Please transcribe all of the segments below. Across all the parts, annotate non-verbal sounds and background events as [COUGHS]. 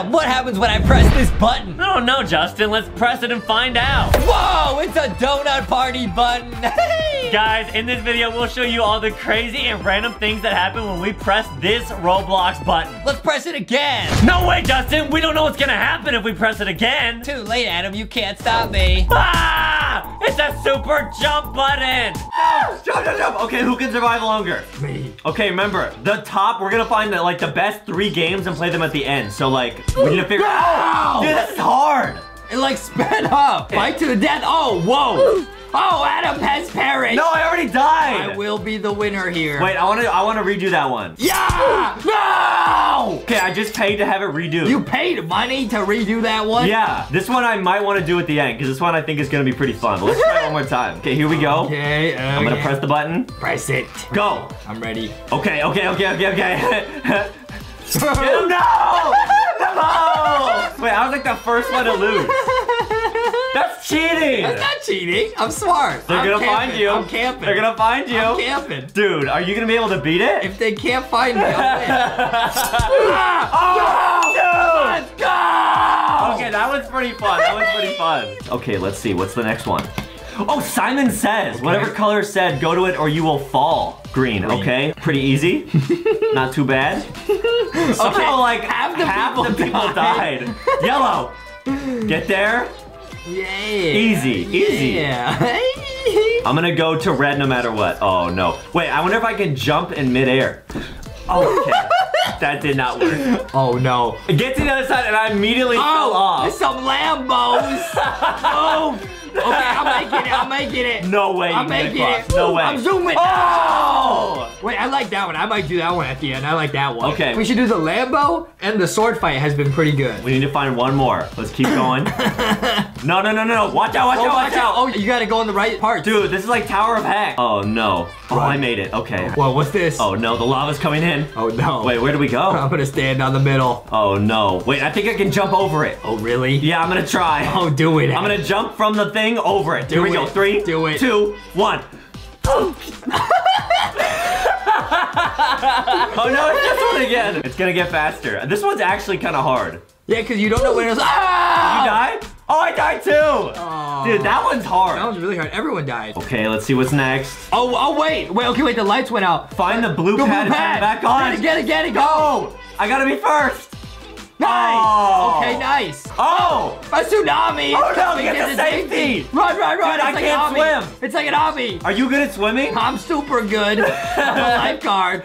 Adam, what happens when I press this button? Oh, I don't know, Justin. Let's press it and find out. Whoa, it's a donut party button. [LAUGHS] Hey! Guys, in this video, we'll show you all the crazy and random things that happen when we press this Roblox button. Let's press it again. No way, Justin. We don't know what's gonna happen if we press it again. Too late, Adam. You can't stop me. Ah! It's a super jump button. Jump, jump, jump. Okay, who can survive longer? Me. Okay, remember, the top, we're gonna find the, like, the best three games and play them at the end. So, like, we need to figure Ow! Dude, this is hard. It like sped up. Fight to the death. Oh, whoa. Oh, Adam has perished. No, I already died. I will be the winner here. Wait, I wanna, I wanna redo that one. Yeah! No! Okay, I just paid to have it redo. You paid money to redo that one? Yeah, this one I might want to do at the end, because this one I think is gonna be pretty fun. But let's try it one more time. Okay, here we go. Okay, I'm gonna press the button. Press it. Go. I'm ready. Okay, okay, okay, okay, okay. [LAUGHS] no! No! Wait, I was like the first one to lose. [LAUGHS] That's cheating. That's not cheating. I'm smart. They're I'm gonna camping. find you. I'm camping. They're gonna find you. I'm camping. Dude, are you gonna be able to beat it? If they can't find me, I'll win. [LAUGHS] oh, Let's go! Okay, that was pretty fun. That was pretty fun. Okay, let's see. What's the next one? Oh, Simon says, whatever color said, go to it or you will fall. Green, okay? Pretty easy. [LAUGHS] Not too bad. [LAUGHS] Somehow, like, half the half people the people died. died. Yellow. Get there. Yeah. Easy, easy. Yeah. [LAUGHS] I'm gonna go to red no matter what. Oh, no. Wait, I wonder if I can jump in midair. Oh, [LAUGHS] okay. That did not work. oh no. Get to the other side and I immediately oh, fell Oh, off. it's some Lambos. oh. Okay, I'm making it. I'm making it. No way I'm making it. No way. I'm zooming. Oh! Wait, I like that one. I might do that one at the end. I like that one. Okay. We should do the Lambo and the sword fight has been pretty good. We need to find one more. Let's keep going. [LAUGHS] no, no, no, no. Watch out, watch Oh, out, watch out. Oh, you gotta go in the right part. Dude, this is like Tower of Heck. Oh, no. Oh, I made it. Okay. Well, what's this? Oh, no. The lava's coming in. Oh, no. Wait, where do we go? I'm gonna stand on the middle. Oh, no. Wait, I think I can jump over it. Oh, really? Yeah, I'm gonna try. Oh, do it. I'm gonna jump from the thing over it. Here we go. it. Three, Do it. two, one. [LAUGHS] oh no, it's this one again. It's gonna get faster. This one's actually kind of hard. Yeah, because you don't know when it's. You Ah! died? Oh, I died too. Aw. Dude, that one's hard. That was really hard. Everyone died. Okay, let's see what's next. Oh, oh, wait. Wait, okay, wait. The lights went out. Find the blue Go pad blue pad. it back on. Get it, get it, get it. Go. Oh, I gotta be first. Nice. Oh. Okay, nice. Oh, A tsunami. Oh, no, get to safety. Run, run, run. Dude, I it's like can't swim. It's like an obby. are you good at swimming? I'm super good. I'm a [LAUGHS] lifeguard.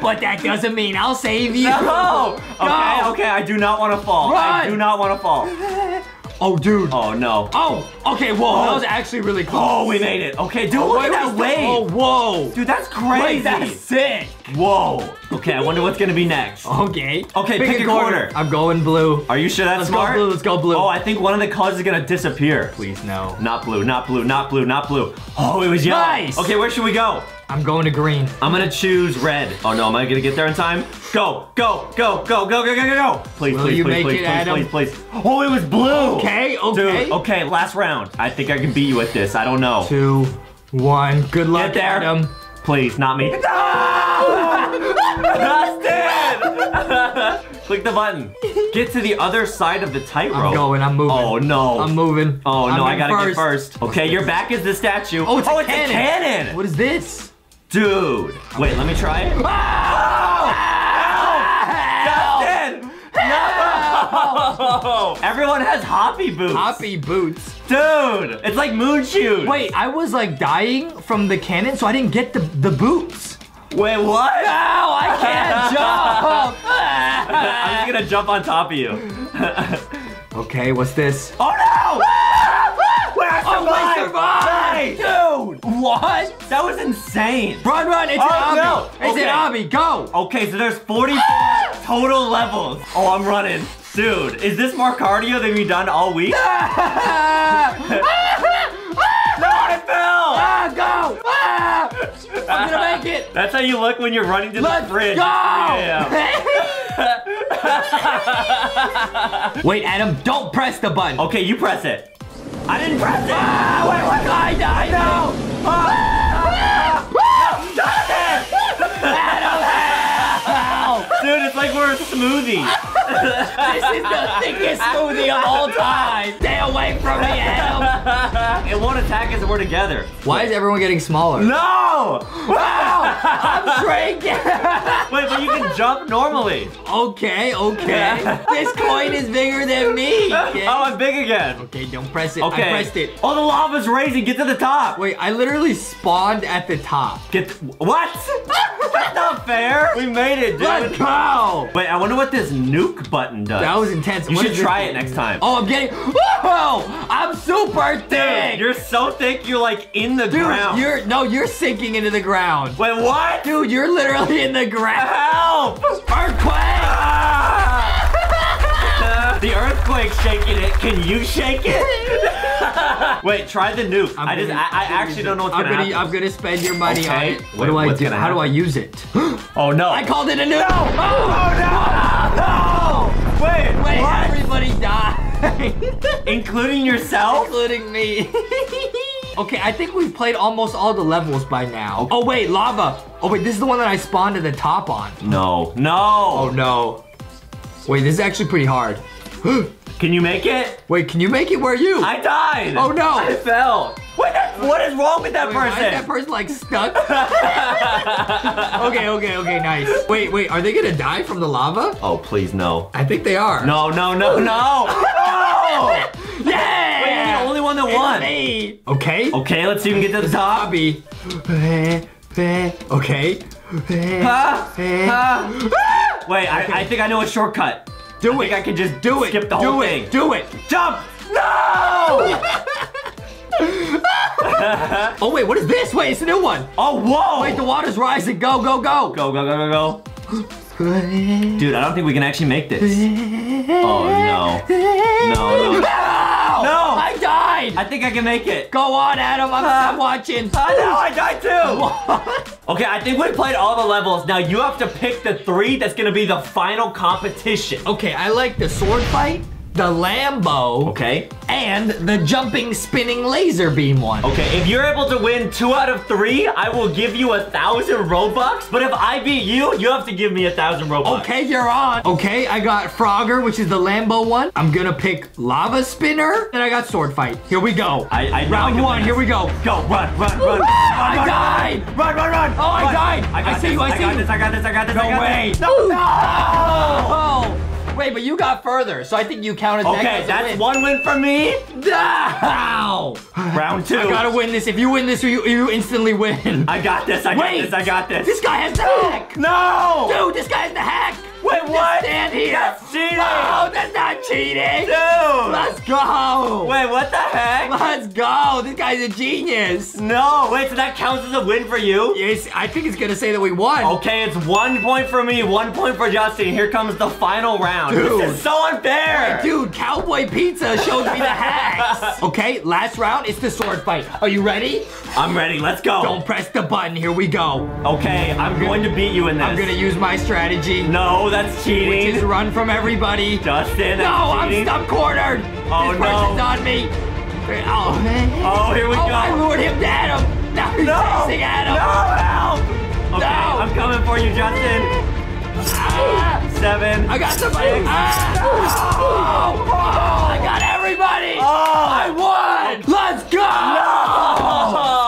But that doesn't mean I'll save you. No. [LAUGHS] Okay, Go. okay, I do not want to fall. I do not want to fall. [LAUGHS] Oh, dude. Oh no. Oh, okay, whoa. That oh. was actually really close. Oh, we made it. Okay, dude, oh, look Wait, at that wave. Oh, whoa. Dude, that's crazy. Wait, that's sick. Whoa. Okay, I wonder what's gonna be next. Okay. Okay, pick a corner. I'm going blue. Are you sure that's Let's smart? go blue. Let's go blue. Oh, I think one of the colors is gonna disappear. Please no. Not blue, not blue, not blue, not blue. Oh, it was yellow. Nice. Okay, where should we go? I'm going to green. I'm gonna choose red. Oh no, am I gonna get there in time? Go, go, go, go, go, go, go, go, go. Please, Will please, you please, make please, it, please, Adam? please, please. Oh, it was blue. Okay, okay. Dude, okay, last round. I think I can beat you with this. I don't know. Two, one. Good luck, Get there. Adam. Please, not me. Justin! [LAUGHS] [LAUGHS] Click the button. Get to the other side of the tightrope. I'm going. I'm moving. Oh no. I'm moving. Oh I'm no, I gotta get first. Okay, your back is the statue. Oh, it's, a, oh, it's cannon. a cannon. What is this? Dude. Wait, let me try it. Justin! No! Everyone has hoppy boots. Hoppy boots. Dude, it's like moon shoes. Wait, I was like dying from the cannon, so I didn't get the the boots. Wait, what? Ow, I can't [LAUGHS] jump. I'm just gonna jump on top of you. okay, what's this? oh no! Ah! Wait, I Oh, we survived! What? That was insane. Run, run! It's Oh, an no. obby. It's Okay. an obby. Go. Okay, so there's 44 [LAUGHS] total levels. Oh, I'm running. Dude, is this more cardio than we've done all week? [LAUGHS] no, I fell! Ah, go! Ah! I'm gonna make it. That's how you look when you're running to Let's the fridge. go! at 3 a.m. Wait, Adam, don't press the button. okay, you press it. I didn't press it! Ah, wait, what? I died! No! Ah! Ah! Ah! Ah! Ah! Ah! Ah! Like we're a smoothie. This is the thickest smoothie of all time. Stay away from me, Adam. [LAUGHS] it won't attack us if we're together. Why is everyone getting smaller? No! Wow, I'm shrinking. Wait, but you can jump normally. okay, okay. This coin is bigger than me. Okay, Oh, I'm big again. okay don't press it. Okay. I pressed it. Oh, the lava's raising. Get to the top. Wait, I literally spawned at the top. Get what? [LAUGHS] That's not fair. We made it, dude. Let's dude. Wait, I wonder what this nuke button does. That was intense. You What should try it next time. Oh, I'm getting. Whoa! I'm super thick. Dude, you're so thick, you're like in the Dude, ground. you're no, you're sinking into the ground. Wait, what? Dude, you're literally in the ground. Help! Earthquake! Ah! The earthquake's shaking it. Can you shake it? [LAUGHS] Wait, try the nuke. I'm I just, gonna- I, I actually don't know what's I'm gonna, gonna. I'm gonna spend your money Okay. on it. What Wait, do I do? How do I use it? [GASPS] Oh no! I called it a nuke. Oh no! [LAUGHS] Wait, Wait, what? everybody died, [LAUGHS] Including yourself? including me. okay, I think we've played almost all the levels by now. Oh wait, lava. Oh wait, this is the one that I spawned at the top on. No, no. Oh no. Wait, this is actually pretty hard. [GASPS] Can you make it? Wait, can you make it? Where are you? I died. Oh, no. I fell. Wait, that, what is wrong with that Wait, why is person? that person like stuck? [LAUGHS] okay, okay, okay, nice. Wait, wait, are they gonna die from the lava? oh, please no. I think they are. No, no, no, no. [LAUGHS] Oh! [LAUGHS] no! Yeah! Wait, you're the only one that It's won. me. Okay. Okay, let's see if we can get to the top. Bobby. Okay. Huh? Huh? Ah! Wait, I, I think I know a shortcut. Do I it. I can just Do it. skip the Do whole it. thing. Do it. Jump! No! [LAUGHS] Oh wait, what is this? Wait, it's a new one. oh, whoa! Wait, the water's rising. Go, go, go. Go, go, go, go, go. [GASPS] Dude, I don't think we can actually make this. Oh, no. No, no. No! No! I died. I think I can make it. Go on, Adam. I'm, ah. I'm watching. Ah, I know, I died too! Okay, I think we played all the levels. Now you have to pick the three that's gonna be the final competition. Okay, I like the sword fight, the Lambo, Okay? and the jumping, spinning laser beam one. Okay, if you're able to win two out of three, I will give you a thousand Robux. But if I beat you, you have to give me a thousand Robux. Okay, you're on. Okay, I got Frogger, which is the Lambo one. I'm gonna pick Lava Spinner. And I got Sword Fight. Here we go. I- I Round one, here we go. Go, run, run, run. I run, run, died. Run, run, run. Oh, I Run. died. I, got I see this, you, I I see got you. this, I got this, I got this, I No got way. this. No, no. Oh! Wait, but you got further, so I think you counted that Okay, as a that's win. one win for me. Ow! Round two. I gotta win this. If you win this, you, you instantly win. I got this, I got this, I got this. This guy has the hack! No! Dude, this guy has the hack! Wait, what? Stand here! That's cheating! No, that's not cheating! Dude! Let's go! Wait, what the heck? Let's go! This guy's a genius! No, wait, so that counts as a win for you? Yes, I think it's gonna say that we won. Okay, it's one point for me, one point for Justin. Here comes the final round. Dude. This is so unfair. Dude, Cowboy Pizza showed me the hacks. [LAUGHS] Okay, last round, it's the sword fight. Are you ready? I'm ready. Let's go. Don't press the button. Here we go. Okay, I'm going to beat you in this. I'm gonna use my strategy, No, that's which cheating. is run from everybody. Justin, No, I'm stuck cornered. Oh, this no. person's on me. Oh, Oh, here we oh, go. I lured him to Adam. Now he's No! chasing Adam. No, help! Okay, No. I'm coming for you, Justin. Ah, Seven. I got somebody. Ah, oh, oh, I got everybody. I Oh! won. Let's go. Oh!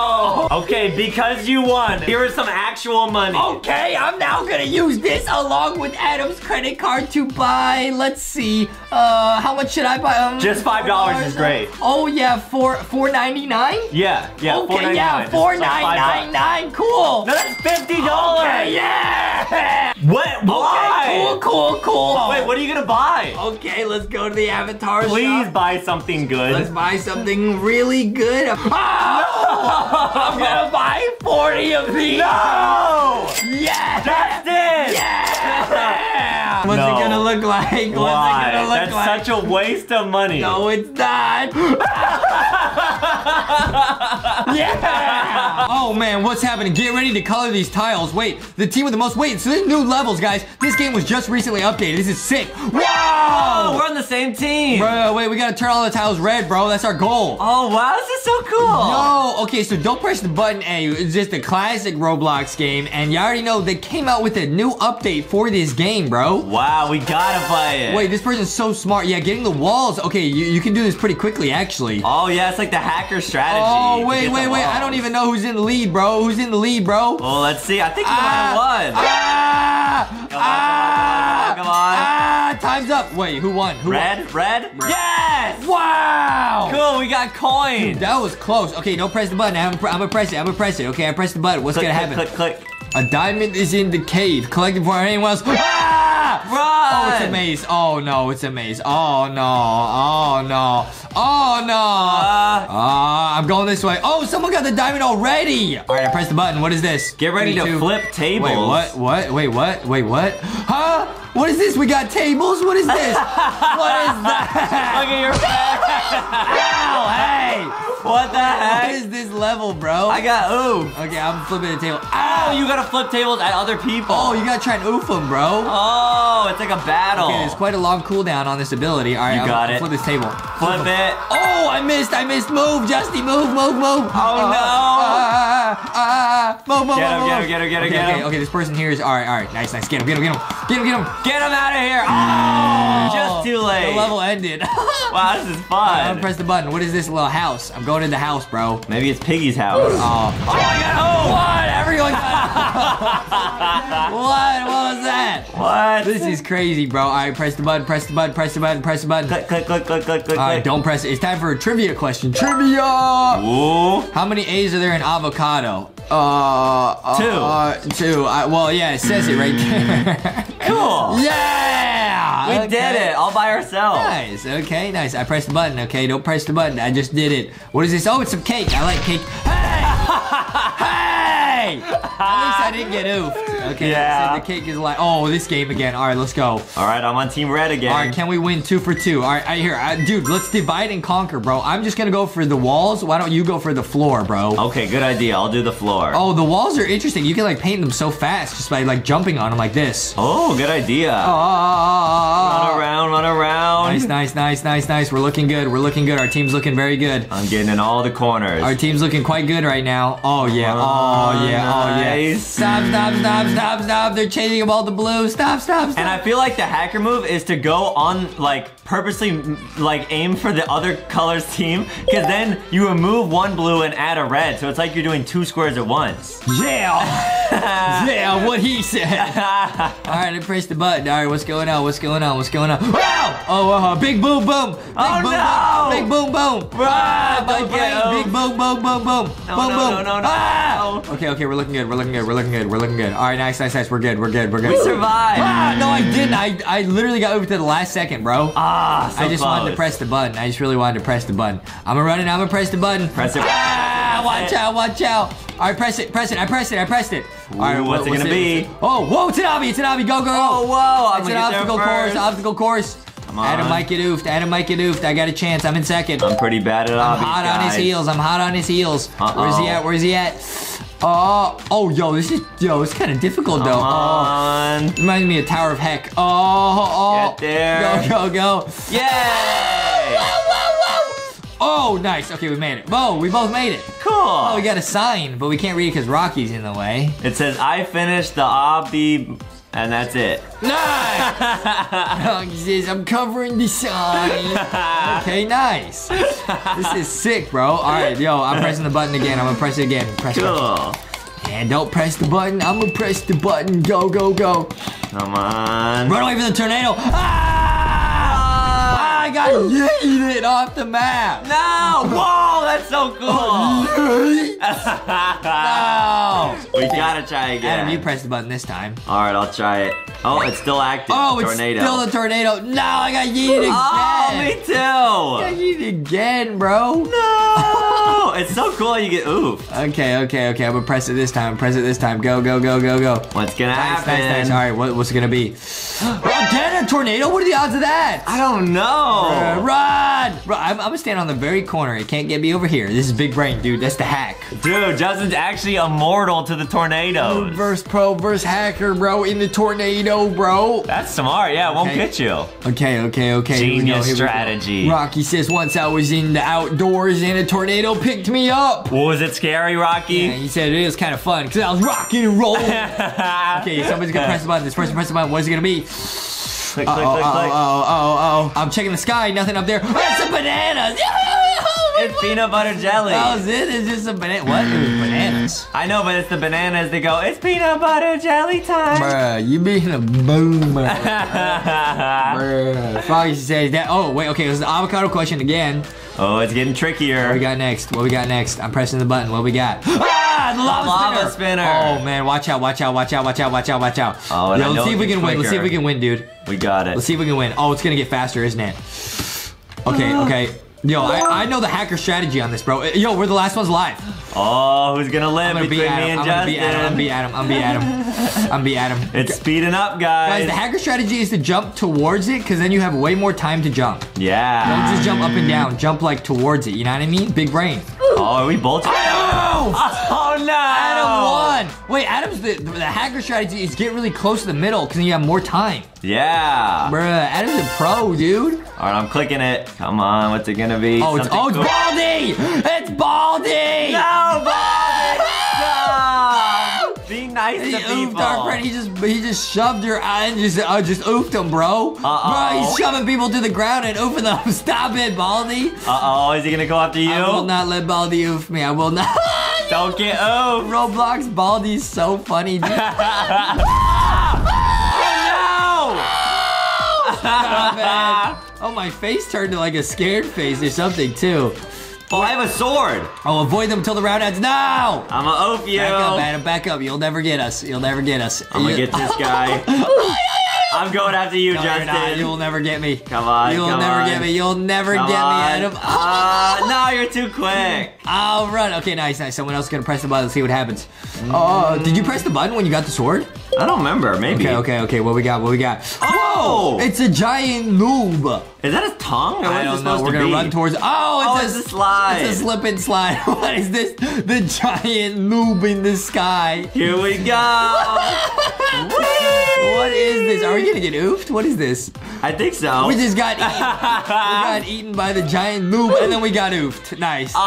Because you won, here is some actual money. Okay, I'm now gonna use this along with Adam's credit card to buy. Let's see. Uh, how much should I buy? Um, Just $5 is great. Oh yeah, four four ninety nine. Yeah, yeah. Okay, yeah, $4.99, four nine nine nine. Cool. No, that's fifty dollars. Okay, yeah. What? Why? Okay, cool, cool, cool. Wait, what are you gonna buy? Okay, let's go to the avatar Please shop. buy something good. Let's buy something really good. [LAUGHS] Ah! I'm gonna buy 40 of these. No! Yeah. Justin! Yeah. What's No. it gonna look like? What's it gonna look That's like? such a waste of money. no, it's not. [LAUGHS] yeah. Oh man, what's happening? Get ready to color these tiles. Wait, the team with the most. Wait, so there's new levels, guys. This game was just recently updated. This is sick. Oh, Wow. we're on the same same team. Bro, wait, we gotta turn all the tiles red, bro. That's our goal. Oh, wow, this is so cool. No, okay, so don't press the button A. It's just a classic Roblox game, and you already know they came out with a new update for this game, bro. Wow, we gotta play it. Wait, this person's so smart. Yeah, getting the walls. Okay, you, you can do this pretty quickly, actually. Oh, yeah, it's like the hacker strategy. Oh, wait, wait, wait. I don't even know who's in the lead, bro. Who's in the lead, bro? Well, let's see. I think you might have won. Ah! Come on, ah! come on, come on. Ah! Time's up. Wait, who won? Who Red, red? Yes! Won? Wow! Cool, we got coins. That was close. Okay, don't press the button. I'm, I'm gonna press it. I'm gonna press it. Okay, I pressed the button. What's Click, gonna click, happen? click, click. A diamond is in the cave. Collect it before anyone else. Ah! Oh, it's a maze. Oh no, it's a maze. Oh no. Oh no. Oh no. Uh, Ah, I'm going this way. Oh, someone got the diamond already. All right, I pressed the button. What is this? Get ready to flip tables. Wait, what? What? Wait, what? Wait, what? Huh? What is this? We got tables? What is this? [LAUGHS] what is that? Look at your [LAUGHS] face. Ow, hey! What the heck? is this level, bro? I got oof. Okay, I'm flipping the table. Oh, Ow! you flip tables at other people. Oh, you gotta try and oof them, bro. Oh, it's like a battle. Okay, there's quite a long cooldown on this ability. All right, You I'm- got it. Flip this table. Flip it. Oh, I missed. I missed. Move, Justy. Move, move, move. Oh, no. Ah, ah, ah. Move, move, Get him, move, get him, get him, get him, okay, get okay, him. Okay, this person here is all right. All right, nice, nice. Get him, get him, get him, get him, get him. Get him out of here. Oh, just too late. The level ended. [LAUGHS] Wow, this is fun. I'm gonna press the button. What is this little house? I'm going in the house, bro. Maybe it's Piggy's house. Oh, oh my god! Oh, what? Everyone got [LAUGHS] What? What was that? What? This is crazy, bro. All right, press the button, press the button, press the button, press the button. Click, click, click, click, click, click. All right, don't press it. It's time for a trivia question. Trivia! Ooh. How many A's are there in avocado? Uh, uh, Two. Uh, two. I, well, yeah, it says it right there. Cool. [LAUGHS] yeah! We okay. It all by ourselves. Nice. Okay, nice. I pressed the button. Okay, don't press the button. I just did it. What is this? Oh, it's some cake. I like cake. Hey! [LAUGHS] hey! At least I didn't get oofed. Okay, Yeah. so the cake is like, oh, this game again. All right, let's go. All right, I'm on Team Red again. All right, can we win two for two? All right, I here, I, dude. Let's divide and conquer, bro. I'm just gonna go for the walls. Why don't you go for the floor, bro? Okay, good idea. I'll do the floor. Oh, the walls are interesting. You can like paint them so fast just by like jumping on them like this. Oh, good idea. Oh, Run around, run around. Nice, nice, nice, nice, nice. We're looking good. We're looking good. Our team's looking very good. I'm getting in all the corners. Our team's looking quite good right now. Oh yeah. Oh yeah. Oh yeah. Nice. Stop! Stop! Stop! Stop! Stop! They're changing them all to blue. Stop! Stop! Stop! and I feel like the hacker move is to go on, like, purposely, like, aim for the other color's team, because then you remove one blue and add a red, so it's like you're doing two squares at once. yeah. [LAUGHS] yeah. What he said. All right, I pressed the button. All right, what's going on? What's going on? What's going on? Wow! Oh, uh, big boom, boom. Big Oh, boom, no! boom. Big boom, boom. Ah, my brain. Big boom, boom, boom, boom. No, boom, no, boom. no, no, no. Ah! Okay, okay, we're looking good. We're looking good. We're looking good. We're looking good. All right, nice, nice, nice. We're good. We're good. We're good. We survived. Ah, no, I didn't. I, I literally got over to the last second, bro. Ah, so I just wanted to press the button. I just really wanted to press the button. I'm gonna run it. I'm gonna press the button. Press it. Ah, watch it. out, watch out. All right, press it, press it. I pressed it, I pressed it. All right, Ooh, what's it gonna be? Oh, whoa, it's an obby, it's an obby. Go, go, go. Oh, whoa, I'm It's an gonna get there obstacle course, obstacle course. Come Adam on. might get oofed. Adam might get oofed. I got a chance. I'm in second. I'm pretty bad at I'm obbies, hot on his heels. I'm hot on his heels. Uh-oh. Where's he at? Where's he at? Oh, oh, yo, this is yo, it's kind of difficult though. Come Oh, on. reminds me of Tower of Heck. Oh, oh, Get there. Go, go, go. Yay! Oh, nice. Okay, we made it. Whoa, we both made it. Cool. Oh, we got a sign, but we can't read it because Rocky's in the way. It says, I finished the obby, and that's it. Nice. [LAUGHS] says, I'm covering the sign. [LAUGHS] okay, nice. This is sick, bro. All right, yo, I'm pressing the button again. I'm gonna press it again. Press it. Cool. And don't press the button. I'm gonna press the button. Go, go, go. Come on. Run away from the tornado. Ah! I got yeeted off the map. No! [LAUGHS] Whoa, that's so oh, cool! No. [LAUGHS] we gotta try again. Adam, you press the button this time. All right, I'll try it. Oh, it's still active. Oh, it's tornado. still a tornado. No, I got yeeted again. Oh, me I got too. yeeted again, bro. No, [LAUGHS] it's so cool you get oof. Okay, okay, okay. I'm gonna press it this time. Press it this time. Go, go, go, go, go. What's gonna Nice, happen? nice, nice. All right, what, what's it gonna be? [GASPS] Oh, again, a tornado? What are the odds of that? I don't know. Uh, run! I'm, I'm gonna stand on the very corner. It can't get me over here. This is big brain, dude. That's the hack. Dude, Justin's actually immortal to the tornadoes. Verse pro, verse hacker, bro. In the tornado, bro. That's smart. Yeah, it won't Okay. get you. Okay, okay, okay. here we go, Genius here we go. strategy. Rocky says once I was in the outdoors and a tornado picked me up. What was it scary, Rocky? And he said it was kind of fun because I was rocking and rolling. [LAUGHS] okay, somebody's gonna press the button. This person press the button. What is it gonna be? Click, Oh, click, oh, click, oh, oh, oh, oh. I'm checking the sky. Nothing up there. Oh, it's some bananas. [LAUGHS] Oh, it's peanut butter jelly. Oh, that was it. It's just some banana. What? It was bananas. I know, but it's the bananas. They go, it's peanut butter jelly time. Bruh, you being a boomer. [LAUGHS] Bruh. Froggy says that. Oh, wait. Okay, it was the avocado question again. Oh, it's getting trickier. What we got next? What we got next? I'm pressing the button. What we got? [GASPS] Ah, the lava, Lava spinner. spinner. Oh man, watch out! Watch out! Watch out! Watch out! Watch out! Watch out! Oh, and Yo, let's see if we can win. Let's see if we can win, dude. We got it. Let's see if we can win. Oh, it's gonna get faster, isn't it? Okay, okay. Yo, I, I know the hacker strategy on this, bro. Eh, yo, we're the last ones live. Oh, who's gonna live I'm gonna between be me Adam. and I'm gonna be Adam. I'm gonna be Adam. I'm be Adam. I'm be Adam. It's speeding up, Guys, guys. the hacker strategy is to jump towards it, because then you have way more time to jump. yeah. Don't just jump up and down. Jump like towards it. You know what I mean? Big brain. Oh, are we both? Oh! [LAUGHS] Oh no! Adam won. Wait, Adam's the the hacker strategy is get really close to the middle because then you have more time. Yeah. Bruh, Adam's a pro, dude. All right, I'm clicking it. Come on, what's it gonna be? Oh, it's Something oh, it's cool. Baldy! It's Baldy! No, Baldy! Stop! Be nice He to oofed people. our friend. He just he just shoved your eye and just uh, just oofed him, bro. Uh-oh. Bro, he's shoving people to the ground and oofing them. [LAUGHS] Stop it, Baldy. Uh oh, is he gonna go after you? I will not let Baldy oof me. I will not. Don't get [LAUGHS] oofed. Roblox Baldy's so funny, dude. [LAUGHS] [LAUGHS] Oh my face turned to like a scared face or something too. oh, I have a sword. Oh, avoid them until the round ends. No! I'm gonna you. Back up, Adam. Back up. You'll never get us. You'll never get us. I'm gonna You- get this [LAUGHS] guy. I'm going after you, No. Justin. You will never get me. Come on, You'll come never on. get me. You'll never Come get me, on. Adam. Uh, no, you're too quick. [LAUGHS] I'll run. Okay, nice, nice. Someone else is gonna press the button. Let's see what happens. Oh, did you press the button when you got the sword? I don't remember. Maybe. Okay, okay, okay. What we got? What we got? Oh! It's a giant noob. Is that a tongue? I don't know. We're gonna be? run towards. Oh, Oh, it's, it's a slide. It's a slip and slide. [LAUGHS] what is this? The giant noob in the sky. Here we go. [LAUGHS] What is this? Are we gonna get oofed? What is this? I think so. We just got eaten. [LAUGHS] we got eaten by the giant noob, and then we got oofed. Nice. Oh.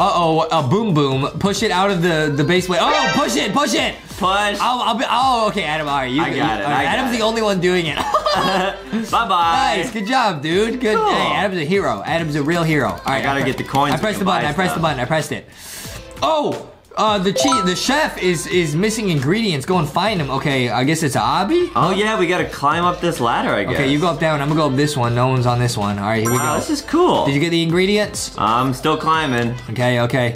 Uh oh, a boom boom. Push it out of the the base plate. Oh, push it, push it. Push. I'll, I'll be. Oh, okay, Adam. All right, you. I got you- it, all right, I got Adam's it. the only one doing it. [LAUGHS] [LAUGHS] bye bye. nice, good job, dude. Good. Cool. Hey, Adam's a hero. Adam's a real hero. All right, I gotta I get the coins I pressed the button. I pressed the button. I pressed it. Oh. Uh, the cheat, the chef is is missing ingredients. Go and find him. Okay, I guess it's obby. Oh yeah, we gotta climb up this ladder. I guess. Okay, you go up down. I'm gonna go up this one. No one's on this one. All right, here we Wow, go. this is cool. Did you get the ingredients? I'm still climbing. Okay, okay.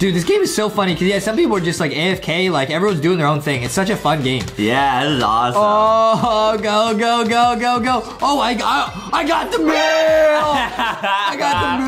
Dude, this game is so funny because yeah, some people are just like AFK, like everyone's doing their own thing. It's such a fun game. Yeah, this is awesome. Oh, go, go, go, go, go. Oh, I got, I got the mail. I got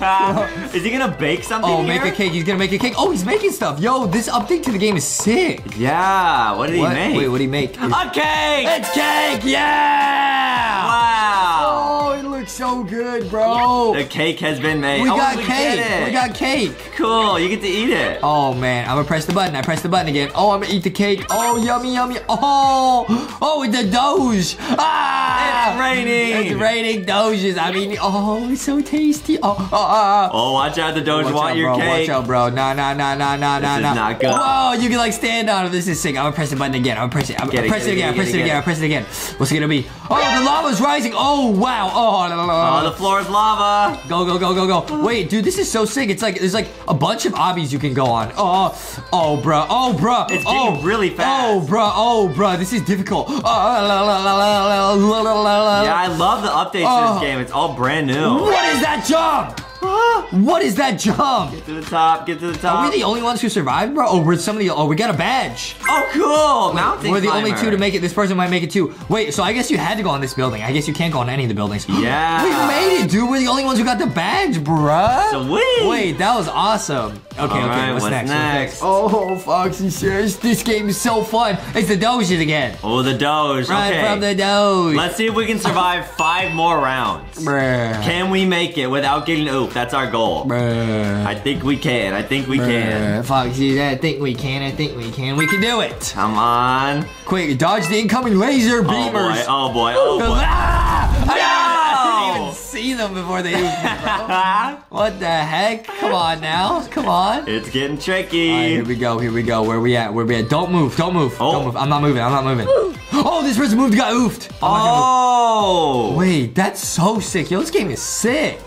the mail. [LAUGHS] is he gonna bake something Oh, here? make a cake. He's gonna make a cake. Oh, he's making stuff. Yo, this update to the game is sick. Yeah. What did What? he make? Wait, what did he make? A cake. It's cake, yeah! Wow. Oh, it looks so good, bro. The cake has been made. We oh, got we cake. We got cake. Cool. You get to eat it. Oh man, I'm gonna press the button. I press the button again. Oh, I'm gonna eat the cake. Oh, yummy, yummy. Oh, oh, it's a doge. Ah, It's raining. It's raining doges. I mean, oh, it's so tasty. Oh, oh, oh. Oh, watch out! The doge Watch want out, your bro. cake. Watch out, bro. Nah, nah, nah, nah, nah, nah, nah. not good. Whoa, you can like stand on it. This is sick. I'm gonna press the button again. I'm gonna press it. I'm going to press it again. I press it, again. I press it again. What's it gonna be? Oh, the lava's rising. Oh, wow. Oh. Oh, the floor is lava. Go, go, go, go, go. Wait, dude, this is so sick. It's like, there's like a bunch of obbies you can go on. Oh, oh, bruh. oh, bruh. It's oh, getting really oh, fast. Oh, bruh. oh, bruh. this is difficult. Oh, la, la, la, yeah, I love the updates oh. to this oh. game. It's all brand new. What is that job? [GASPS] What is that jump? Get to the top, get to the top. Are we the only ones who survived, bro? Oh, we're some of the. Oh, we got a badge. oh, cool. Mountain We're the only two to make it. This person might make it too. Wait, so I guess you had to go on this building. I guess you can't go on any of the buildings. [GASPS] Yeah. We made it, dude. We're the only ones who got the badge, bruh. Sweet. Wait, that was awesome. Okay, okay. right, what's, what's next? next? Oh, Foxy this game is so fun. It's the Doges again. Oh, the Doge. Right okay. from the Doge. Let's see if we can survive five more rounds. Bruh. Can we make it without getting That's our goal. Bruh. I think we can. I think we can. Bruh. Foxy, I think we can. I think we can. We can do it. Come on. Quick, dodge the incoming laser Oh boy. beamers. Oh boy. Oh boy. Ah! I No! didn't even see them before they bro. [LAUGHS] What the heck? Come on now. Come on. it's getting All right, tricky. here we go. Here we go. Where we at? Where we at? Don't move. Don't move. Oh. Don't move. I'm not moving. I'm not moving. Oh, this person moved. Got oofed. I'm oh. Wait, that's so sick. Yo, this game is sick.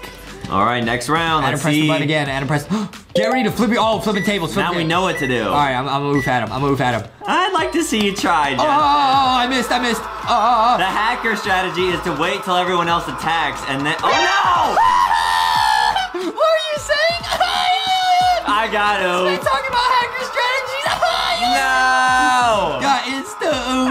All right, next round. Adam Let's press see. the button again. Adam press. [GASPS] Get ready to flip it. Oh, flipping tables. Flip Now we know what to do. All right, I'm, I'm gonna oof at him. I'm gonna oof at him. I'd like to see you try, Oh, Jeff. oh, oh, I missed. I missed. Oh, oh, The hacker strategy is to wait till everyone else attacks and then. Oh oh. [LAUGHS] What are you saying? [LAUGHS] I got him. talking about hacker strategies. [LAUGHS] No! Got insta oof.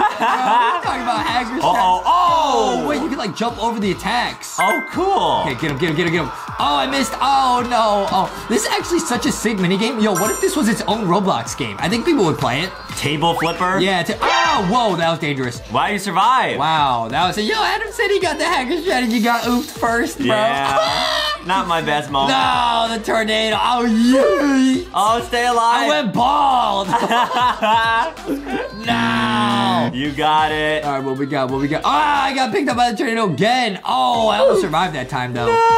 Talking about hacker strategies. Uh oh! Oh, Oh! wait, like jump over the attacks. Oh, cool. Okay, get him, get him, get him, get him. Oh, I missed. Oh, no. Oh, this is actually such a sick minigame. Yo, what if this was its own Roblox game? I think people would play it. Table flipper. Yeah. Oh, whoa, that was dangerous. Why you survive? Wow, that was. it. Yo, Adam said he got the hacker strategy. You got oofed first, bro. Yeah. [LAUGHS] Not my best moment. no, the tornado. Oh, yay. Oh, stay alive. I went bald. [LAUGHS] [LAUGHS] no. you got it. All right, what we got? What we got? Ah, I got picked up by the tornado again. Oh, I almost survived that time though. No.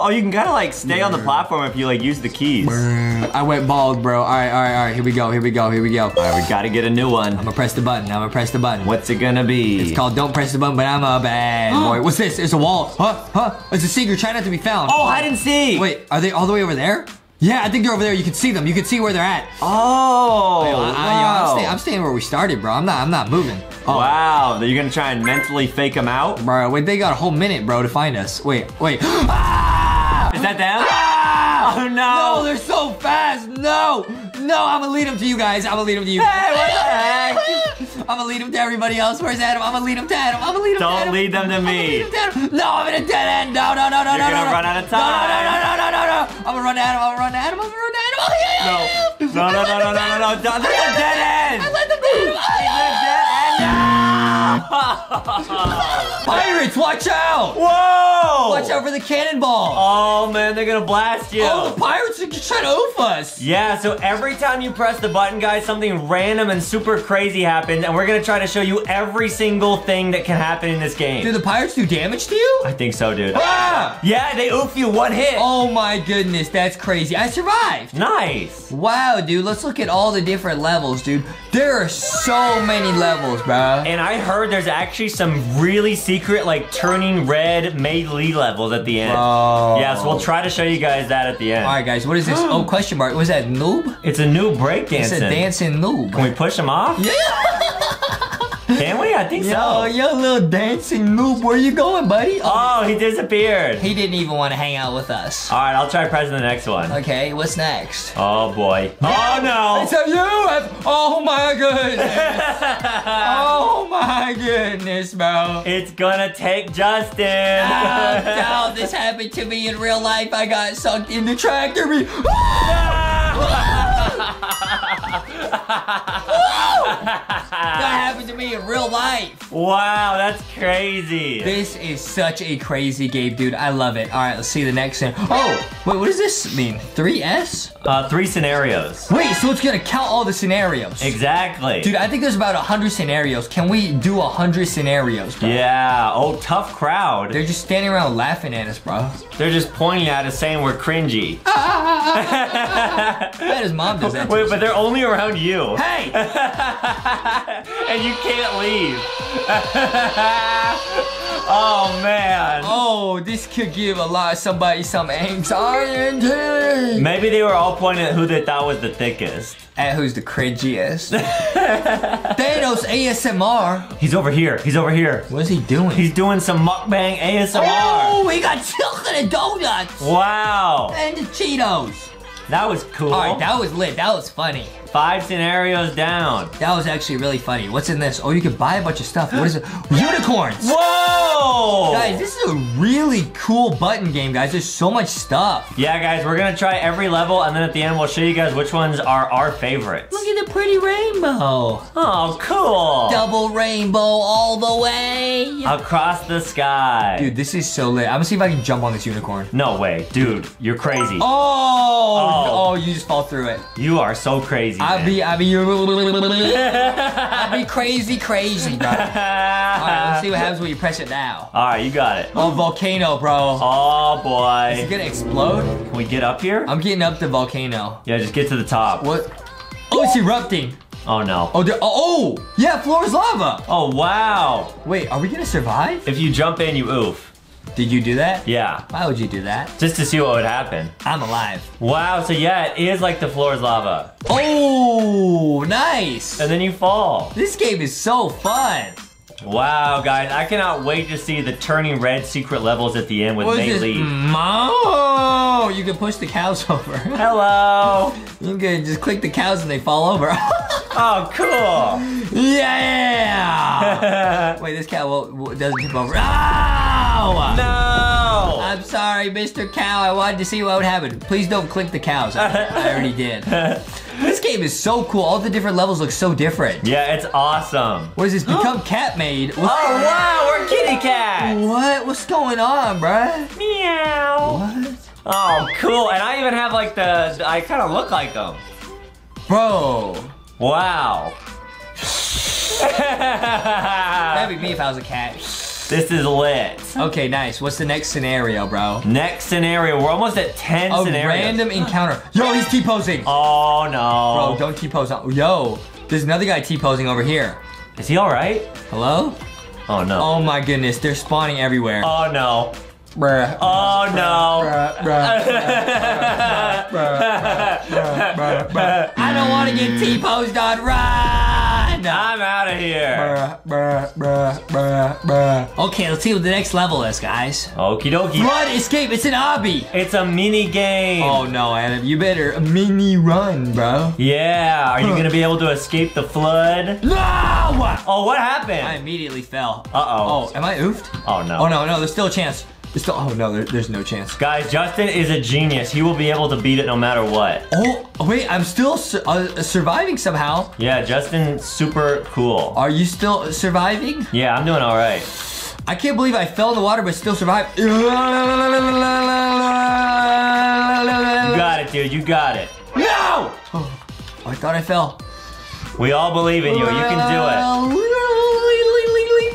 Oh, you can kind of like stay on the platform if you like use the keys. I went bald, bro. All right, all right, all right. Here we go. Here we go. Here we go. All right, we gotta get a new one. I'm gonna press the button. I'm gonna press the button. What's it gonna be? It's called Don't Press the Button, but I'm a bad boy. What's this? It's a wall. Huh? Huh? It's a secret. Try not to be found. Oh, hide and seek. Wait, are they all the way over there? Yeah, I think they're over there. You can see them. You can see where they're at. Oh. I, I, yo, I'm, staying, I'm staying where we started, bro. I'm not. I'm not moving. Oh, Wow. You're gonna try and mentally fake them out? bro. Wait, they got a whole minute, bro, to find us. Wait, wait. [GASPS] Ah! Is that them? Ah! Oh, no. No, they're so fast. No, no. I'm gonna lead them to you guys. I'm gonna lead them to you. Hey, what the heck? [LAUGHS] I'm gonna lead them to everybody else. Where's Adam? I'm gonna lead them to Adam. I'm gonna lead them to Adam. Don't lead them to I'm gonna me. lead them to Adam. No, I'm in a dead end. No, no, no, no, no! You're gonna no, run out of No, no, no, no, no, no, no, no. I'm gonna run to Adam. I'm gonna run to Adam. I'm gonna run to Adam. Oh, yeah, yeah, No. yeah. No, no, no, no, no, no, no. Don't- a dead end. I let them to Adam. Oh, yeah. [LAUGHS] Pirates, watch out! Whoa! Watch out for the cannonball. Oh man, they're gonna blast you. Oh, the pirates are trying to oof us. Yeah, so every time you press the button, guys, something random and super crazy happens, and we're gonna try to show you every single thing that can happen in this game. Do the pirates do damage to you? I think so, dude. Ah! Yeah, they oof you one hit. Oh my goodness, that's crazy. I survived. Nice. Wow, dude, let's look at all the different levels, dude. There are so many levels, bro. And I heard there's actually some really secret, like turning red Mei Lee levels at the end. Bro. Yeah, so we'll try to show you guys that at the end. All right, guys, what is this? oh, [GASPS] question mark. Was that noob? It's a new It's a dancing noob. Can we push him off? Yeah. [LAUGHS] Can we? I think Yo, so. yo, you little dancing noob, where you going, buddy? Oh, he disappeared. he didn't even want to hang out with us. All right, I'll try pressing the next one. Okay, what's next? Oh boy. Oh no. It's a you! Oh my goodness! [LAUGHS] oh my goodness, bro! It's gonna take Justin. Oh, no, [LAUGHS] this happened to me in real life. I got sucked in the tractor. [LAUGHS] That happened to me in real life. wow, that's crazy. This is such a crazy game, dude. I love it. All right, let's see the next one. Oh, wait, what does this mean? 3S? Uh, three scenarios. Wait, so it's gonna count all the scenarios. Exactly. Dude, I think there's about 100 scenarios. Can we do 100 scenarios, bro? Yeah. Oh, tough crowd. They're just standing around laughing at us, bro. They're just pointing at us saying we're cringy. [LAUGHS] Bet his mom does that. Wait, but they're only around you. Hey! [LAUGHS] and you can't leave. [LAUGHS] Oh man. Oh, this could give a lot somebody some anxiety. Maybe they were all pointing at who they thought was the thickest. And who's the cringiest? [LAUGHS] Thanos ASMR. He's over here. He's over here. What's he doing? He's doing some mukbang ASMR. oh, we got chocolate donuts Wow. and the Cheetos. That was cool. All right, that was lit. That was funny. Five scenarios down. That was actually really funny. What's in this? Oh, you can buy a bunch of stuff. What is it? Unicorns. Whoa! Guys, this is a really cool button game, guys. There's so much stuff. Yeah, guys, we're gonna try every level, and then at the end, we'll show you guys which ones are our favorites. Look at the pretty rainbow. Oh, cool! Double rainbow all the way. Across the sky. Dude, this is so lit. I'm gonna see if I can jump on this unicorn. No way, dude, you're crazy. Oh, Oh. oh, you just fall through it. You are so crazy. I man. be, I be, I [LAUGHS] be crazy, crazy, bro. All right, let's see what happens when you press it now. All right, you got it. Oh, volcano, bro. Oh boy. Is it gonna explode? Can we get up here? I'm getting up the volcano. Yeah, just get to the top. What? Oh, it's erupting. Oh no. Oh, oh, oh, yeah, floor is lava. Oh wow. Wait, are we gonna survive? If you jump in, you oof. Did you do that? Yeah. Why would you do that? Just to see what would happen. I'm alive. Wow, so yeah, it is like the floor is lava. Oh, nice. And then you fall. This game is so fun. Wow, guys, I cannot wait to see the turning red secret levels at the end with What May? Lee. Mo! You can push the cows [LAUGHS] over. Hello. you can just click the cows and they fall over. [LAUGHS] Oh, cool. yeah! [LAUGHS] Wait, this cow will, will- doesn't tip over. Ow! no. I'm sorry, Mr. Cow. I wanted to see what would happen. Please don't click the cows. I, I already did. This game is so cool. All the different levels look so different. Yeah, it's awesome. What is this? Oh. Become cat made. Oh wow, we're kitty cats. What? What's going on, bruh? Meow. What? Oh, cool. And I even have like the. I kind of look like them. Bro. Wow. That'd be me if I was a cat. This is lit. Okay, nice. What's the next scenario, bro? Next scenario. We're almost at 10 A scenarios. random encounter. [GASPS] Yo, he's T-posing. Oh no. Bro, don't T-pose. Yo, there's another guy T-posing over here. Is he alright? Hello? Oh no. Oh my goodness, they're spawning everywhere. Oh no. Bruh. Oh no. Bruh, bruh, bruh, bruh, bruh, bruh. I don't want to get T-posed on. Run! I'm out of here. Bruh, bruh, bruh, bruh, bruh. Okay, let's see what the next level is, guys. Okie dokie. Run, escape, it's an obby. It's a mini game. Oh no, Adam, you better mini run, bro. Yeah. Are you gonna be able to escape the flood? No! Oh, what happened? I immediately fell. Uh-oh. Oh, am I oofed? Oh no. Oh no, no, there's still a chance. There's still, oh no, there, there's no chance. Guys, Justin is a genius. He will be able to beat it no matter what. Oh, wait, I'm still su- uh, surviving somehow. Yeah, Justin's super cool. Are you still surviving? Yeah, I'm doing all right. I can't believe I fell in the water but still survived. [LAUGHS] You got it, dude. You got it. No! Oh, I thought I fell. We all believe in you. You can do it.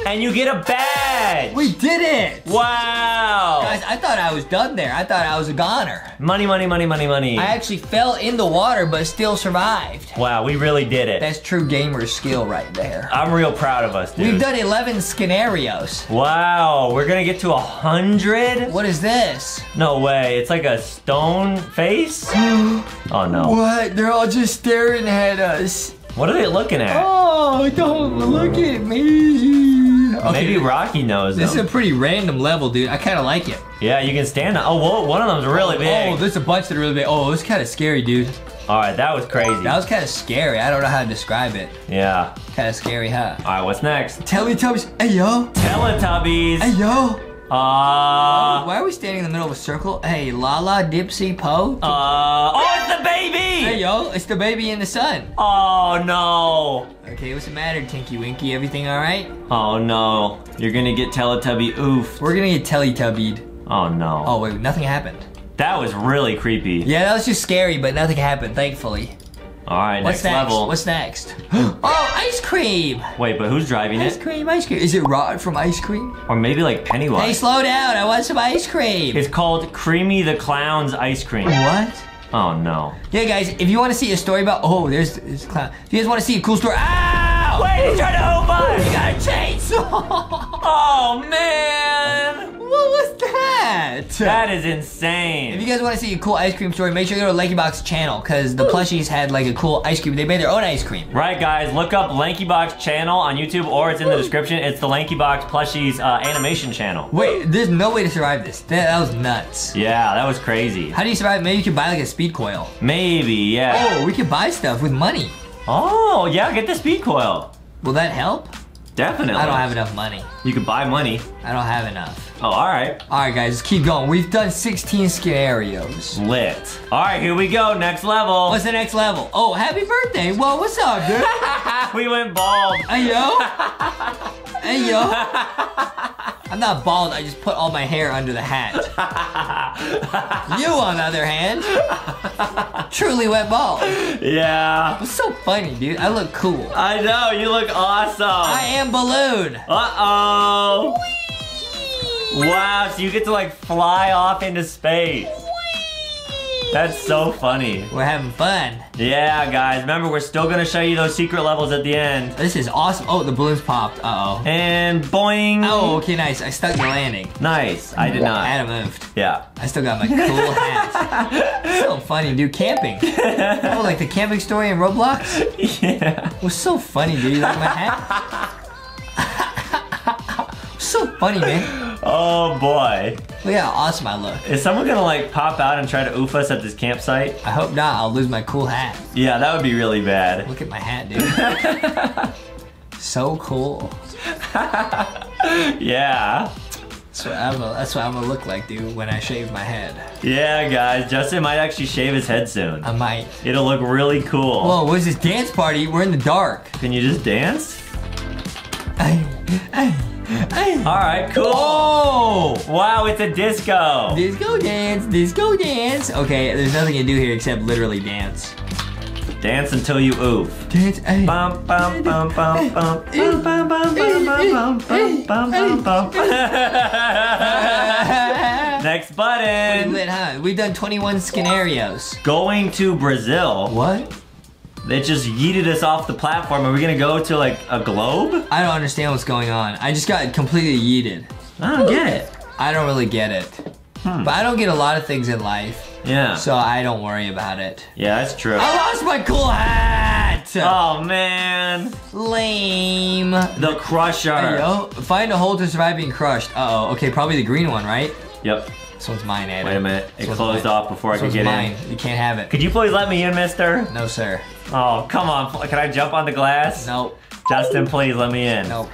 And you get a badge. We did it! Wow. Guys, I thought I was done there. I thought I was a goner. Money, money, money, money, money. I actually fell in the water but still survived. Wow, we really did it. That's true gamer skill right there. I'm real proud of us, dude. We've done 11 scenarios. Wow, we're gonna get to a hundred? What is this? No way. It's like a stone face? [GASPS] oh no. What? They're all just staring at us. What are they looking at? Oh, don't look at me. Okay, Maybe Rocky knows This is a pretty random level, dude. I kind of like it. Yeah, you can stand on. Oh, whoa, one of them's really oh, big. Oh, there's a bunch that are really big. Oh, it's kind of scary, dude. All right, that was crazy. That was kind of scary. I don't know how to describe it. yeah. Kind of scary, huh? All right, what's next? Teletubbies. Hey, yo. Teletubbies. Hey, yo. Uh, Why are we standing in the middle of a circle? Hey, Laa-Laa, Dipsy, Poe. uh, oh, it's the baby! Hey, yo. It's the baby in the sun. Oh, no. Okay, what's the matter, Tinky Winky? Everything all right? Oh, no. You're gonna get Teletubby oof. We're gonna get Teletubbied. Oh, no. Oh, wait, nothing happened. That was really creepy. Yeah, that was just scary, but nothing happened, thankfully. All right, What's next next? level. What's next? [GASPS] oh, ice cream! Wait, but who's driving Ice it? Ice cream, ice cream. Is it Rod from Ice Scream? Or maybe like Pennywise. Hey, slow down. I want some ice cream. It's called Creamy the Clown's Ice Cream. what? Oh no. Yeah, guys, if you want to see a story about. Oh, there's, there's clown. If you guys want to see a cool story. Ow! Ow! Wait, he tried to hoop us! You got a chainsaw! [LAUGHS] Oh, man! What was that? That is insane. If you guys want to see a cool ice cream story, make sure you go to LankyBox channel because the plushies had like a cool ice cream. They made their own ice cream. Right, guys, look up LankyBox channel on YouTube or it's in the description. It's the LankyBox Plushies uh, animation channel. Wait, there's no way to survive this. That, that was nuts. Yeah, that was crazy. How do you survive? Maybe you could buy like a speed coil. Maybe, yeah. Oh, we could buy stuff with money. Oh, yeah, get the speed coil. Will that help? Definitely. I don't have enough money. You could buy money. I don't have enough. Oh, all right. All right, guys, let's keep going. We've done 16 scenarios. Lit. All right, here we go. Next level. What's the next level? Oh, happy birthday. Well, what's up, dude? [LAUGHS] we went bald. hey, yo. [LAUGHS] Hey, yo. I'm not bald. I just put all my hair under the hat. [LAUGHS] you, on the other hand, truly went bald. Yeah. It's so funny, dude. I look cool. I know, you look awesome. I am balloon. Uh-oh. Wow, so you get to like fly off into space. That's so funny. We're having fun. Yeah, guys, remember we're still gonna show you those secret levels at the end. This is awesome. Oh, the balloons popped. Uh oh. And boing. Oh, okay, nice. I stuck the landing. Nice. I did not. Adam moved. Yeah. I still got my cool [LAUGHS] hat. so funny, dude. Camping. [LAUGHS] Oh, like the camping story in Roblox? Yeah. It was so funny, dude. You like my hat? [LAUGHS] so funny, man. Oh boy. Look how awesome I look. Is someone gonna like pop out and try to oof us at this campsite? I hope not. I'll lose my cool hat. Yeah, that would be really bad. Look at my hat, dude. [LAUGHS] so cool. [LAUGHS] Yeah. That's what, I'm gonna, that's what I'm gonna look like, dude, when I shave my head. Yeah, guys. Justin might actually shave his head soon. I might. It'll look really cool. Whoa, what is this dance party? We're in the dark. Can you just dance? [LAUGHS] All right, cool. Oh! Wow, it's a disco. Disco dance, disco dance. Okay, there's nothing to do here except literally dance. Dance until you oof. Dance, bum, bum, bum, bum, bum, bum, bum, bum, bum, bum, bum, bum, bum. Next button. Lit, huh? We've done 21 scenarios. Going to Brazil. What? They just yeeted us off the platform. Are we gonna go to like a globe? I don't understand what's going on. I just got completely yeeted. I don't get it. I don't really get it. Hmm. But I don't get a lot of things in life, Yeah. so I don't worry about it. Yeah, that's true. I lost my cool hat! Oh man. Lame. The Crusher. Find a hole to survive being crushed. Uh oh. Okay, probably the green one, right? Yep. This one's mine, Adam. Wait a minute. It This closed off before I could get mine. in. You can't have it. Could you please let me in, mister? No, sir. Oh, come on. Can I jump on the glass? Nope. Justin, please let me in. Nope.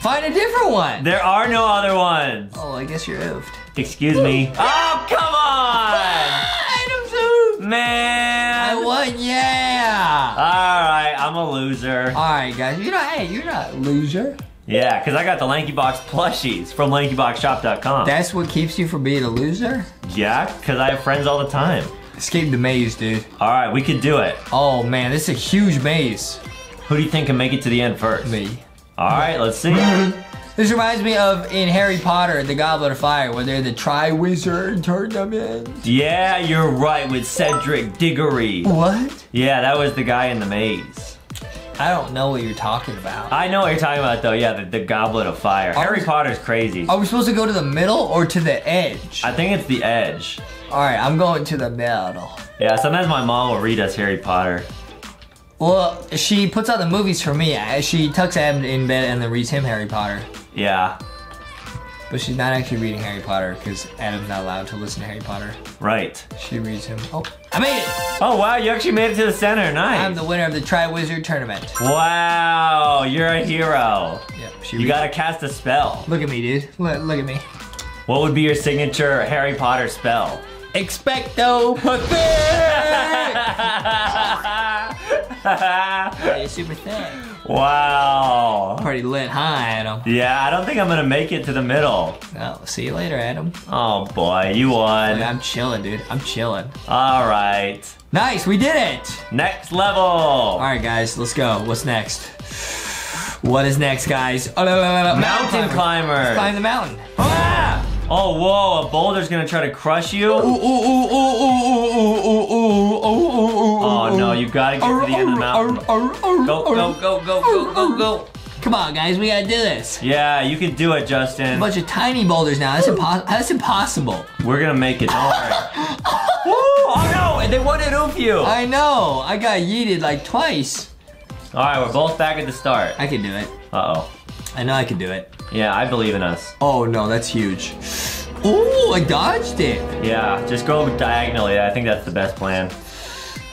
Find a different one. There are no other ones. Oh, I guess you're oofed. Excuse me. Oh, come on! [LAUGHS] Adam's oofed. I Man! won, yeah. Alright, I'm a loser. All right, guys. You're not. Hey, you're not a loser. Yeah, because I got the LankyBox plushies from LankyBoxShop.com. That's what keeps you from being a loser. Yeah, because I have friends all the time. Escape the maze, dude. Alright, we could do it. Oh man, this is a huge maze. Who do you think can make it to the end first? Me. Alright, let's see. [LAUGHS] This reminds me of in Harry Potter, the Goblet of Fire, where they're the Tri-Wizard tournament. Yeah, you're right with Cedric Diggory. What? Yeah, that was the guy in the maze. I don't know what you're talking about. I know what you're talking about though. Yeah, the, the Goblet of Fire. Harry was- Potter's crazy. Are we supposed to go to the middle or to the edge? I think it's the edge. All right, I'm going to the middle. Yeah, sometimes my mom will read us Harry Potter. Well, she puts on the movies for me. She tucks Adam in bed and then reads him Harry Potter. Yeah, But she's not actually reading Harry Potter because Adam's not allowed to listen to Harry Potter. right. She reads him. Oh, I made it! Oh wow, you actually made it to the center. Nice. I'm the winner of the Tri-Wizard tournament. Wow, you're a hero. Yep, she You gotta cast a spell. Look at me, dude. Look, look at me. What would be your signature Harry Potter spell? Expecto! It's [LAUGHS] super thick. Wow. Party lit, huh, Adam? Yeah, I don't think I'm gonna make it to the middle. Oh, see you later, Adam. Oh boy, you won. I'm chilling, dude. I'm chilling. All right. Nice, we did it! Next level. All right, guys, let's go. What's next? What is next, guys? Oh, no, no, no, no. Mountain Climb climber. the mountain. Ah! Oh, whoa, a boulder's gonna try to crush you. Ooh, ooh, ooh, ooh, ooh, ooh, ooh, ooh, ooh, ooh, Oh no, you gotta get to the end of the mountain. Go, Go, go, go, go, go, go, go. Come on, guys, we gotta do this. Yeah, you can do it, Justin. A bunch of tiny boulders now. That's, impo- that's impossible. We're gonna make it, don't worry. [LAUGHS] Oh no, And they wanted to oof you. I know. I got yeeted like twice. All right, we're both back at the start. I can do it. Uh-oh. I know I can do it. Yeah, I believe in us. Oh no, that's huge. Ooh, I dodged it. Yeah, just go diagonally. I think that's the best plan.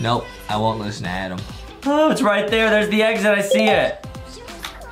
Nope, I won't listen to Adam. Oh, it's right there. There's the exit. I see it.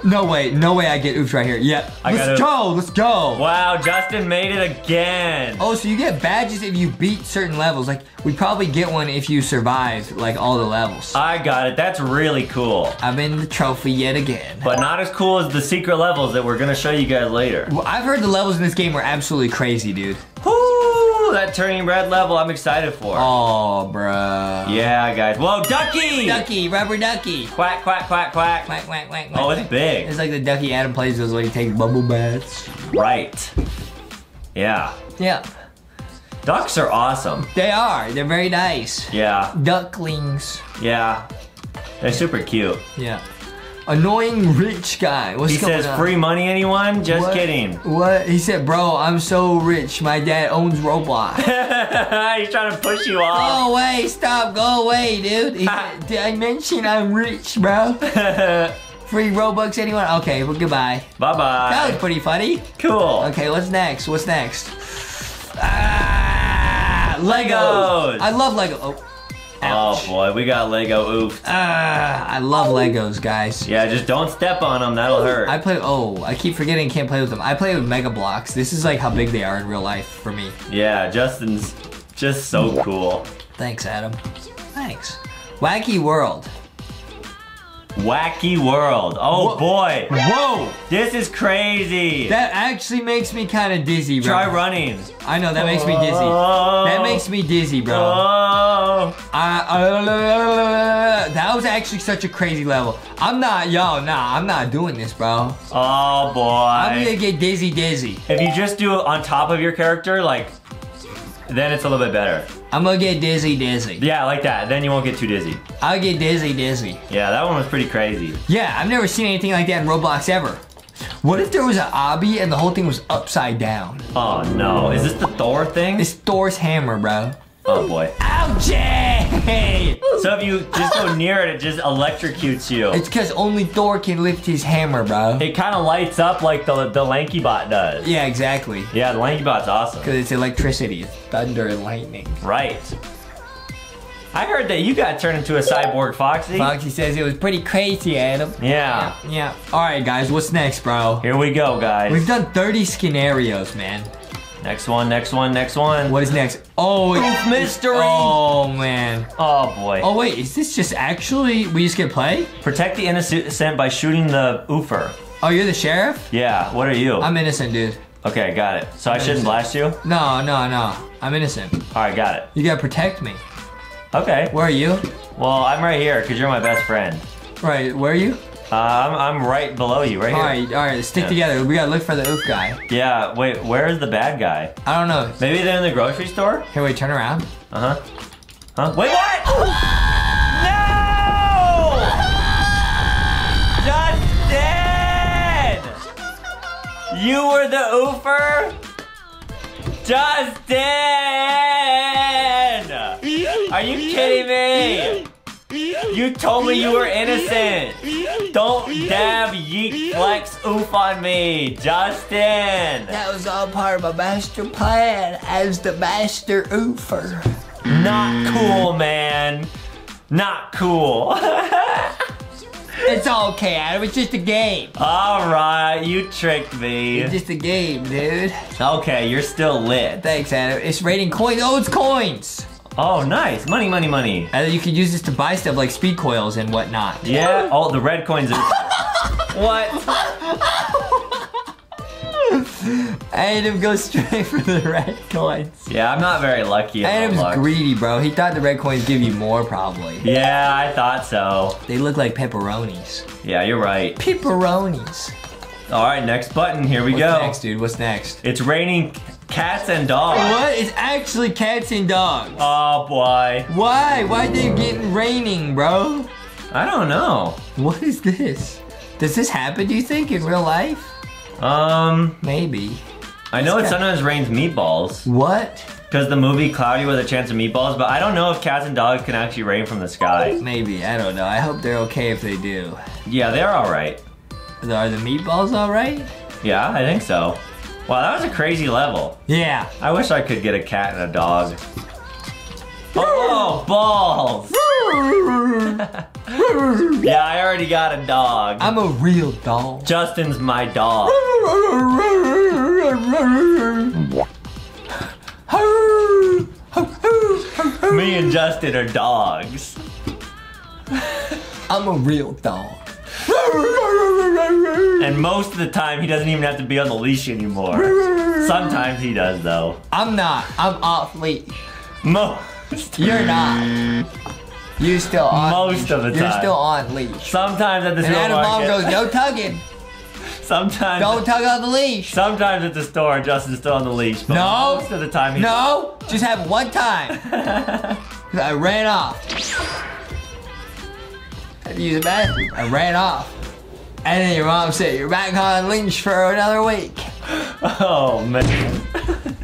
No way, no way I get oofed right here. Yep. I let's go, let's go. Wow, Justin made it again. Oh, so you get badges if you beat certain levels. Like, we probably get one if you survive, like, all the levels. I got it. That's really cool. I'm in the trophy yet again. But not as cool as the secret levels that we're gonna show you guys later. Well, I've heard the levels in this game are absolutely crazy, dude. Woo! That turning red level I'm excited for. Oh, bruh. Yeah, guys. Whoa, ducky! Ducky, rubber ducky. Quack, quack, quack, quack. Quack, quack, quack, Oh, it's big. It's like the ducky Adam plays with when he takes bubble baths. Right. Yeah. Yeah, Ducks are awesome. they are. They're very nice. Yeah. Ducklings. Yeah. They're super cute. Yeah. Annoying rich guy. What's He says, on? free money, anyone? Just What? kidding. What? He said, bro, I'm so rich. My dad owns Roblox. [LAUGHS] He's trying to push you off. Go away, stop, go away, dude. He said, [LAUGHS] Did I mention I'm rich, bro? [LAUGHS] Free Robux, anyone? Okay, well, goodbye. Bye-bye. That was pretty funny. Cool. Okay, what's next? What's next? Ah, Legos. Legos. I love Lego. Oh, Oh boy, we got Lego oofed. Ah, I love Legos, guys. Yeah, just don't step on them. That'll hurt. I play. Oh, I keep forgetting. I can't play with them. I play with Mega Bloks. This is like how big they are in real life for me. Yeah, Justin's just so cool. Thanks, Adam. Thanks. Wacky World. Wacky world. Oh boy. Whoa! This is crazy. That actually makes me kind of dizzy, bro. Try running. I know that makes me dizzy. That makes me dizzy, bro. Oh. I, uh, that was actually such a crazy level. I'm not, yo, nah, I'm not doing this, bro. Oh boy. I'm gonna get dizzy, dizzy. If you just do it on top of your character, like, then it's a little bit better. I'm gonna get dizzy, dizzy. Yeah, like that. Then you won't get too dizzy. I'll get dizzy, dizzy. Yeah, that one was pretty crazy. Yeah, I've never seen anything like that in Roblox ever. What if there was an obby and the whole thing was upside down? Oh no. Is this the Thor thing? It's Thor's hammer, bro. Oh boy. Ouchie! So if you just go [LAUGHS] near it, it just electrocutes you. It's because only Thor can lift his hammer, bro. It kind of lights up like the the Lanky Bot does. Yeah, exactly. Yeah, the Lanky Bot's awesome. Because it's electricity, it's thunder and lightning. Right. I heard that you got turned into a cyborg Foxy. Foxy says it was pretty crazy, Adam. Yeah. Yeah. All right, guys, what's next, bro? Here we go, guys. We've done 30 scenarios, man. Next one, next one, next one. What is next? Oh, Oof mystery. Oh man. Oh boy. Oh wait, is this just actually we just get play? Protect the innocent by shooting the oofer. Oh, you're the sheriff? Yeah, what are you? I'm innocent, dude. okay, got it. So I shouldn't blast you? No, no, no. I'm innocent. Alright, got it. You gotta protect me. Okay. Where are you? Well, I'm right here because you're my best friend. Right, where are you? Uh, I'm, I'm right below you, right All here. right, all right. Stick Yeah. together. We gotta look for the oof guy. Yeah, wait, where is the bad guy? I don't know. Maybe they're in the grocery store? Here, wait. Turn around. Uh huh. Huh? Wait, what? [GASPS] no! Justin! You were the oofer? Justin! Are you kidding me? You told me you were innocent. Don't dab yeet flex oof on me, Justin. That was all part of my master plan as the master oofer. Not cool, man. Not cool. [LAUGHS] It's okay, Adam. It's just a game. All right, you tricked me. It's just a game, dude. Okay, you're still lit. Thanks, Adam. It's rating coins. Oh, it's coins. Oh, nice. Money, money, money. And you can use this to buy stuff like speed coils and whatnot. Yeah. all the red coins are. [LAUGHS] what? Adam goes straight for the red coins. Yeah, I'm not very lucky. Adam's Roblox. greedy, bro. He thought the red coins give you more, probably. Yeah, I thought so. They look like pepperonis. Yeah, you're right. Pepperonis. All right, next button. Here we What's go. next, dude? What's next? It's raining cats and dogs. What? It's actually cats and dogs. Oh boy. Why? Why they getting raining, bro? I don't know. What is this? Does this happen, do you think, in real life? Um, Maybe. I know it sometimes rains meatballs What? because the movie Cloudy with a Chance of Meatballs, but I don't know if cats and dogs can actually rain from the sky. Maybe. I don't know. I hope they're okay if they do. Yeah, they're all right. Are the meatballs alright? Yeah, I think so. Wow, that was a crazy level. Yeah. I wish I could get a cat and a dog. Oh, balls! [LAUGHS] Yeah, I already got a dog. I'm a real dog. Justin's my dog. Me and Justin are dogs. I'm a real dog. And [LAUGHS] most of the time, he doesn't even have to be on the leash anymore. Sometimes he does, though. I'm not. I'm off leash. Most. You're not. You're still on. Most leash. of the time. You're still on leash. Sometimes at the store. And mom goes, no tugging. [LAUGHS] Sometimes. Don't tug on the leash. Sometimes at the store, Justin's still on the leash. But No. Most of the time, he's. No, just have one time. [LAUGHS] I ran off. Had to use the bathroom. I ran off. And then your mom said, you're back on leash for another week. Oh, man. [LAUGHS]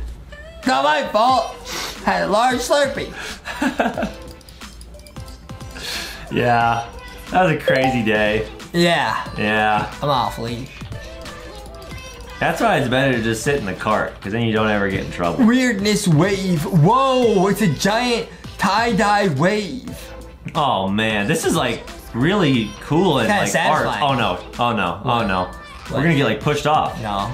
Not my fault. Had a large Slurpee. [LAUGHS] Yeah. That was a crazy day. Yeah, Yeah. I'm off leash. That's why it's better to just sit in the cart, because then you don't ever get in trouble. Weirdness wave. Whoa, it's a giant tie-dye wave. Oh man, this is like really cool and like art. Oh no, oh no, oh no. We're gonna get like pushed off. No.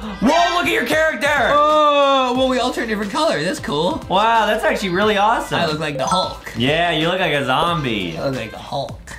Whoa, look at your character! Oh, well, we all turn different colors. That's cool. Wow, that's actually really awesome. I look like the Hulk. yeah, you look like a zombie. I look like the Hulk.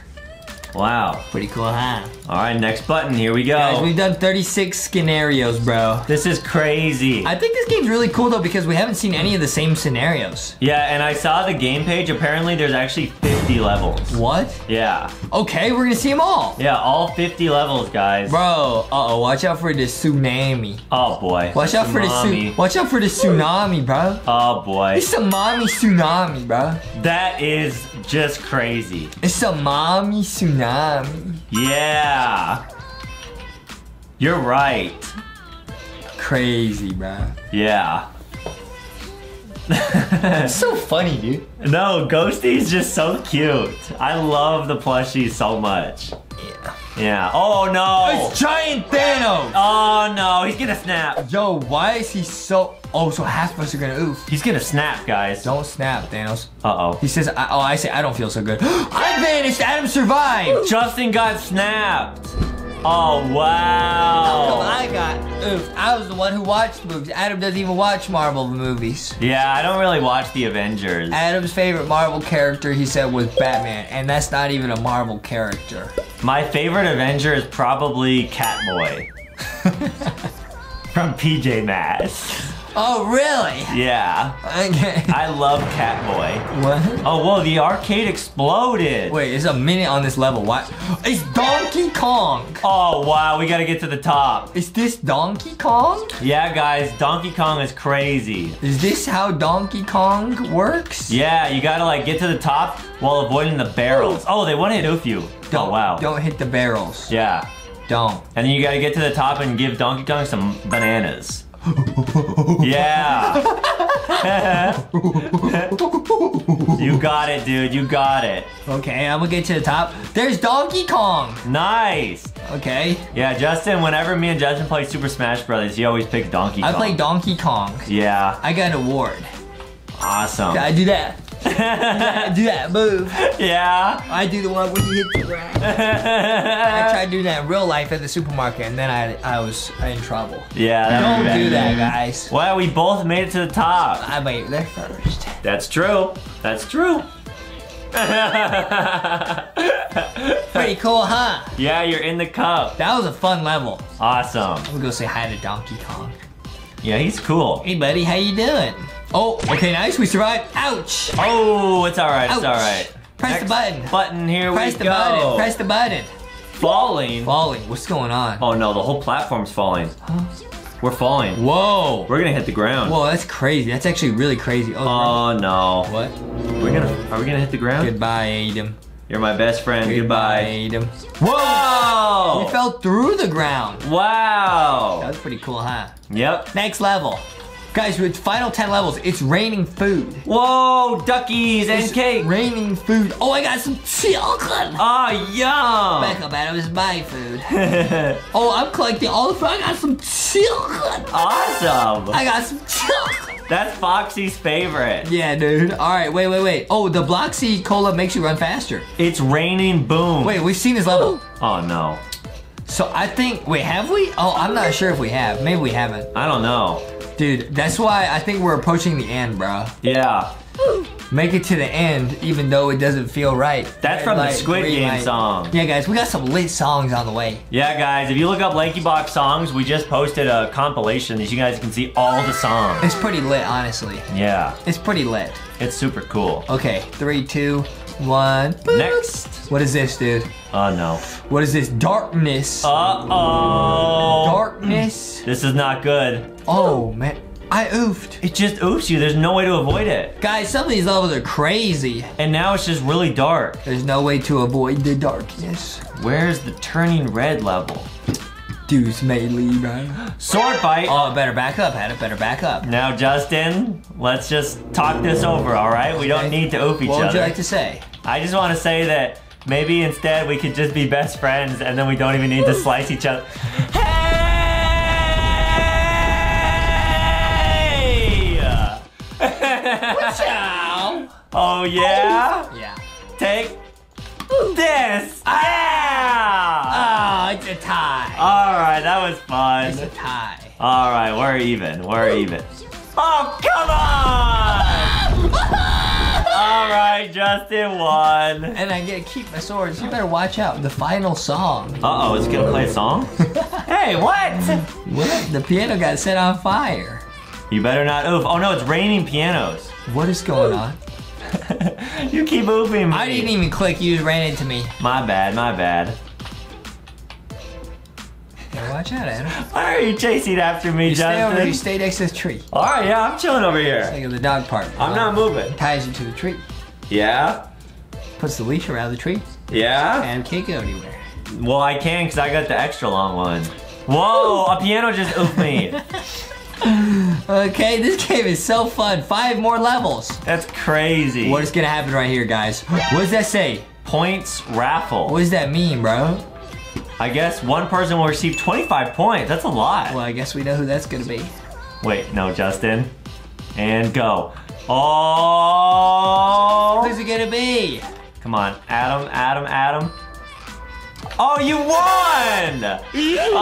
Wow. Pretty cool, huh? All right, next button. Here we go. Guys, we've done 36 scenarios, bro. this is crazy. I think this game's really cool though because we haven't seen any of the same scenarios. yeah, and I saw the game page. Apparently, there's actually 50 levels. What? Yeah, Okay, we're gonna see them all. yeah, all 50 levels, guys. Bro, uh oh, watch out for the tsunami. Oh boy. Watch out for the Tsunami. Watch out for the tsunami, bro. Oh boy. It's a mommy tsunami, bro. That is just crazy. It's a mommy tsunami. Yeah. You're right. Crazy, bro. Yeah. It's so funny, dude. no, Ghosty's just so cute. I love the plushies so much. Yeah. Oh no. It's giant Thanos. Oh no, he's gonna snap. Yo, why is he so? Oh, so half of us are gonna oof. He's gonna snap, guys. Don't snap, Thanos. Uh oh. He says, I, "Oh, I say I don't feel so good." [GASPS] I vanished. Adam survived. Justin got snapped. Oh Come wow. I got oof. I was the one who watched movies. Adam doesn't even watch Marvel movies. Yeah, I don't really watch the Avengers. Adam's favorite Marvel character, he said, was Batman, and that's not even a Marvel character. My favorite Avenger is probably Catboy. [LAUGHS] From PJ Masks. Oh, really? Yeah. Okay. I love Catboy. what? Oh, whoa, the arcade exploded. Wait, it's a minute on this level. What? It's Donkey Kong. Oh, wow, we gotta get to the top. Is this Donkey Kong? Yeah, guys, Donkey Kong is crazy. Is this how Donkey Kong works? Yeah, you gotta like get to the top while avoiding the barrels. Oh, they wanna hit oof you. Oh, don't, oh, wow. Don't hit the barrels. Yeah. Don't. And then you gotta get to the top and give Donkey Kong some bananas. [LAUGHS] yeah. [LAUGHS] you got it, dude. You got it. Okay, I'm gonna get to the top. There's Donkey Kong. Nice. Okay. Yeah, Justin, whenever me and Justin play Super Smash Brothers, he always picks Donkey Kong. I play Donkey Kong. Yeah, I got an award. awesome. I do that. Do that move. yeah. I do the one when you hit the ground. I tried doing that in real life at the supermarket, and then I I was in trouble. yeah, that Don't do that, guys. Well, we both made it to the top. I made it there first. That's true. That's true. [LAUGHS] Pretty cool, huh? yeah, you're in the cup. That was a fun level. Awesome. I'm gonna go say hi to Donkey Kong. Yeah, he's cool. Hey, buddy, how you doing? Oh, okay, nice. We survived. Ouch. Oh, it's all right. It's all right. Press the button. Button here Press we the go. button. Press the button. Falling? Falling. What's going on? Oh no, the whole platform's falling. Huh? We're falling. Whoa. We're gonna hit the ground. Whoa, that's crazy. That's actually really crazy. Oh, Oh no. what? We're gonna are we gonna hit the ground? Goodbye, Adam. You're my best friend. Goodbye. Adam. Whoa! We fell through the ground. Wow. That was pretty cool, huh? Yep. Next level. Guys, with final 10 levels, it's raining food. Whoa, duckies and It's cake. Raining food. Oh, I got some chocolate. Oh, yum. Back up, Adam. It's my food. [LAUGHS] Oh, I'm collecting all the food. I got some chocolate. awesome. I got some chocolate. That's Foxy's favorite. Yeah, dude. All right, wait, wait, wait. Oh, the Bloxy Cola makes you run faster. It's raining boom. Wait, we've seen this level. [GASPS] Oh no. So I think, wait, have we? Oh, I'm not sure if we have. Maybe we haven't. I don't know. Dude, that's why I think we're approaching the end, bro. Yeah. Make it to the end, even though it doesn't feel right. That's from the Red light, Squid Game light. song. Yeah, guys, we got some lit songs on the way. Yeah, guys, if you look up LankyBox songs, we just posted a compilation that you guys can see all the songs. It's pretty lit, honestly. Yeah, It's pretty lit. it's super cool. Okay, three, two, one. Next. What is this, dude? Oh no. What is this? Darkness. Uh oh. Darkness. This is not good. Oh, man. I oofed. It just oops you. There's no way to avoid it. Guys, some of these levels are crazy. And now it's just really dark. There's no way to avoid the darkness. Where's the turning red level? Deuce melee, bro. Sword fight. Oh, better back up, Adam. Better back up. Now, Justin, let's just talk this over, all right? We don't need to oof each other. What would other. you like to say? I just want to say that maybe instead we could just be best friends and then we don't even need to slice each other. Hey! Ciao. [LAUGHS] oh yeah? Yeah. Take this. Ah! Yeah! Oh, it's a tie. All right, that was fun. It's a tie. All right, we're even. We're even. Oh, come on! [LAUGHS] All right, Justin won. And I get to keep my swords. You better watch out. The final song. Uh oh, is it gonna play a song? [LAUGHS] hey, what? What? The piano got set on fire. You better not oof. Oh no, it's raining pianos. What is going on? [LAUGHS] you keep oofing me. I didn't even click. You just ran into me. My bad, my bad. Yeah, watch out, Adam. Why are you chasing after me, You stay over. Justin? You stay next to the tree. All right, yeah, I'm chilling over here. Think of the dog part. I'm not uh, moving. Ties you to the tree. Yeah, Puts the leash around the tree yeah. and can't go anywhere. Well, I can because I got the extra long one. Whoa, a piano just oofed me. [LAUGHS] Okay, this game is so fun. Five more levels. That's crazy. What is gonna happen right here, guys? What does that say? Points raffle. What does that mean, bro? I guess one person will receive 25 points. That's a lot. Well, I guess we know who that's gonna be. Wait, no, Justin. And go. Oh! Who's it gonna be? Come on, Adam, Adam, Adam. Oh, you won! Oh,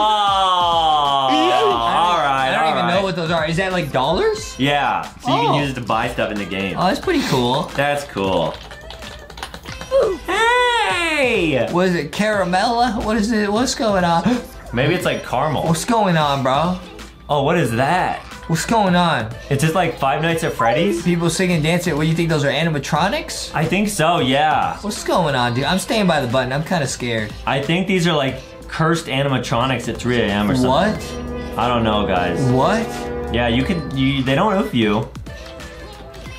all right, I don't even right. know what those are. Is that like dollars? Yeah, so you Oh. can use it to buy stuff in the game. Oh, that's pretty cool. That's cool. Hey! What is it? Caramella? What is it? What's going on? Maybe it's like caramel. What's going on, bro? Oh, what is that? What's going on? It's just like Five Nights at Freddy's? People singing, dancing. What do you think those are animatronics? I think so, yeah. What's going on, dude? I'm staying by the button. I'm kind of scared. I think these are like cursed animatronics at 3 a.m. or something. What? I don't know, guys. What? Yeah, you could. You, they don't oof you.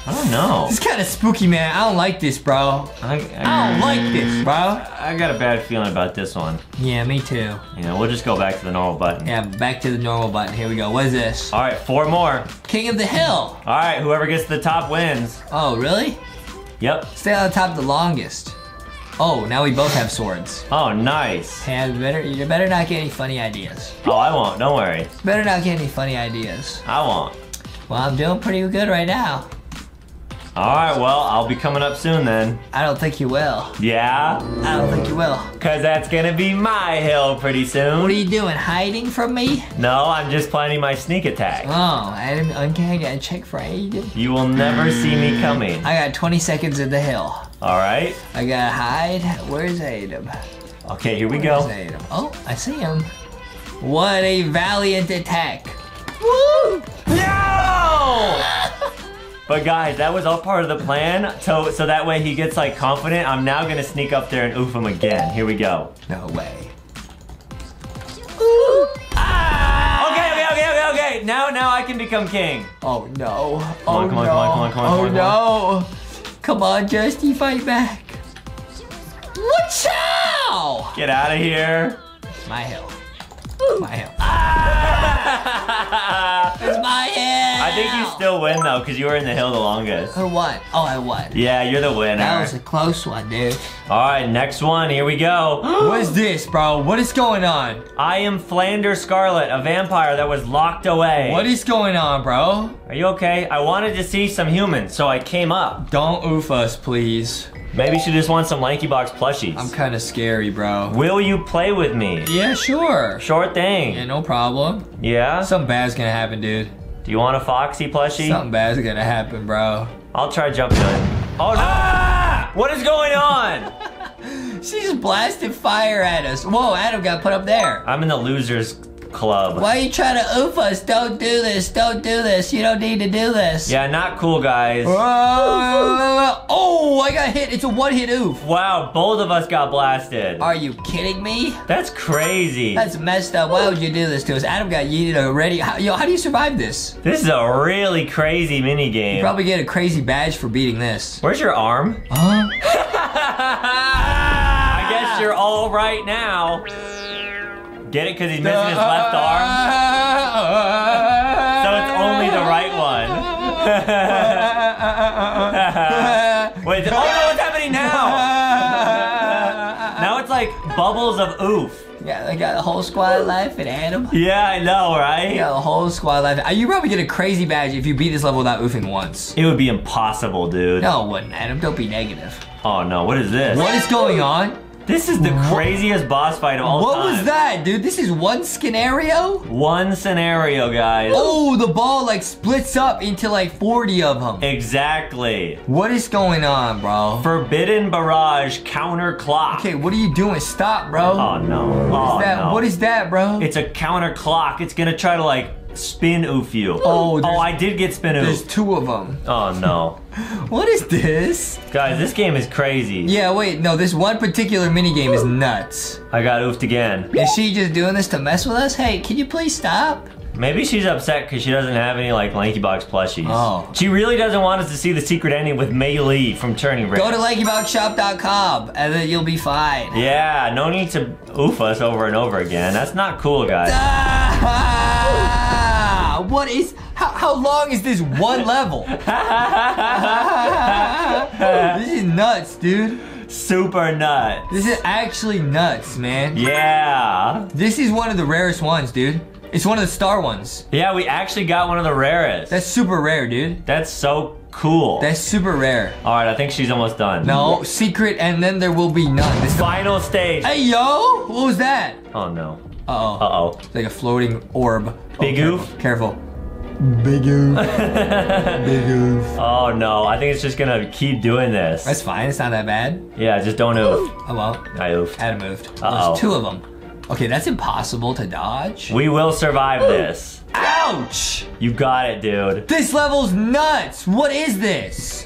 I don't know. It's kind of spooky, man. I don't like this, bro. I, I don't like this, bro. I got a bad feeling about this one. Yeah, me too. You know, we'll just go back to the normal button. Yeah, back to the normal button. Here we go. What is this? All right, four more. King of the Hill. All right, whoever gets to the top wins. Oh, really? Yep. Stay on top the longest. Oh, now we both have swords. Oh, nice. Hey, you better, you better not get any funny ideas. Oh, I won't. Don't worry. Better not get any funny ideas. I won't. Well, I'm doing pretty good right now. All right, well, I'll be coming up soon then. I don't think you will. Yeah? I don't think you will. Because that's going to be my hill pretty soon. What are you doing? Hiding from me? No, I'm just planning my sneak attack. Oh, I didn't. Okay, I gotta check for Aiden. You will never see me coming. I got 20 seconds in the hill. All right? I gotta hide. Where's Adam? Okay, here we Where's go. Adam? Oh, I see him. What a valiant attack. Woo! No! [LAUGHS] But guys, that was all part of the plan. So so that way he gets like confident. I'm now gonna sneak up there and oof him again. Here we go. No way. Ah! Okay, okay, okay, okay, okay. Now now I can become king. Oh no. Come oh on, come on, no. come on, come on, come on, Oh come on, no. Come on, Justy, fight back. Watch out! Get out of here. My My hill. I It's my hill. think you still win though, because you were in the hill the longest. Or what? Oh, I won. Yeah, you're the winner. That was a close one, dude. All right, next one. Here we go. [GASPS] What is this, bro? What is going on? I am Flandre Scarlet, a vampire that was locked away. What is going on, bro? Are you okay? I wanted to see some humans, so I came up. Don't oof us, please. Maybe she just wants some LankyBox plushies. I'm kind of scary, bro. Will you play with me? Yeah, sure. Sure thing. Yeah, no problem. Yeah? Something bad's gonna happen, dude. Do you want a Foxy plushie? Something bad's gonna happen, bro. I'll try jumping on it. Oh no! Ah! What is going on? [LAUGHS] She just blasted fire at us. Whoa, Adam got put up there. I'm in the losers club. Why are you trying to oof us? Don't do this. Don't do this. You don't need to do this. Yeah, not cool, guys. Uh, oh, I got hit. It's a one hit oof. Wow, both of us got blasted. Are you kidding me? That's crazy. That's messed up. Why would you do this to us? Adam got yeeted already. How, yo, how do you survive this? This is a really crazy mini game. You probably get a crazy badge for beating this. Where's your arm? Huh? [LAUGHS] I guess you're all right now. Get it? Because he's missing his left arm? So it's only the right one. [LAUGHS] Wait, oh no, what's happening now? Now it's like bubbles of oof. Yeah, they got the whole squad laughing at him. Yeah, I know, right? got the whole squad laughing. Uh, You probably get a crazy badge if you beat this level without oofing once. It would be impossible, dude. No, it wouldn't, Adam. Don't be negative. Oh no, what is this? What is going on? This is the craziest boss fight of all What time. was that, dude? This is one scenario? One scenario, guys. Oh, the ball like splits up into like 40 of them. Exactly. What is going on, bro? Forbidden Barrage counter clock. Okay, what are you doing? Stop, bro. Oh no. Oh Is that, no. What is that, bro? It's a counter clock. It's gonna try to like spin oof you. Oh, oh, I did get spin There's two of them. Oh no. [LAUGHS] What is this? Guys, this game is crazy. Yeah, wait, no, this one particular minigame is [GASPS] nuts. I got oofed again. Is she just doing this to mess with us? Hey, can you please stop? Maybe she's upset because she doesn't have any like LankyBox plushies. Oh. She really doesn't want us to see the secret ending with Mei Lee from Turning Red. Go to LankyBoxShop.com and then you'll be fine. Yeah, no need to oof us over and over again. That's not cool, guys. Ah, [LAUGHS] [LAUGHS] what is how, how long is this one level? [LAUGHS] this is nuts, dude. Super nuts. This is actually nuts, man. Yeah. This is one of the rarest ones, dude. It's one of the star ones. Yeah, we actually got one of the rarest. That's super rare, dude. That's so cool. That's super rare. All right, I think she's almost done. No, secret, and then there will be none. This Final stage. Hey, yo! What was that? Oh no. Uh-oh. Uh It's like a floating orb. Oh, Big careful, oof? Careful. Big oof. oh. [LAUGHS] Big oof. oh no, I think it's just gonna keep doing this. That's fine. It's not that bad. yeah, just don't oof. Oh well. I oofed. Adam moved. Oh, Uh-oh. There's two of them. Okay, that's impossible to dodge. We will survive this. Ouch! You got it, dude. This level's nuts. What is this?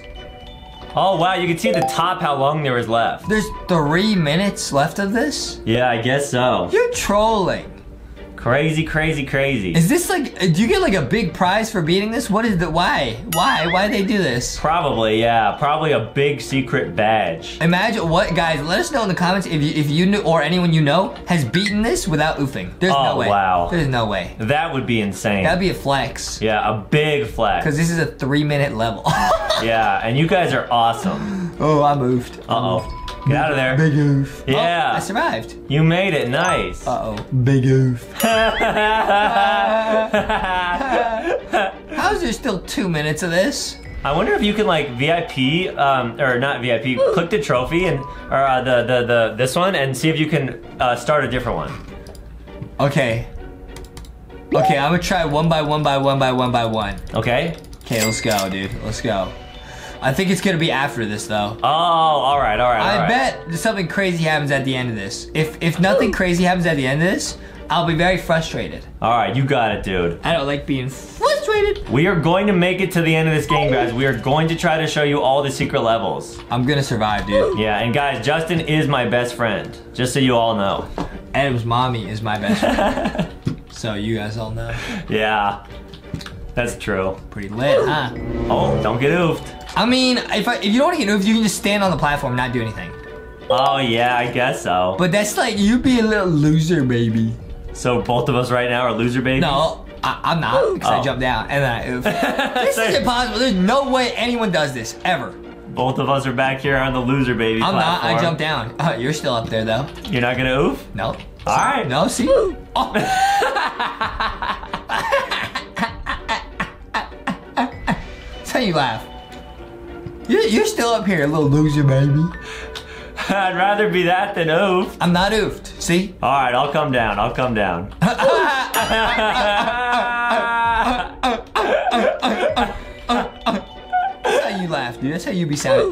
Oh wow, you can see at the top how long there is left. There's three minutes left of this? Yeah, I guess so. You're trolling. Crazy, crazy, crazy. Is this like, do you get like a big prize for beating this? What is the, why? Why? Why they do this? Probably, yeah. Probably a big secret badge. Imagine what, guys, let us know in the comments if you, if you knew, or anyone you know, has beaten this without oofing. There's Oh, no way. wow. There's no way. That would be insane. That'd be a flex. yeah, a big flex. Because this is a three minute level. [LAUGHS] Yeah, and you guys are awesome. Oh, I moved. Uh oh. Get out of there. Big oof. Yeah. Oh, I survived. You made it nice. Uh oh. Big oof. [LAUGHS] How is there still two minutes of this? I wonder if you can like VIP, um, or not VIP, click the trophy and or uh, the, the the this one and see if you can uh, start a different one. Okay. Okay, I'm gonna try one by one by one by one by one. Okay. Okay, let's go, dude. Let's go. I think it's gonna be after this though. Oh, all right, all right. all I right. bet something crazy happens at the end of this. If if nothing crazy happens at the end of this, I'll be very frustrated. All right, you got it, dude. I don't like being frustrated. We are going to make it to the end of this game, guys. We are going to try to show you all the secret levels. I'm gonna survive, dude. Yeah, and guys, Justin is my best friend. Just so you all know. Adam's mommy is my best friend. [LAUGHS] so you guys all know. Yeah, that's true. Pretty lit, huh? Oh, don't get oofed. I mean, if, I, if you don't want to get moved, you can just stand on the platform and not do anything. Oh yeah, I guess so. But that's like you be a little loser, baby. So both of us right now are loser babies. No, I, I'm not because I Oh. jumped down and then I [LAUGHS] this is impossible. There's no way anyone does this ever. Both of us are back here on the loser baby I'm not. I platform. jumped down. Uh, you're still up there though. You're not gonna oof? No. All right. No. See. Oh. [LAUGHS] [LAUGHS] That's how you laugh. You're, still up here, a little loser, baby. [LAUGHS] I'd rather be that than oof. I'm not oofed. See? All right, I'll come down. I'll come down. [LAUGHS] That's how you laugh, dude. That's how you be sounding.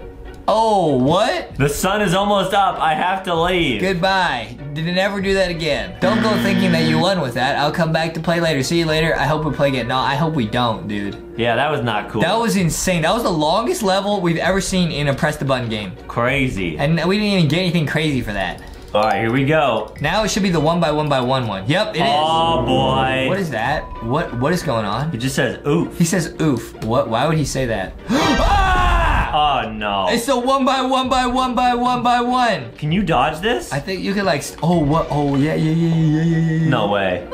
[LAUGHS] oh, what? the sun is almost up. I have to leave. Goodbye. Did never do that again. Don't go thinking that you won with that. I'll come back to play later. See you later. I hope we play again. No, I hope we don't, dude. Yeah, that was not cool. That was insane. That was the longest level we've ever seen in a press the button game. crazy. And we didn't even get anything crazy for that. All right, here we go. Now it should be the one by one by one one. Yep, it is. Oh boy. What is that? What what is going on? It just says oof. He says oof. What why would he say that? [GASPS] ah! Oh no. It's a one by one by one by one by one. Can you dodge this? I think you can like st- oh what oh yeah yeah yeah yeah yeah yeah yeah. no way.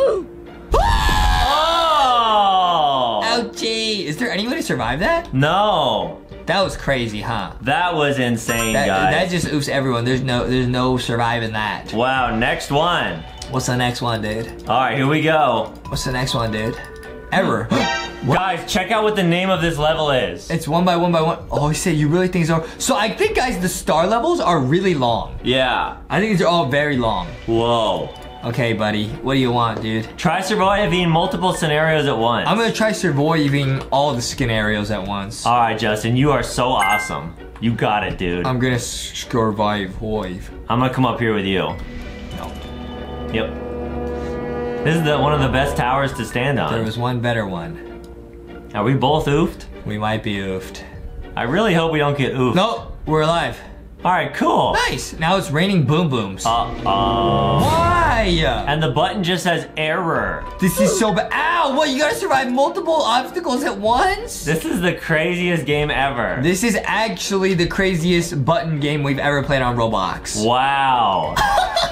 Ah! [GASPS] Oh. Ouchie! Is there anyone who survived that? No. That was crazy, huh? That was insane, That, guys. that just oops everyone. There's no there's no surviving that. wow, next one. What's the next one, dude? All right, here we go. What's the next one, dude? Ever. [GASPS] Guys, check out what the name of this level is. it's one by one by one. Oh, you say you really think so? So I think, guys, the star levels are really long. Yeah. I think these are all very long. Whoa. Okay, buddy. What do you want, dude? Try surviving multiple scenarios at once. I'm gonna try surviving all the scenarios at once. All right, Justin, you are so awesome. You got it, dude. I'm gonna survive. I'm gonna come up here with you. No. Yep. This is the one of the best towers to stand on. There was one better one. Are we both oofed? We might be oofed. I really hope we don't get oofed. Nope, we're alive. All right, cool. Nice. Now it's raining boom booms. Uh-oh. Why? And the button just says error. This is so bad. Ow! What? You gotta survive multiple obstacles at once? This is the craziest game ever. This is actually the craziest button game we've ever played on Roblox. Wow. [LAUGHS]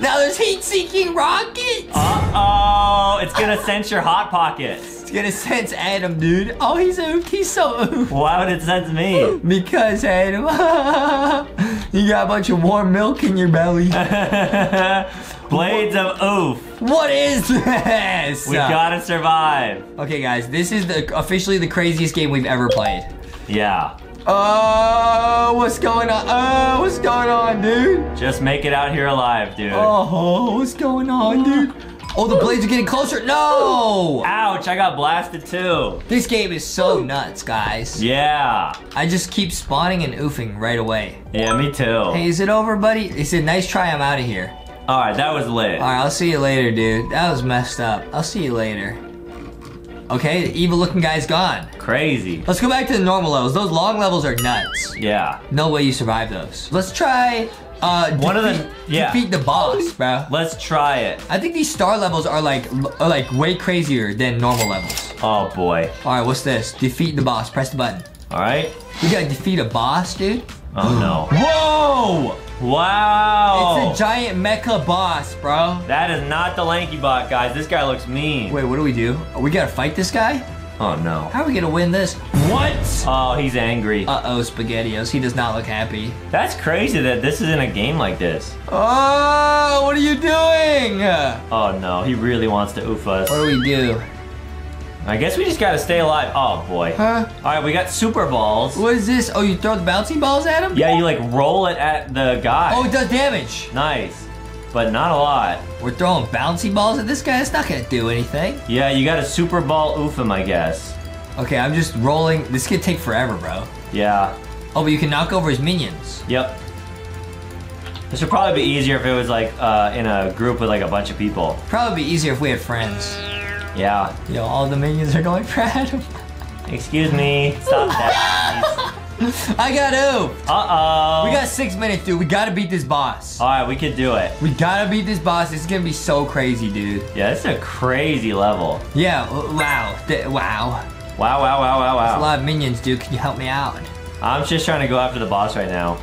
Now there's heat-seeking rockets. Uh-oh. It's gonna sense your hot pockets. It's gonna sense Adam, dude. Oh, he's oof. He's so oof. Why would it sense me? Because Adam, [LAUGHS] you got a bunch of warm milk in your belly. [LAUGHS] Blades of oof. what is this? We gotta survive. Okay, guys, this is the officially the craziest game we've ever played. Yeah. Oh, what's going on? Oh, what's going on, dude? Just make it out here alive, dude. Oh, what's going on, dude? Oh, the blades are getting closer. No! Ouch, I got blasted too. This game is so nuts, guys. Yeah. I just keep spawning and oofing right away. Yeah, me too. Hey, is it over, buddy? He said, nice try, I'm out of here. All right, that was lit. All right, I'll see you later, dude. That was messed up. I'll see you later. Okay, the evil looking guy's gone. Crazy. Let's go back to the normal levels. Those long levels are nuts. Yeah. No way you survive those. Let's try uh One of defeat- them- yeah. defeat the boss, bro. Let's try it. I think these star levels are like are like way crazier than normal levels. Oh boy. All right, what's this? Defeat the boss. Press the button. All right. We gotta defeat a boss, dude. Oh no. Whoa! Wow. It's a giant mecha boss, bro. that is not the lanky bot, guys. This guy looks mean. Wait, what do we do? Oh, we gotta fight this guy? Oh no. How are we gonna win this? What? Oh, he's angry. Uh-oh, SpaghettiOs. He does not look happy. That's crazy that this is in a game like this. Oh, what are you doing? Oh no, he really wants to oof us. What do we do? I guess we just gotta stay alive. Oh boy. Huh? All right, we got super balls. What is this? Oh, you throw the bouncy balls at him? Yeah, you like roll it at the guy. Oh, it does damage. nice, but not a lot. We're throwing bouncy balls at this guy. It's not gonna do anything. Yeah, you got a super ball oof him, I guess. Okay, I'm just rolling. This could take forever, bro. Yeah. Oh, but you can knock over his minions. Yep. This would probably be easier if it was like uh, in a group with like a bunch of people. Probably be easier if we had friends. Yeah. You know, all the minions are going [LAUGHS] for Adam. Excuse me. Stop that, [LAUGHS] I got oofed. Uh-oh. We got six minutes, dude. We gotta beat this boss. All right, we could do it. We gotta beat this boss. This is gonna be so crazy, dude. Yeah, this is a crazy level. Yeah, wow. Th- wow. Wow, wow, wow, wow, A wow. lot of minions, dude. Can you help me out? I'm just trying to go after the boss right now.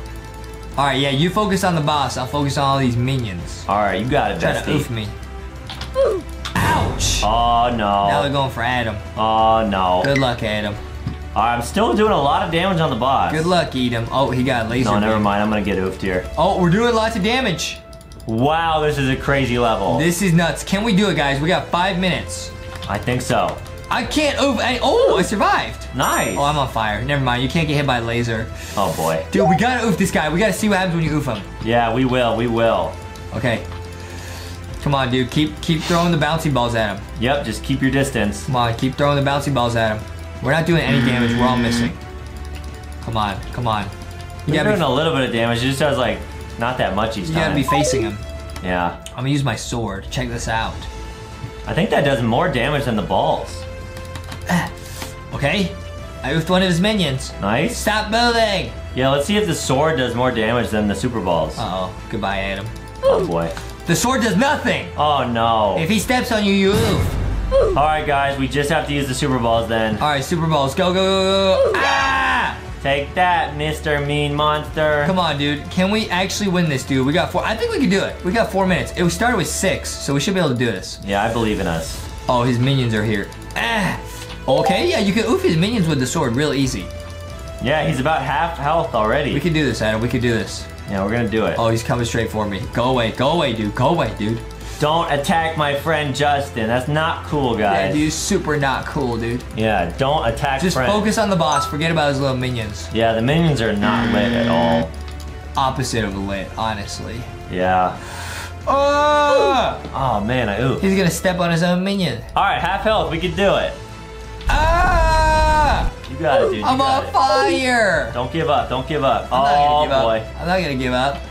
All right, yeah, you focus on the boss. I'll focus on all these minions. All right, you got it, Try to oof bestie. Ouch! Oh no. Now they're going for Adam. Oh no. Good luck, Adam. I'm still doing a lot of damage on the boss. Good luck, Adam. Oh, he got laser. No, never beam. mind. I'm gonna get oofed here. Oh, we're doing lots of damage. Wow, this is a crazy level. This is nuts. Can we do it, guys? We got five minutes. I think so. I can't oof. I, oh, I survived. Nice. Oh, I'm on fire. Never mind. You can't get hit by a laser. Oh boy. Dude, we gotta oof this guy. We gotta see what happens when you oof him. Yeah, we will. We will. Okay. Come on, dude. Keep keep throwing the bouncy balls at him. Yep. Just keep your distance. Come on, keep throwing the bouncy balls at him. We're not doing any damage. We're all missing. Come on, come on. You You're doing a little bit of damage. It just does like not that much each you time. gotta be facing him. yeah. I'm gonna use my sword. Check this out. I think that does more damage than the balls. [SIGHS] Okay. I oofed one of his minions. Nice. Stop moving. Yeah. Let's see if the sword does more damage than the super balls. Uh oh. Goodbye, Adam. Oh boy. The sword does nothing. Oh no. If he steps on you, you oof. All right, guys. We just have to use the super balls then. All right, Super Balls, go, go, go, go. Ah! Take that, Mr. Mean Monster. Come on, dude. Can we actually win this, dude? We got four. I think we can do it. We got four minutes. It started with six, so we should be able to do this. Yeah, I believe in us. Oh, his minions are here. Ah. Okay, yeah, you can oof his minions with the sword real easy. Yeah, he's about half health already. We can do this, Adam. We can do this. Yeah, we're gonna do it. Oh, he's coming straight for me. Go away, go away, dude. Go away, dude. Don't attack my friend Justin. That's not cool, Yeah, guys. dude, super not cool, dude. Yeah, don't attack Just friends. focus on the boss. Forget about his little minions. Yeah, the minions are not lit at all. Opposite of lit, honestly. Yeah. Oh! Oh man, I ooh. He's gonna step on his own minion. All right, half health. We can do it. Ah! You got it, dude. You I'm on it. fire! Don't give up. Don't give up. I'm not oh gonna give boy. up. I'm not gonna give up.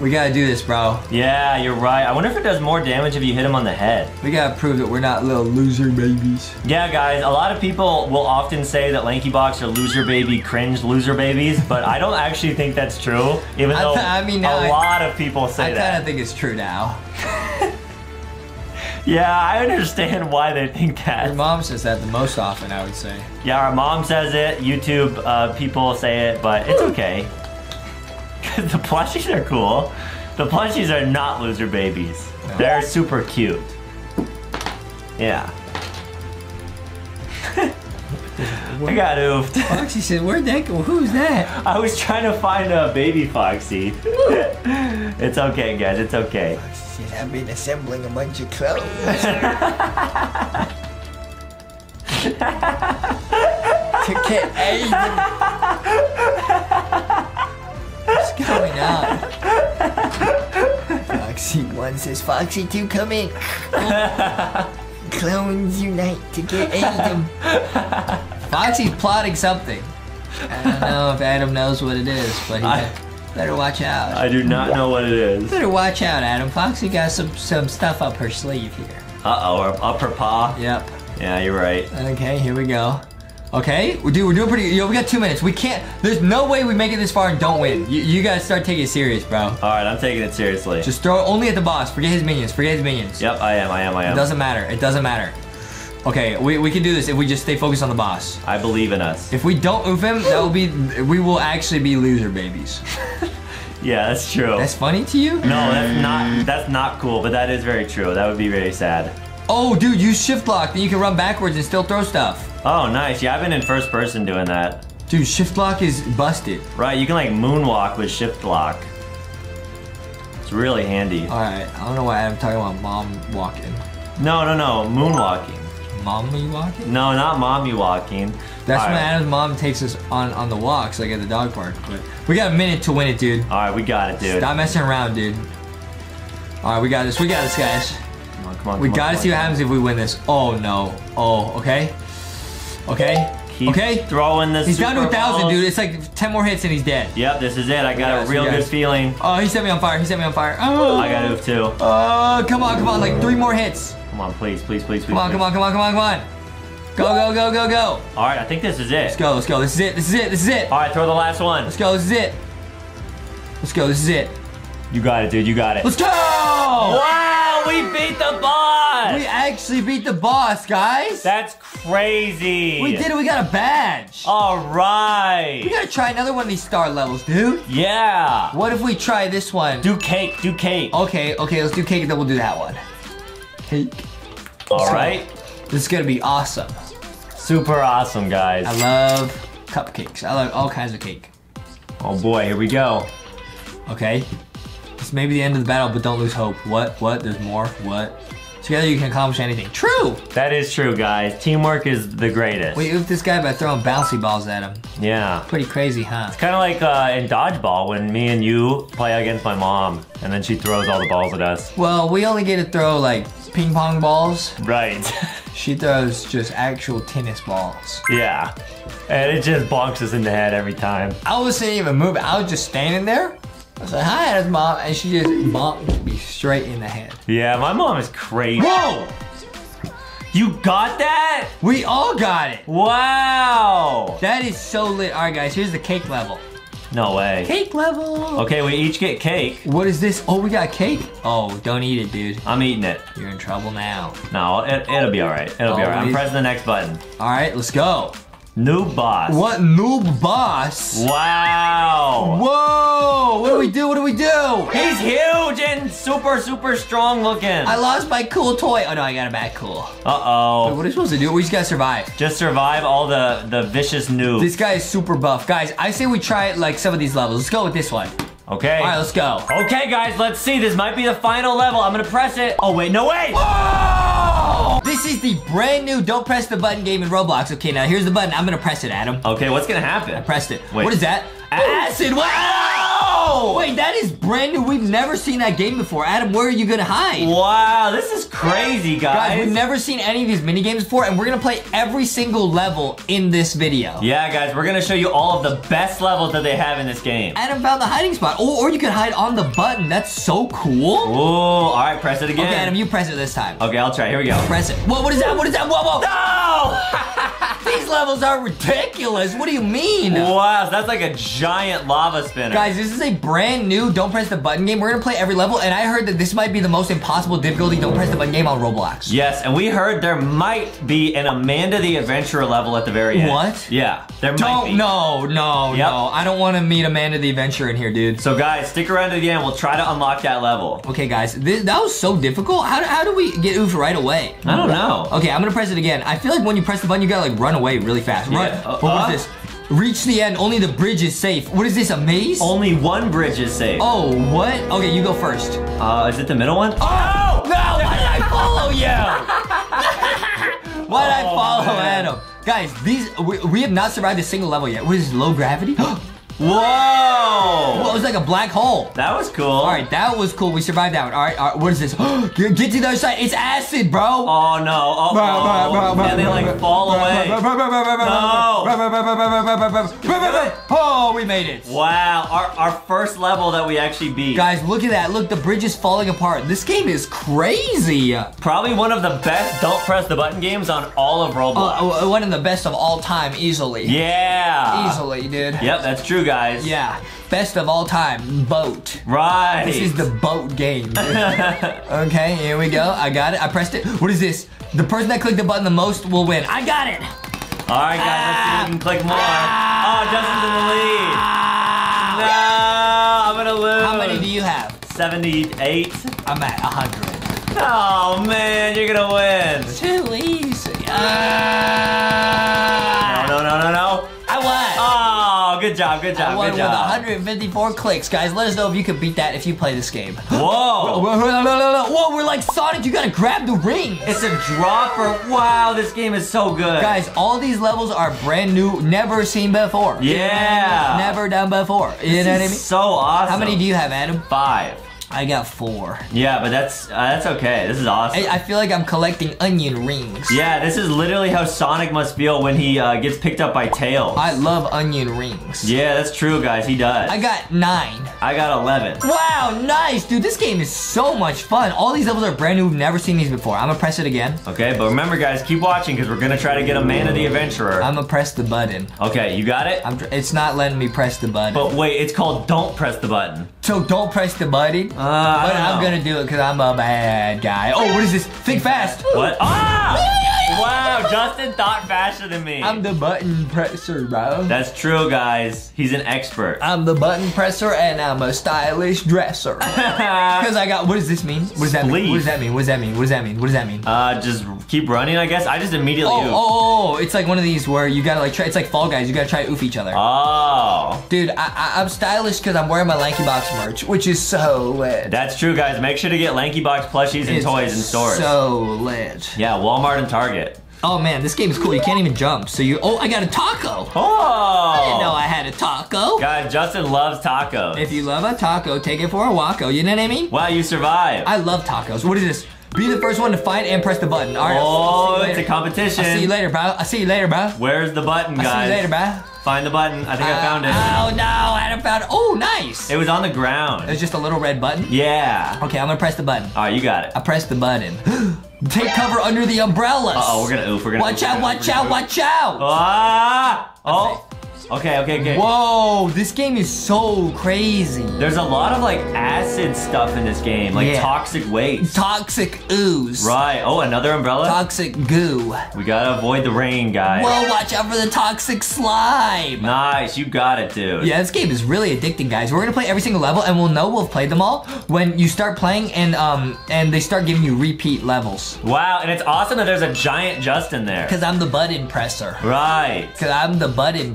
We gotta do this, bro. Yeah, you're right. I wonder if it does more damage if you hit him on the head. We gotta prove that we're not little loser babies. Yeah, guys, a lot of people will often say that LankyBox are loser baby, cringe loser babies, but I don't actually think that's true, even I though th- I mean, a I- lot of people say I that. I kinda think it's true now. [LAUGHS] Yeah, I understand why they think that. Your that. mom says that the most often, I would say. Yeah, our mom says it, YouTube uh, people say it, but it's okay. [LAUGHS] The plushies are cool. The plushies are not loser babies. No. They're super cute. Yeah. [LAUGHS] I got oofed. Foxy said, where'd that go? Who's that? I was trying to find a baby foxy. [LAUGHS] it's okay, guys. It's okay. I've been assembling a bunch of clothes. to get Aiden. What's going on? Foxy 1 says, Foxy 2, come in. Clones unite to get Aiden. Foxy's plotting something. I don't know if Adam knows what it is, but he I- better watch out. I do not know what it is. Better watch out, Adam. Foxy got some some stuff up her sleeve here. Uh oh, our upper paw. Yep. Yeah, you're right. Okay, here we go. Okay, we do. We're doing pretty. Yo, we got two minutes. We can't. There's no way we make it this far and don't win. You, you gotta start taking it serious, bro. All right, I'm taking it seriously. Just throw it only at the boss. Forget his minions. Forget his minions. Yep, I am. I am. I am. It doesn't matter. It doesn't matter. Okay, we, we can do this if we just stay focused on the boss. I believe in us. If we don't oof him, that will be. We will actually be loser babies. [LAUGHS] Yeah, that's true. That's funny to you? no, that's not. That's not cool. But that is very true. That would be very sad. Oh, dude, use shift lock. Then you can run backwards and still throw stuff. Oh, nice. Yeah, I've been in first person doing that. Dude, shift lock is busted. Right, you can like moonwalk with shift lock. It's really handy. All right, I don't know why I'm talking about mom walking. No, no, no, moonwalking. Mommy walking? No, not mommy walking. That's All when right. Adam's mom takes us on on the walks, like at the dog park. But we got a minute to win it, dude. All right, we got it, dude. Stop messing around, dude. All right, we got this. We got this, guys. Come on, come on, We come gotta come see what happens if we win this. Oh no. Oh, okay. Okay. Keep Okay. throwing this. He's down to a thousand, dude. It's like 10 more hits and he's dead. Yep, this is it. I got Yes, a real yes. good feeling. Oh, he set me on fire. He set me on fire. Oh, I got oof too. Oh, come on, come on. Like three more hits. Come on, please, please, please, please. Come on, please. come on, come on, come on, come on. Go, go, go, go, go. All right, I think this is it. Let's go, let's go. This is it. This is it. This is it. All right, throw the last one. Let's go. This is it. Let's go. This is it. You got it, dude. You got it. Let's go! Wow, we beat the boss. We actually beat the boss, guys. That's crazy. We did it. We got a badge. All right. We gotta try another one of these star levels, dude. Yeah. What if we try this one? Do cake. Do cake. Okay, okay, let's do cake and then we'll do that one. Cake. All right. This is gonna be awesome. Super awesome, guys. I love cupcakes. I love all kinds of cake. oh boy, here we go. Okay. This may be the end of the battle, but don't lose hope. What? What? There's more? What? Together you can accomplish anything. True! That is true, guys. Teamwork is the greatest. We oofed this guy by throwing bouncy balls at him. Yeah. Pretty crazy, huh? It's kind of like uh, in dodgeball when me and you play against my mom, and then she throws all the balls at us. Well, we only get to throw like ping pong balls. Right. [LAUGHS] She throws just actual tennis balls. yeah. And it just bonks us in the head every time. I wasn't even moving. I was just standing there. I was like, hi, Adam's mom. And she just bonked me straight in the head. Yeah, my mom is crazy. Whoa! You got that? We all got it. Wow. That is so lit. All right, guys, here's the cake level. No way. Cake level. Okay, we each get cake. What is this? Oh, we got cake. Oh, don't eat it, dude. I'm eating it. You're in trouble now. No, it, it'll be all right. It'll be oh, all right. I'm pressing the next button. All right, let's go. New boss. What noob boss? Wow. Whoa! What do we do? What do we do? He's huge and super, super strong looking. I lost my cool toy. Oh no, I got it back. Cool. Uh-oh. what are we supposed to do? We just gotta survive. Just survive all the, the vicious noobs. This guy is super buff. Guys, I say we try it like some of these levels. Let's go with this one. Okay. All right, let's go. Okay, guys, let's see. This might be the final level. I'm gonna press it. Oh, wait, no, wait. Oh! This is the brand new don't press the button game in Roblox. Okay, now here's the button. I'm gonna press it, Adam. Okay, what's gonna happen? I pressed it. Wait. What is that? Acid. Wow! Wait, that is brand new. We've never seen that game before. Adam, where are you gonna hide? Wow, this is crazy, guys. Guys, we've never seen any of these mini games before, and we're gonna play every single level in this video. Yeah, guys, we're gonna show you all of the best levels that they have in this game. Adam found the hiding spot. Or, or you can hide on the button. That's so cool. Oh, all right, press it again. Okay, Adam, you press it this time. Okay, I'll try. Here we go. Press it. Whoa, what is that? What is that? Whoa, whoa. No! [LAUGHS] These levels are ridiculous. What do you mean? wow, so that's like a giant lava spinner. Guys, this is a brand new Don't Press the Button game. We're gonna play every level, and I heard that this might be the most impossible difficulty Don't Press the Button game on Roblox. Yes, and we heard there might be an Amanda the Adventurer level at the very end. What? Yeah, there might Don't, be. no, no, Yep. no. I don't want to meet Amanda the Adventurer in here, dude. So guys, stick around to the end. We'll try to unlock that level. Okay, guys, this, that was so difficult. How, do- how do we get oof right away? I don't know. Okay, I'm gonna press it again. I feel like when you press the button, you gotta like run away really fast. Run. Yeah, uh, what uh. was this? Reach the end. Only the bridge is safe. What is this? A maze? Only one bridge is safe. Oh, what? Okay, you go first. Uh, is it the middle one? Oh no! Why did I follow you? [LAUGHS] Why did I Oh, follow man. Adam? Guys, these we, we have not survived a single level yet. What is this, low gravity? [GASPS] [GASPS] [GASPS] Whoa! was like a black hole? That was cool. All right, that was cool. We survived that one. All right, all right what is this? get, to the other side. It's acid, bro. Oh no! Oh, oh. and they like fall away. No! Oh, we made it. Wow! Our our first level that we actually beat. Guys, look at that. Look, the bridge is falling apart. This game is crazy. Uh, Probably one of the best don't press the button games on all of Roblox. uh, one of the best of all time, easily. yeah. Easily, dude. Yep, that's true, guys. Yeah, best of all time, boat. Right. This is the boat game. [LAUGHS] okay, here we go. I got it. I pressed it. What is this? The person that clicked the button the most will win. I got it. All right, guys. Let's see if we can click more. Ah. Oh, Justin's in the lead. Ah. No, I'm gonna lose. How many do you have? 78. I'm at 100. Oh man, you're gonna win. Too easy. No, job, good job, good with job. 154 clicks. Guys, let us know if you can beat that if you play this game. Whoa. Whoa, whoa, whoa, whoa, we're like Sonic. You gotta grab the ring. It's a dropper. Wow, this game is so good. Guys, all these levels are brand new, never seen before. Yeah. Never done before. You this know what I mean? so awesome. How many do you have, Adam? Five. I got four. Yeah, but that's uh, that's okay. This is awesome. I, I feel like I'm collecting onion rings. yeah, this is literally how Sonic must feel when he uh, gets picked up by Tails. I love onion rings. yeah, that's true, guys. He does. I got nine. I got 11. Wow, nice, dude. This game is so much fun. All these levels are brand new. We've never seen these before. I'm gonna press it again. Okay, but remember, guys, keep watching because we're gonna try to get Amanda the Adventurer. I'm gonna press the button. okay, you got it. I'm. It's not letting me press the button. But wait, it's called Don't Press the Button. So don't press the button. Uh, but I'm gonna do it because I'm a bad guy. Oh, what is this? Think fast. What? Ah! Wow, Justin thought faster than me. I'm the button presser, bro. That's true, guys. He's an expert. I'm the button presser and I'm a stylish dresser. [LAUGHS] Because I got. What does this mean? What does that mean? What does that mean? What does that mean? What does that mean? What does that mean? uh, just keep running, I guess. I just immediately. Oh, oofed. oh, oh, it's like one of these where you gotta like try. It's like Fall Guys. You gotta try to oof each other. Oh, Dude, I, I, I'm stylish because I'm wearing my LankyBox merch, which is so lit. that's true, guys. Make sure to get LankyBox plushies and It's toys in stores. So lit. yeah, Walmart and Target. Oh man, this game is cool. You can't even jump. So you. Oh, I got a taco. Oh! I didn't know I had a taco. Guys, Justin loves tacos. If you love a taco, take it for a waco. You know what I mean? wow, you survived. I love tacos. What is this? Be the first one to find and press the button. All right. Oh, it's a competition. I'll see you later, bro. I'll see you later, bro. Where's the button, guys? I'll see you later, bro. Find the button. I think I found it. Uh, oh no, I haven't found it. Oh, nice. It was on the ground. There's just a little red button. Yeah. Okay, I'm gonna press the button. All right, you got it. I press the button. [GASPS] Take cover under the umbrellas. Uh oh, we're gonna oof. We're gonna Watch oof, out, watch out, watch out. Ah! Oh. Okay, okay, okay. Whoa, this game is so crazy. There's a lot of like acid stuff in this game, like Yeah. toxic waste. Toxic ooze. Right. Oh, another umbrella. Toxic goo. we gotta avoid the rain, guys. Whoa, watch out for the toxic slime. Nice, you got it, dude. Yeah, this game is really addicting, guys. We're gonna play every single level, and we'll know we'll played them all when you start playing and um and they start giving you repeat levels. Wow, and it's awesome that there's a giant Justin there. Cause I'm the butt presser. Right. Cause I'm the button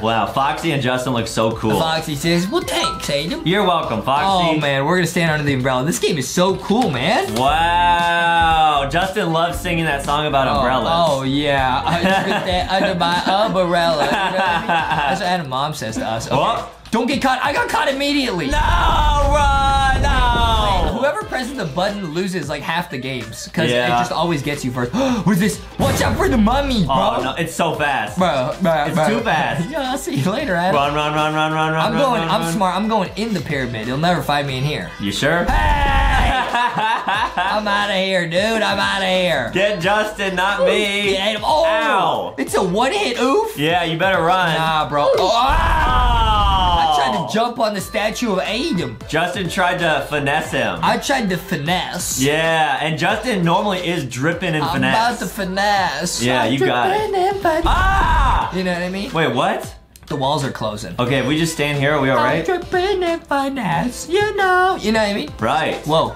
Wow, Foxy and Justin look so cool. Foxy says, "Well, thanks, Adam." You're welcome, Foxy. Oh man, we're gonna stand under the umbrella. This game is so cool, man. Wow, Justin loves singing that song about Oh, umbrellas. Oh, yeah, I put that under my [LAUGHS] umbrella. You know what I mean? That's what [LAUGHS] Adam mom says to us. Okay. What? Don't get caught. I got caught immediately. No, run, no. Whoever presses the button loses like half the games because Yeah. it just always gets you first. [GASPS] what is this? Watch out for the mummy, bro. Oh no, it's so fast. Bro, bro, It's bro. too fast. [LAUGHS] Yeah, I'll see you later, Adam. Run, run, run, run, run, run. I'm run, going. run, I'm run. smart. I'm going in the pyramid. You'll never find me in here. You sure? Hey! [LAUGHS] I'm out of here, dude. I'm out of here. Get Justin, not me. Get him. Oh, Ow. it's a one-hit oof. Yeah, you better run. Nah, bro. Oh, ah! I tried to jump on the statue of Adam. Justin tried to finesse him. I tried to finesse. yeah, and Justin normally is dripping in I'm finesse. about to finesse. Yeah, I'm you got it. in finesse. Ah! You know what I mean? Wait, what? The walls are closing. Okay, if we just stand here, are we all right? I'm alright? dripping in finesse. You know. You know what I mean? Right. Whoa.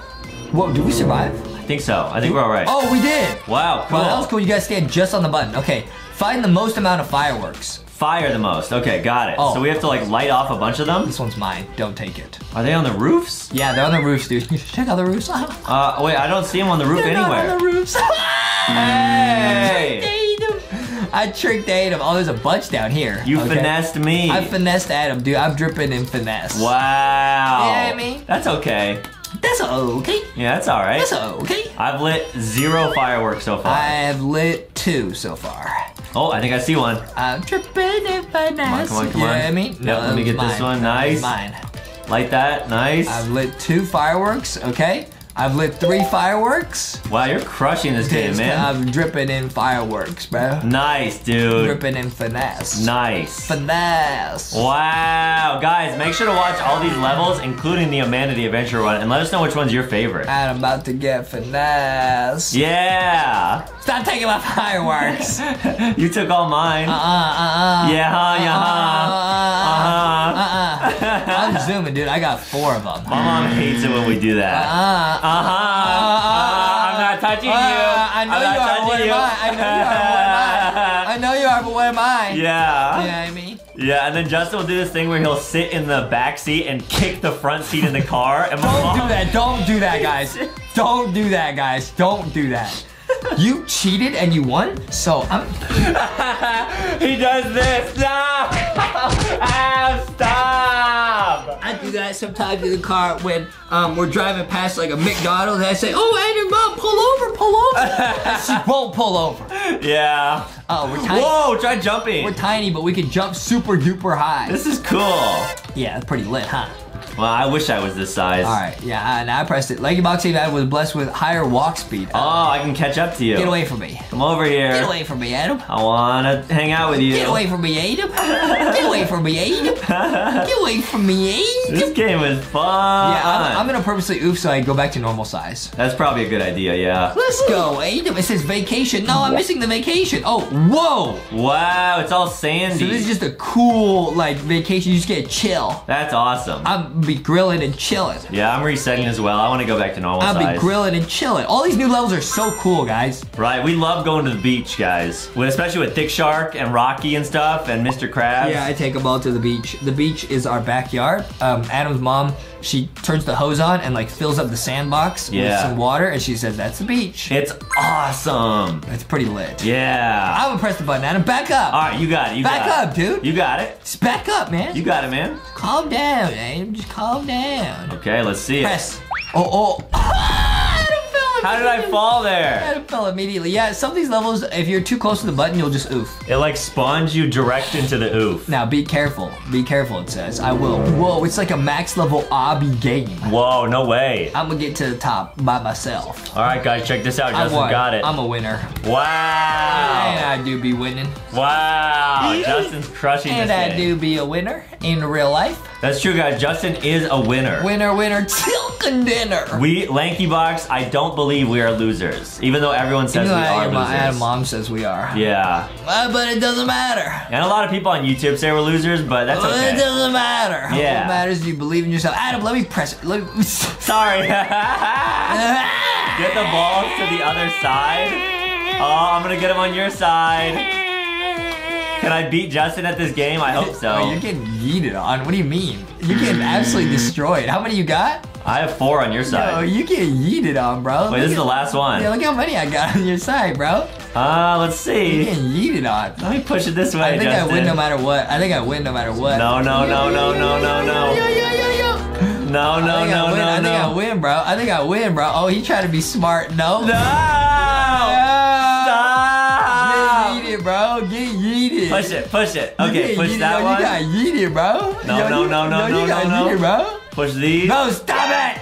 Whoa, did we survive? I think so. I think we're alright. Oh, we did. Wow, cool. Well, that was cool. You guys stand just on the button. Okay. Find the most amount of fireworks. Fire the most. Okay, got it. Oh. So we have to like light off a bunch of them? This one's mine. Don't take it. Are they on the roofs? Yeah, they're on the roofs, dude. [LAUGHS] You should check out the roofs. [LAUGHS] Uh, wait, I don't see them on the roof They're not anywhere. on the roofs. [LAUGHS] Hey! Adam. I tricked Adam. Oh, there's a bunch down here. You okay? finessed me. I finessed Adam, dude. I'm dripping in finesse. Wow. You know I mean? That's okay. That's okay. Yeah, that's alright. That's okay. I've lit zero fireworks so far. I have lit two so far. Oh, I think I see one. I'm dripping in finesse. come on, come you know on. what I mean? Yeah, let me get was this one. Nice. Mine. Light that. Nice. I've lit two fireworks. Okay. I've lit three fireworks. wow, you're crushing this game, man. I'm dripping in fireworks, bro. Nice, dude. Dripping in finesse. Nice. Finesse. Wow, guys, make sure to watch all these levels, including the Amanda the Adventure one, and let us know which one's your favorite. I'm about to get finesse. Yeah. Stop taking my fireworks. uh [LAUGHS] you took all mine. uh uh. uh. Yeah, huh, yeah, huh. Uh uh. Uh uh. I'm zooming, dude. I got four of them. My mom hates it when we do that. Uh Uh huh. Uh, I'm not touching you. Uh, I know you are, but what am I? I know you are, but what am I? [LAUGHS] I know you are, but what am I? Yeah. You know what I mean? Yeah, and then Justin will do this thing where he'll sit in the back seat and kick the front seat in the car. And Don't mom, do that. Don't do that, guys. Don't do that, guys. Don't do that. You cheated and you won? So I'm [LAUGHS] he does this. No! Ah, stop! I do that sometimes in the car when um, we're driving past like a McDonald's and I say, Oh Adam, mom, pull over, pull over. [LAUGHS] she won't pull over. Yeah. Oh, we're tiny. Whoa, try jumping. We're tiny, but we can jump super duper high. This is cool. Yeah, pretty lit, huh? Well, I wish I was this size. All right, yeah, and I pressed it. Leggy Boxing Adam was blessed with higher walk speed. Oh, I can catch up to you. Get away from me. Come over here. Get away from me, Adam. I wanna hang out with you. Get away from me, Adam. Get away from me, Adam. [LAUGHS] Get away from me, Adam. This game is fun. Yeah, I'm, I'm gonna purposely oof so I go back to normal size. That's probably a good idea, yeah. Let's go, Adam. It says vacation. No, I'm missing the vacation. Oh, whoa. Wow, it's all sandy. So this is just a cool, like, vacation. You just get chill. That's awesome. I'm be grilling and chilling. yeah, I'm resetting as well. I want to go back to normal I'll size. be grilling and chilling. All these new levels are so cool, guys. Right, we love going to the beach, guys. With, especially with Thicc Shark and Rocky and stuff and Mr. Krabs. Yeah, I take them all to the beach. The beach is our backyard. Um, Adam's mom, she turns the hose on and like fills up the sandbox with some water, and she says that's the beach. It's awesome. It's pretty lit. Yeah. I'm gonna press the button, Adam. Back up. All right, you got it. You Back got up, it. dude. You got it. Just back up, man. You got it, man. calm down, Adam. Just calm down. Okay, let's see it. Press. Oh, oh. How did I fall there? Adam fell immediately. Yeah, some of these levels, if you're too close to the button, you'll just oof. It like spawns you direct into the oof. Now, be careful. Be careful, it says. I will. Whoa, it's like a max level obby game. Whoa, no way. I'm gonna get to the top by myself. All right, guys, check this out. I Justin won. got it. I'm a winner. Wow. And. I do be winning. Wow. Justin's crushing And this I game. do be a winner in real life. That's true, guys. Justin is a winner. Winner, winner, tilkin dinner. We, LankyBox, I don't believe we are losers. Even though everyone says we though are Adam losers. mom says we are. Yeah. Uh, but it doesn't matter. And a lot of people on YouTube say we're losers, but that's okay. It doesn't matter. Yeah. What matters is you believe in yourself. Adam, let me press it. Let me... [LAUGHS] Sorry. [LAUGHS] get the balls to the other side. Oh, I'm gonna get them on your side. Can I beat Justin at this game? I hope so. Wait, you're getting yeeted on. What do you mean? You're getting absolutely destroyed. How many you got? I have four on your Yo, side. you get yeeted on, bro. Wait, this is the last one. Yeah, look how many I got [LAUGHS] on your side, bro. Uh, let's see. You're getting yeeted on. Let me push it this way, I think Justin. I win no matter what. I think I win no matter what. No, no, no, no, no, no, Yo, no. yo, yo, yo. No, no, I no, I win. no, I think I win, bro. I think I win, bro. Oh, he tried to be smart. No. No! Stop. Stop! Get yeeted, bro. Get yeeted. Push it, push it. Okay, push that Yo, one. You got yeeted, bro. No, Yo, no, no, no, yo, no, you got no, no. yeeted, bro. Push these. No, stop it.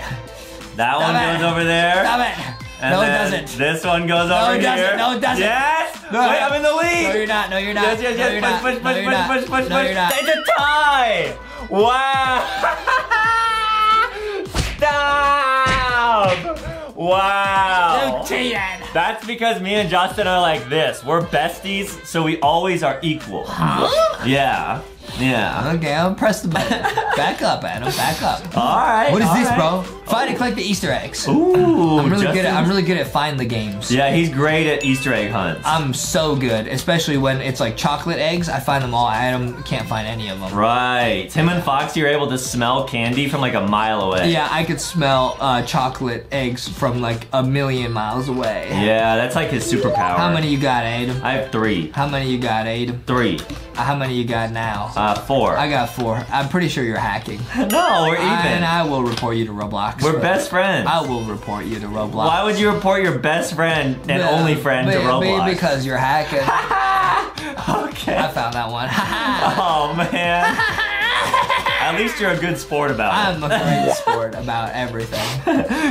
That one it. goes over there. Stop it. And no, it doesn't. This one goes No, over it doesn't. No, it doesn't. Yes. No. Wait, I'm in the lead. No, you're not. No, you're not. Yes, yes, yes. you're push, push, No, push, push, push, push, No, push. you're not. It's a tie. Wow. [LAUGHS] Stop. Wow. You cheated. That's because me and Justin are like this. We're besties, so we always are equal. Huh? Yeah. Yeah. Okay, I'll press the button. back up, Adam. Back up. All right. What is this, right. bro? Find and collect the Easter eggs. Ooh. I'm really good. At, I'm really good at find the games. Yeah, he's great at Easter egg hunts. I'm so good, especially when it's like chocolate eggs. I find them all. Adam can't find any of them. Right. Him and Foxy are able to smell candy from like a mile away. Yeah, I could smell uh, chocolate eggs from like a million miles away. Yeah, that's like his superpower. How many you got, Adam? I have three. How many you got, Adam? Three. Uh, How many you got now? Uh, four. I got four. I'm pretty sure you're hacking. [LAUGHS] no, we're even. And I will report you to Roblox. we're best friends. I will report you to Roblox. Why would you report your best friend and only friend to be- be- Roblox? Because you're hacking. [LAUGHS] okay. I found that one. [LAUGHS] Oh man. At least you're a good sport about it. I'm a great sport about everything.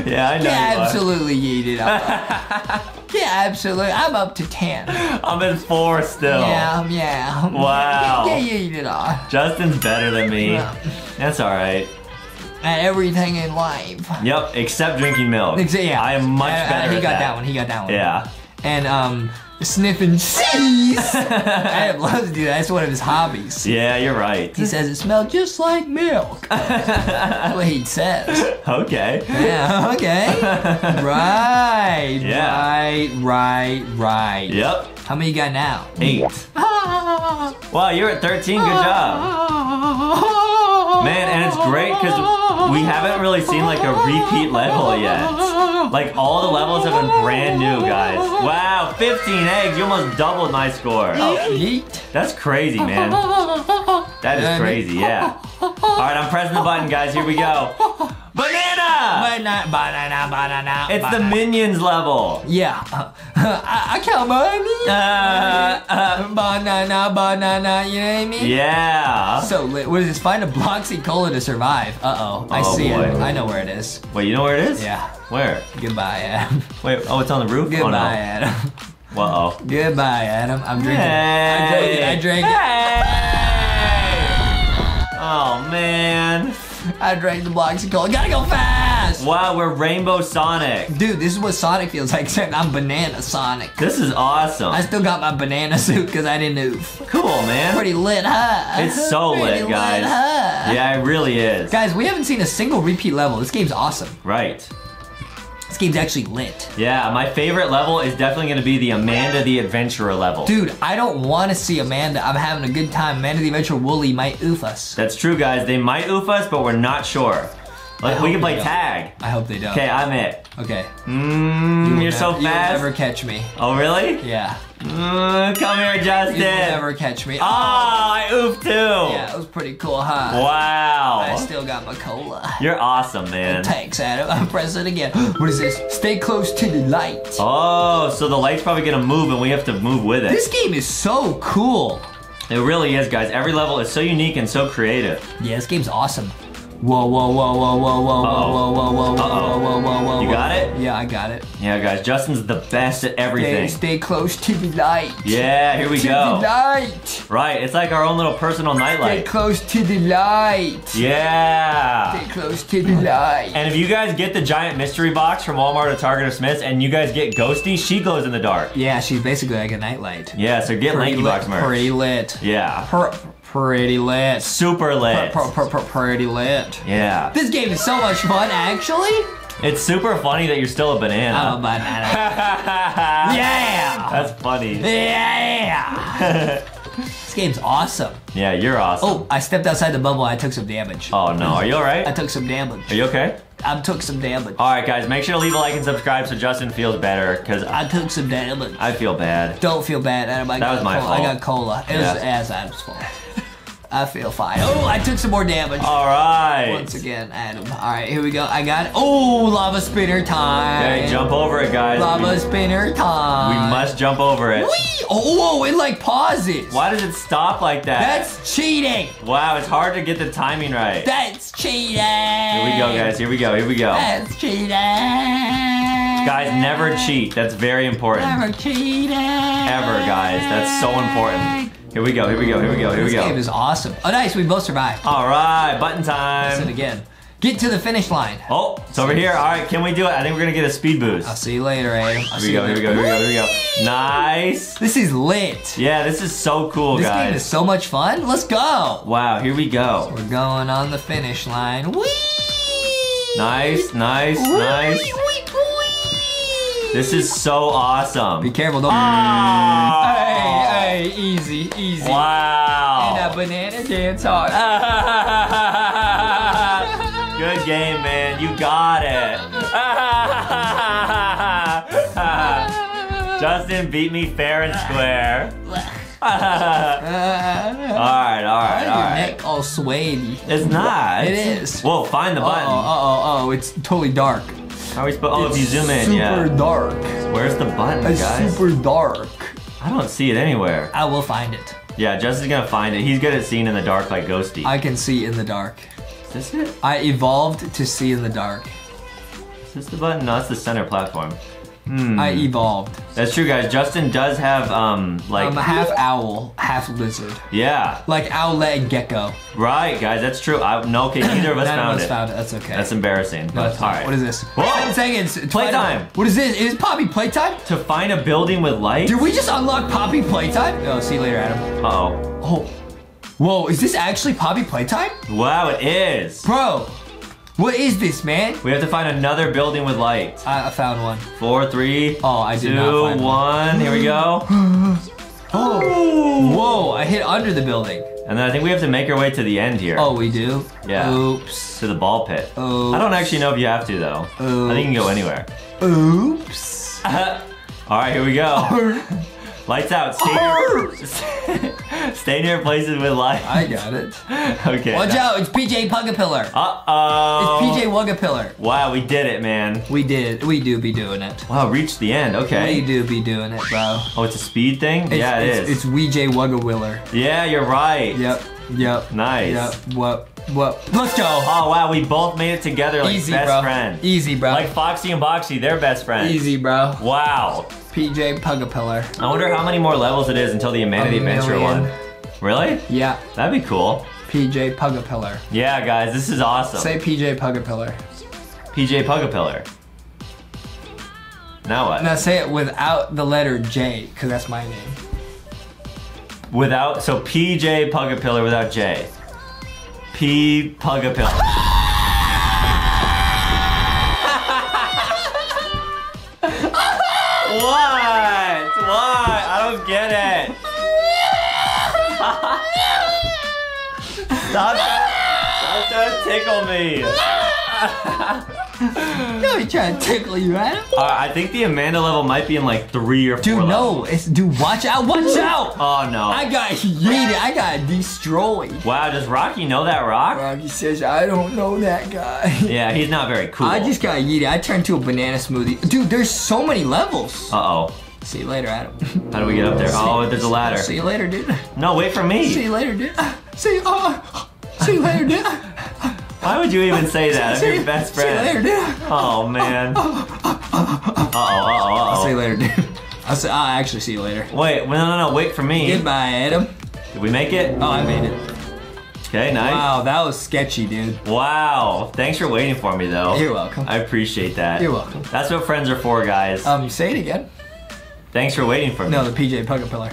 yeah, I know Yeah, absolutely yeeted up. Yeah, absolutely. I'm up to 10. I'm in four still. Yeah, yeah. Wow. Yeah, yeeted on. Justin's better than me. Yeah. That's all right. At everything in life. Yep, except drinking milk. Exa- Yeah. I am much Uh, uh, better He got that. that one. He got that one. Yeah. And um, sniffing cheese. [LAUGHS] Adam loves to do that. That's one of his hobbies. Yeah, you're right. He says it smelled just like milk. That's what he says. okay. Yeah, okay. [LAUGHS] right. Yeah. Right, right, right. Yep. How many you got now? Eight. [LAUGHS] Wow, you're at 13. Good job. Man, and it's great because we haven't really seen like a repeat level yet. Like all the levels have been brand new, guys. Wow, 15 eggs. You almost doubled my score. Yeet. That's crazy, man. [LAUGHS] That is crazy, yeah. All right, I'm pressing the button, guys. Here we go. Banana! Banana, banana, banana. It's the minions level. Yeah. [LAUGHS] I, I count money. Uh, uh, banana, banana, you know what I mean? yeah. So lit. What is this? Find a Bloxy Cola to survive. Uh oh. I Oh, see boy. it. I know where it is. Wait, you know where it is? Yeah. Where? Goodbye, Adam. [LAUGHS] Wait, oh, it's on the roof? Goodbye, Oh, no. Adam. Uh-oh. [LAUGHS] Goodbye, Adam. I'm drinking. I drank it. I drank Hey! Oh, man. [LAUGHS] I drank the Bloxy Cola. Gotta go fast. Wow, we're Rainbow Sonic. Dude, this is what Sonic feels like, except I'm Banana Sonic. This is awesome. I still got my banana suit because I didn't oof. Cool, man. Pretty lit, huh? It's so Pretty lit, guys. huh? Yeah, it really is. Guys, we haven't seen a single repeat level. This game's awesome. Right. This game's actually lit. Yeah, my favorite level is definitely going to be the Amanda the Adventurer level. Dude, I don't want to see Amanda. I'm having a good time. Amanda the Adventure Wooly might oof us. That's true, guys. They might oof us, but we're not sure. Like, we can play tag. I hope they don't. Okay, I'm it. Okay. Mmm, will you're so fast. You'll never catch me. Oh, really? Yeah. Mm, come here, Justin. You'll never catch me. Oh, I oofed too. Yeah, it was pretty cool, huh? Wow. I still got my cola. You're awesome, man. Thanks, Adam. I'm pressing again. what is this? Stay close to the light. Oh, so the light's probably gonna move and we have to move with it. This game is so cool. It really is, guys. Every level is so unique and so creative. Yeah, this game's awesome. Whoa, whoa, whoa, whoa, whoa, whoa, whoa, whoa, whoa, whoa, whoa, whoa, whoa, whoa. You got it? Yeah, I got it. Yeah, guys, Justin's the best at everything. stay close to the light. Yeah, here we to go. the light. Right, it's like our own little personal nightlight. Stay close to the light. Yeah. Stay close to the light. And if you guys get the giant mystery box from Walmart or Target or Smith's and you guys get Ghosty, she glows in the dark. Yeah, she's basically like a nightlight. Yeah, so get Lanky. Box merch. Pretty lit. Yeah. Pretty lit. Super lit. Pr- pr- pr- pretty lit. Yeah. This game is so much fun, actually. It's super funny that you're still a I'm a banana. Oh [LAUGHS] banana. yeah. That's funny. Yeah. [LAUGHS] this game's awesome. Yeah, you're awesome. Oh, I stepped outside the bubble. I took some damage. Oh no, are you all right? I took some damage. Are you okay? I took some damage. Alright guys, make sure to leave a like and subscribe so Justin feels better, because I took some damage. I feel bad. Don't feel bad, Adam. I That got was my cola. I got cola. It Yeah. was as Adam's fault. [LAUGHS] I feel fine. Oh, I took some more damage. Alright. Once again, Adam. All right, here we go. I got it. Oh, lava spinner time. Okay, jump over it guys. Lava We, spinner time. we must jump over it. Whee! Oh, it like pauses. Why does it stop like that? That's cheating. Wow, it's hard to get the timing right. That's cheating. Here we go, guys. Here we go. Here we go. That's cheating. Guys, never cheat. That's very important. Never cheating. Ever, guys. That's so important. Here we go. Here we go. Here we go. Here we go. This game is awesome. Oh, nice. We both survived. All right, button time. Listen again. Get to the finish line. Oh, it's over here. All right, can we do it? I think we're gonna get a speed boost. I'll see you later, Adam. I'll Here see we you go. Here we go. Here we go. Here we go. Nice. This is lit. Yeah, this is so cool, guys. This game is so much fun. Let's go. Wow, here we go. We're going on the finish line. Whee! Nice, nice, Whee, nice. whee. This is so awesome. Be careful, don't. Ah! Hey, hey, easy, easy. Wow. And Wow. that banana dance hard. [LAUGHS] Good game, man. You got it. [LAUGHS] Justin beat me fair and square. [LAUGHS] all right, all right, Your all right. neck all swayed. It's not. It is. Whoa, find the Uh oh, button. uh oh, oh, it's totally dark. How are we supposed? Oh, if you It's zoom in, super yeah. dark. Where's the button, It's guys? super dark. I don't see it anywhere. I will find it. Yeah, Justin's gonna find it. He's good at seeing in the dark like Ghosty. I can see in the dark. Is this it? I evolved to see in the dark. Is this the button? No, it's the center platform. Hmm. I evolved. That's true, guys. Justin does have um like I'm a half owl, half lizard. yeah, Like owlet and gecko. right, guys. That's true. I, no, okay, neither of us [COUGHS] None found of us it. found it. That's okay. That's embarrassing. No, But all right. What is this? Whoa! Ten seconds. Playtime. What is this? Is Poppy playtime? To find a building with light. Did we just unlock Poppy playtime? Oh, see you later, Adam. Uh oh. Oh. Whoa, is this actually Poppy playtime? Wow, it is. Bro, what is this, man? We have to find another building with lights. I, I found one. Four, three, Oh, I did two, not find one. one. Here we go. [GASPS] Oh. Whoa, I hit under the building. And then I think we have to make our way to the end here. Oh, we do? Yeah. Oops. To the ball pit. Oops. I don't actually know if you have to though. I think you can go anywhere. Oops. [LAUGHS] All right, here we go. [LAUGHS] Lights out. Stay near, [LAUGHS] stay near places with lights. I got it. [LAUGHS] Okay. Watch out, it's PJ Pugapillar. Uh oh. It's PJ Wuggapillar. Wow, we did it, man. We did. We do be doing it. Wow, reached the end. Okay. We do be doing it, bro. Oh, it's a speed thing? It's, yeah, it it's, is. It's WeJ Wuggawiller. yeah, you're right. Yep. Yep. Nice. Yep. What? What? Let's go. Oh wow, we both made it together like Easy, best bro. friends. Easy, bro. Like Foxy and Boxy, they're best friends. Easy, bro. Wow. PJ Pugapillar. I wonder how many more levels it is until the Humanity Adventure one. Really? Yeah. That'd be cool. PJ Pugapillar. Yeah, guys, this is awesome. Say PJ Pugapillar. PJ Pugapillar. Now what? Now say it without the letter J, because that's my name. Without so PJ Pugapillar without J. P Pugapillar. what? Why? I don't get it. Stop, stop trying to tickle me. [LAUGHS] [LAUGHS] No, he trying to tickle you, Adam. Uh, I think the Amanda level might be in like three or four. Dude, no. It's dude. Watch out. Watch [LAUGHS] out. Oh no. I got yeeted. I got destroyed. wow, does Rocky know that rock? Rocky says, I don't know that guy. [LAUGHS] Yeah, he's not very cool. I just got yeeted. I turned to a banana smoothie. Dude, there's so many levels. Uh oh. See you later, Adam. How do we get up there? Oh, there's a ladder. See you later, dude. No, wait for me. See you later, dude. See you. Uh, see you later, dude. Why would you even say that? I'm your you- best See you later, friend. dude. Oh man. [LAUGHS] Uh oh, uh oh, I'll See you later, dude. I'll, say, I'll actually see you later. Wait, no, no, no, wait for me. Goodbye, Adam. Did we make it? Oh, I made it. Okay, nice. Wow, that was sketchy, dude. Wow. Thanks for waiting for me, though. You're welcome. I appreciate that. You're welcome. That's what friends are for, guys. Um, say it again. Thanks for waiting for me. No, the PJ Pugapillar.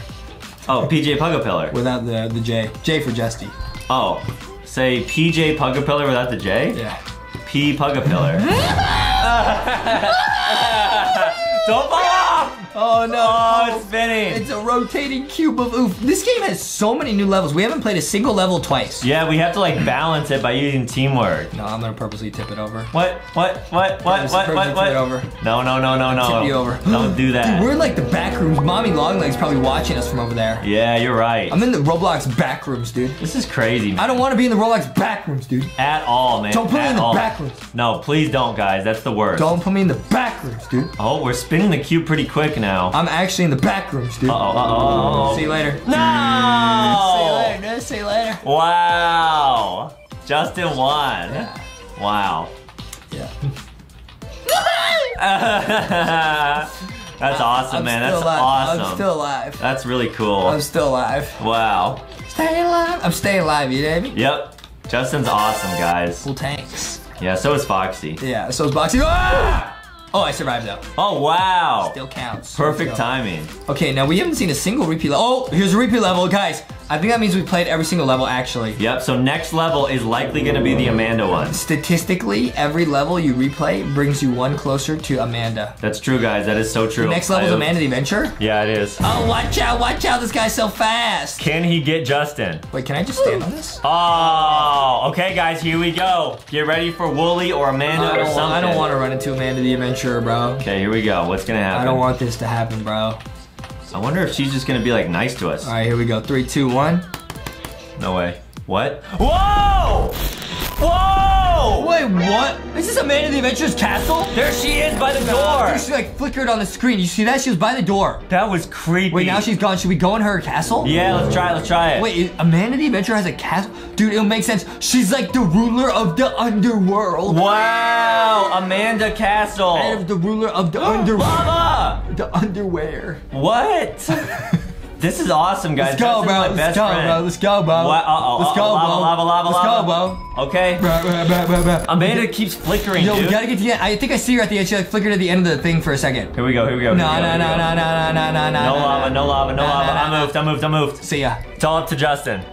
Oh, PJ Pugapillar. Without the the J. J for Jesty. Oh, say PJ Pugapillar without the J? Yeah. P Pugapillar. [LAUGHS] Don't fall off! Oh no. Oh, it's spinning. It's a rotating cube of oof. This game has so many new levels. We haven't played a single level twice. Yeah, we have to like balance it by using teamwork. No, I'm gonna purposely tip it over. What? What? What? What? What? What? What? over. No, no, no, no, no. Tip you over. Don't do that. Dude, we're in like the back rooms. Mommy Longlegs probably watching us from over there. yeah, you're right. I'm in the Roblox back rooms, dude. this is crazy, man. I don't want to be in the Roblox back rooms, dude. At all, man. Don't put me At in the all. back rooms. No, please don't, guys. That's the worst. Don't put me in the back rooms, dude. Oh, we're spinning the cube pretty quick now. I'm actually in the back rooms, dude. Uh oh, uh oh, See you later. No! See you later, dude. See you later. Wow. Justin won. Yeah. Wow. Yeah. [LAUGHS] That's awesome, I'm man. That's alive. awesome. I'm still alive. That's really cool. I'm still alive. Wow. Staying alive. I'm staying alive, you know me? Yep. Justin's awesome, guys. Full tanks. Yeah, so is Foxy. Yeah, so is Foxy. Ah! Oh, I survived though. Oh, wow. Still counts. Perfect timing. Okay, now we haven't seen a single repeat level. Oh, here's a repeat level, guys. I think that means we played every single level actually. Yep, so next level is likely going to be the Amanda one. Statistically, every level you replay brings you one closer to Amanda. That's true, guys. That is so true. The next level is Amanda the Adventure. Yeah, it is. Oh, watch out, watch out, this guy's so fast. Can he get Justin? Wait, can I just stand on this? Oh, okay, guys, here we go. Get ready for Wooly or Amanda or something. want, I don't want to run into Amanda the Adventurer, bro. Okay, here we go. What's gonna happen? I don't want this to happen, bro. I wonder if she's just gonna be like nice to us. All right, here we go. Three, two, one. No way. What? Whoa! Whoa! Wait, what? Is this Amanda the Adventurer's castle? There she is by the door. She like flickered on the screen. You see that? She was by the door. That was creepy. Wait, now she's gone. Should we go in her castle? Yeah, let's try it. Let's try it. Wait, Amanda the Adventurer has a castle? Dude, it'll make sense. She's like the ruler of the underworld. Wow, Amanda Castle. And the ruler of the [GASPS] under Lava. the underwear. What? [LAUGHS] this is awesome, guys. Let's go, bro. my Let's best go, friend. bro. Let's go, bro. What? Uh-oh, Let's go, bro. lava, lava, lava, Let's go, bro. Okay. Bro, bro, bro, bro. Amanda keeps flickering, Yo, we gotta get to the end. I think I see her at the end. She like flickered at the end of the thing for a second. Here we go. Here we go. No, no, no, no, no, no, no, no, no. No lava, no lava, no No, lava. I moved, I moved, I moved. See ya. It's all up to Justin.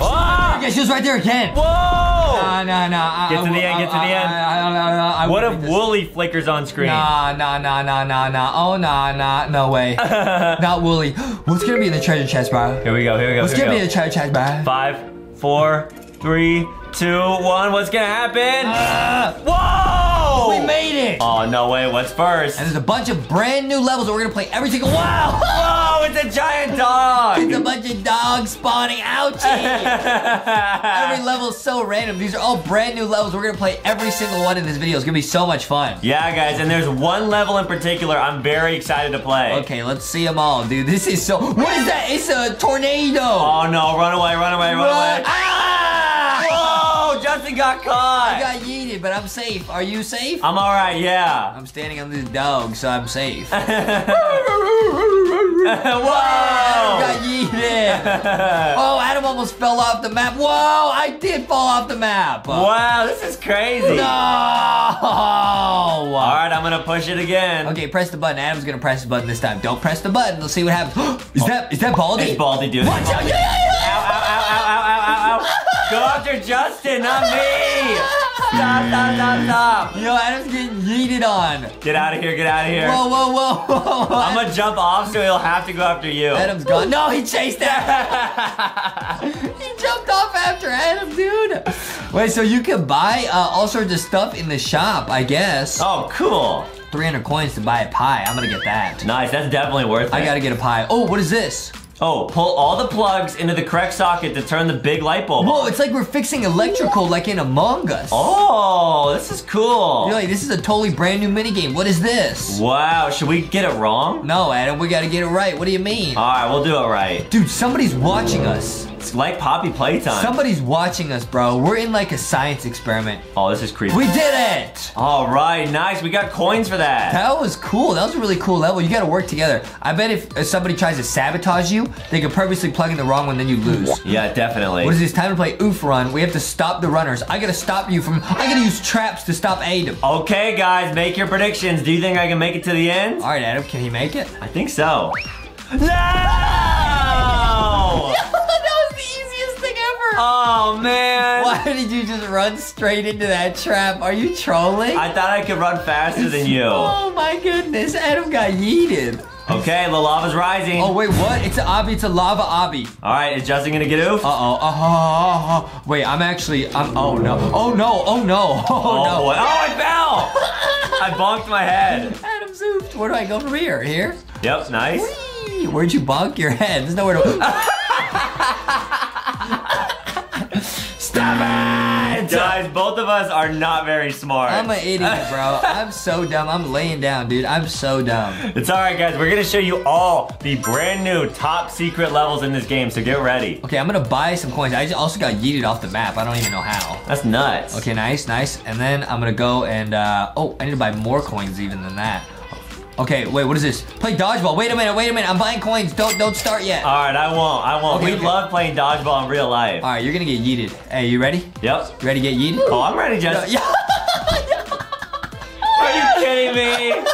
Ah! Yeah, she was right there again. Whoa! Nah, nah, nah. Get to the end, get to the end. What if Wooly flickers on screen? Nah, nah, nah, nah, nah, nah. Oh, nah, nah, no way. [LAUGHS] Not Wooly. What's gonna be in the treasure chest, bro? Here we go, here we go. What's gonna be in the treasure chest, bro? Five, four, three, two, one. What's gonna happen? Ah, Whoa! we made it. Oh, no way. What's first? And there's a bunch of brand new levels that we're gonna play every single. Wow! Whoa, [LAUGHS] it's a giant dog! It's a bunch of dogs spawning. Ouchie! [LAUGHS] Every level's so random. These are all brand new levels. We're gonna play every single one in this video. It's gonna be so much fun. yeah, guys, and there's one level in particular I'm very excited to play. Okay, let's see them all, dude. This is so. What is that? It's a tornado. Oh no, run away, run away, run Run- away. Ah! Justin got caught. I got yeeted, but I'm safe. Are you safe? I'm alright, yeah. I'm standing on this dog, so I'm safe. [LAUGHS] [LAUGHS] Whoa! got yeeted. [LAUGHS] Oh, Adam almost fell off the map. Whoa, I did fall off the map. wow, this is crazy. No. Alright, I'm gonna push it again. Okay, press the button. Adam's gonna press the button this time. Don't press the button. Let's see what happens. [GASPS] is that is that Baldi? It's Baldi, dude. Watch out! Yeah, yeah, yeah. Ow, ow, ow, ow, ow, ow, ow. Go after Justin, not me. [LAUGHS] Stop, stop, stop, stop. Yo, Adam's getting yeeted on. Get out of here, get out of here. Whoa, whoa, whoa, whoa. I'm gonna jump off so he'll have to go after you. Adam's gone. No, he chased Adam. [LAUGHS] [LAUGHS] he jumped off after Adam, dude. Wait, so you can buy uh, all sorts of stuff in the shop, I guess. oh, cool. 300 coins to buy a pie. I'm gonna get that. Nice, that's definitely worth it. I gotta get a pie. Oh, what is this? Oh, pull all the plugs into the correct socket to turn the big light bulb. Whoa, on. it's like we're fixing electrical like in Among Us. Oh, this is cool. You're like, this is a totally brand new minigame. What is this? Wow, should we get it wrong? No, Adam, we gotta get it right. What do you mean? All right, we'll do it right. Dude, somebody's watching us. It's like Poppy Playtime. Somebody's watching us, bro. We're in like a science experiment. oh, this is creepy. We did it! all right, nice. We got coins for that. That was cool. That was a really cool level. You gotta work together. I bet if, if somebody tries to sabotage you, they could purposely plug in the wrong one, then you lose. Yeah, definitely. What is this? Time to play Oof Run. We have to stop the runners. I gotta stop you from. I gotta use traps to stop Adam. Okay, guys, make your predictions. Do you think I can make it to the end? All right, Adam, can he make it? I think so. No! that [LAUGHS] Oh man! Why did you just run straight into that trap? Are you trolling? I thought I could run faster than you. Oh my goodness, Adam got yeeted. Okay, the lava's rising. Oh wait, what? It's an obby. It's a lava obby. All right, is Justin gonna get oof? Uh oh. Uh oh. Wait, I'm actually. I'm. Oh no. Oh no. Oh no. [LAUGHS] Oh, oh no. boy! Oh, I fell! [LAUGHS] I bonked my head. Adam zooped. Where do I go from here? Here? Yep, nice. Whee! Where'd you bonk your head? There's nowhere to. [LAUGHS] Stop it! Guys, both of us are not very smart. I'm an idiot, [LAUGHS] bro. I'm so dumb. I'm laying down, dude. I'm so dumb. It's all right, guys. We're gonna show you all the brand new top secret levels in this game, so get ready. Okay, I'm gonna buy some coins. I just also got yeeted off the map. I don't even know how. That's nuts. Okay, nice, nice. And then I'm gonna go and, uh, oh, I need to buy more coins even than that. Okay, wait, what is this? Play dodgeball. Wait a minute, wait a minute. I'm buying coins. Don't don't start yet. All right, I won't. I won't. Okay, we okay. love playing dodgeball in real life. All right, you're gonna get yeeted. Hey, you ready? Yep. You ready to get yeeted? Oh, I'm ready, Justin. [LAUGHS] Yeah. Are you kidding me?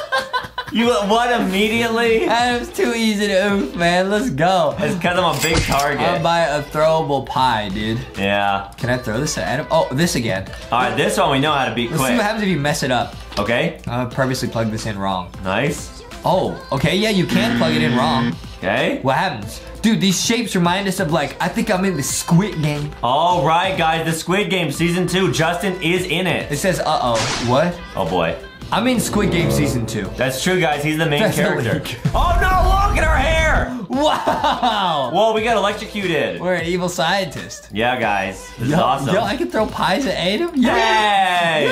[LAUGHS] You what immediately? Adam's too easy to oof, man. Let's go. It's because I'm a big target. I'll buy a throwable pie, dude. Yeah. Can I throw this at Adam? Oh, this again. All right, this one we know how to beat Let's see what happens if you mess it up. Okay. Gonna purposely plug this in wrong. Nice. Oh, okay, yeah, you can plug it in wrong. Okay. What happens? Dude, these shapes remind us of like, I think I'm in the Squid Game. All right, guys. The Squid Game season two. Justin is in It it. says, uh-oh. What? Oh boy. I'm in Squid Game Season 2. That's true, guys. He's the main That's character. Oh no! Look at her hair. Wow! Whoa, we got electrocuted. We're an evil scientist. Yeah, guys. This is awesome. yo, I can throw pies at Adam? Yeah. Hey!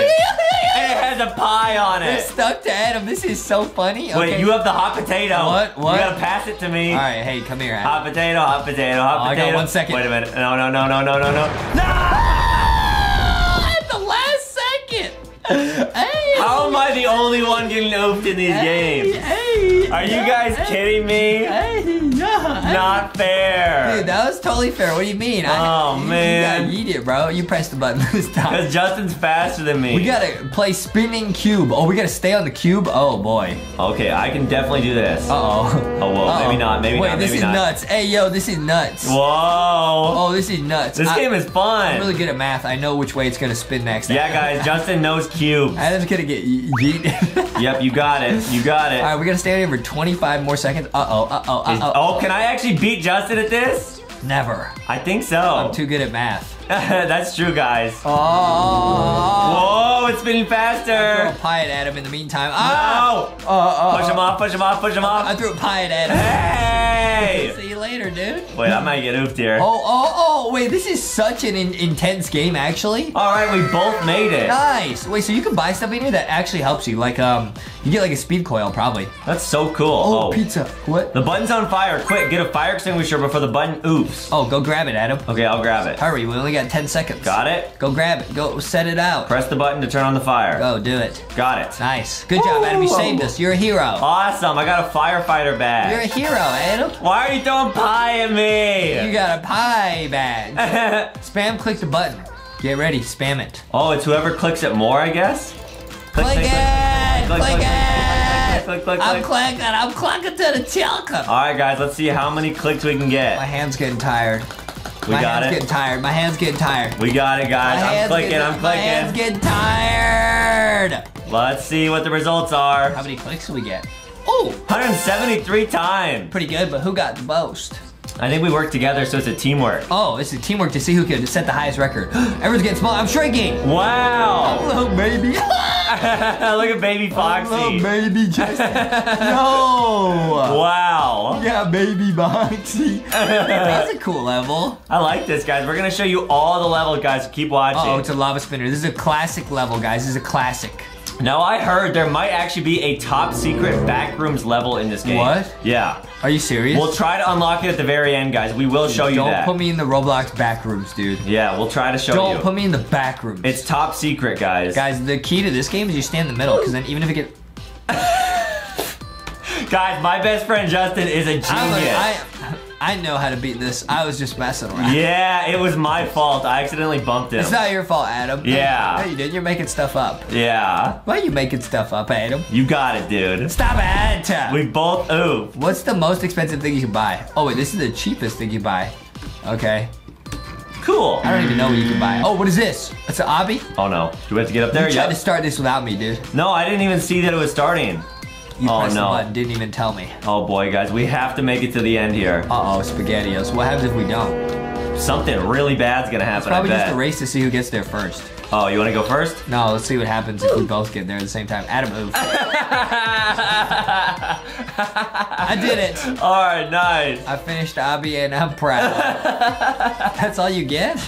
And it has a pie on They're it. stuck to Adam. This is so funny. Wait, Okay. you have the hot potato. What? What? You gotta pass it to me. All right, hey, come here, Adam. Hot potato, hot potato, hot Oh, I got one second. Wait a minute. No, no, no, no, no, no, no. No! [LAUGHS] At the last. Hey. How am I the only one getting oofed in these Hey, games? hey, Are you guys kidding me? [LAUGHS] Not fair. Dude, that was totally fair. What do you mean? Oh, you, man. You gotta eat it, bro. You press the button [LAUGHS] this time. Because Justin's faster than me. We gotta play spinning cube. Oh, we gotta stay on the cube? Oh, boy. Okay, I can definitely do this. Uh-oh. Oh, whoa, [LAUGHS] maybe not, maybe Wait, not, Wait, this is not. nuts. Hey, yo, this is nuts. Whoa. Oh, this is nuts. This I- game is fun. I'm really good at math. I know which way it's gonna spin next. yeah, guys, Justin knows cubes. Adam's gonna get ye- yeet. Yep, you got it. You got it. All right, we're gonna stay on here for 25 more seconds. Uh-oh, uh-oh, uh-oh. oh, can I actually beat Justin at this? Never. I think so. I'm too good at math. [LAUGHS] That's true, guys. Oh. Whoa, it's spinning faster. Throw a faster. pie at Adam in the meantime. Oh. No! Push him off, push him off, push him off. I threw a pie at Adam. Hey! [LAUGHS] See you later, dude. Wait, I might get oofed here. Oh, oh, oh, wait, this is such an in- intense game, actually. All right, we both made it. Nice. Wait, so you can buy stuff in here that actually helps you. Like, um, you get like a speed coil, probably. That's so cool. Oh, pizza. What? The button's on fire. Quick, get a fire extinguisher before the button oops. Oh, go grab it, Adam. Okay, I'll grab it. Hurry, we only got 10 seconds. Got it? Go grab it. Go set it out. Press the button to turn on the fire. Go, do it. Got it. Nice. Good job, Adam. You saved us. You're a hero. Awesome, I got a firefighter bag. You're a hero, Adam. Why are you throwing pie at me? You got a pie badge. [LAUGHS] Spam click the button. Get ready, spam it. oh, it's whoever clicks it more, I guess? Click, it! Click, Click, click, click, it! click, click, I'm click. clicking, I'm clicking to the telco. All right, guys, let's see how many clicks we can get. My hand's getting tired. We My got hand's it. getting tired. My hand's getting tired. We got it, My guys. I'm clicking, getting- I'm clicking. My hand's getting tired. Let's see what the results are. How many clicks do we get? Oh, 173 times. pretty good, but who got the most? I think we work together, so it's a teamwork. Oh, it's a teamwork to see who can set the highest record. [GASPS] Everyone's getting small. I'm shrinking. Wow! Hello, baby. [LAUGHS] Look at baby Foxy. Hello, Foxy. baby Justin. [LAUGHS] no. Wow. Yeah, baby Boxy. That's a [LAUGHS] cool level. I like this, guys. We're gonna show you all the levels, guys. Keep watching. Oh, it's a lava spinner. This is a classic level, guys. This is a classic. Now I heard there might actually be a top secret backrooms level in this game. What? Yeah. Are you serious? We'll try to unlock it at the very end, guys. We will show you Don't that. put me in the Roblox back rooms, dude. yeah, we'll try to show you. Don't put me in the back rooms. it's top secret, guys. Guys, the key to this game is you stay in the middle, because then even if it gets... [LAUGHS] Guys, my best friend Justin is a genius. I, know how to beat this. I was just messing around. yeah, it was my fault. I accidentally bumped him. It's not your fault, Adam. Yeah. No, you did. You're making stuff up. yeah. Why are you making stuff up, Adam? You got it, dude. Stop it! We both oof. What's the most expensive thing you can buy? Oh, wait, this is the cheapest thing you buy. Okay. Cool. I don't even know what you can buy. Oh, what is this? It's an obby? Oh no. Do we have to get up there? You tried Yep. to start this without me, dude. No, I didn't even see that it was starting. You Oh, pressed no. the button, didn't even tell me. Oh boy, guys, we have to make it to the end here. Uh-oh, SpaghettiOs. What happens if we don't? Something really bad's gonna happen, I Probably just a race to see who gets there first. Oh, you wanna go first? No, let's see what happens if we both get there at the same time. Adam, move. [LAUGHS] I did it. Alright, nice. I finished Obby and I'm proud. [LAUGHS] That's all you get?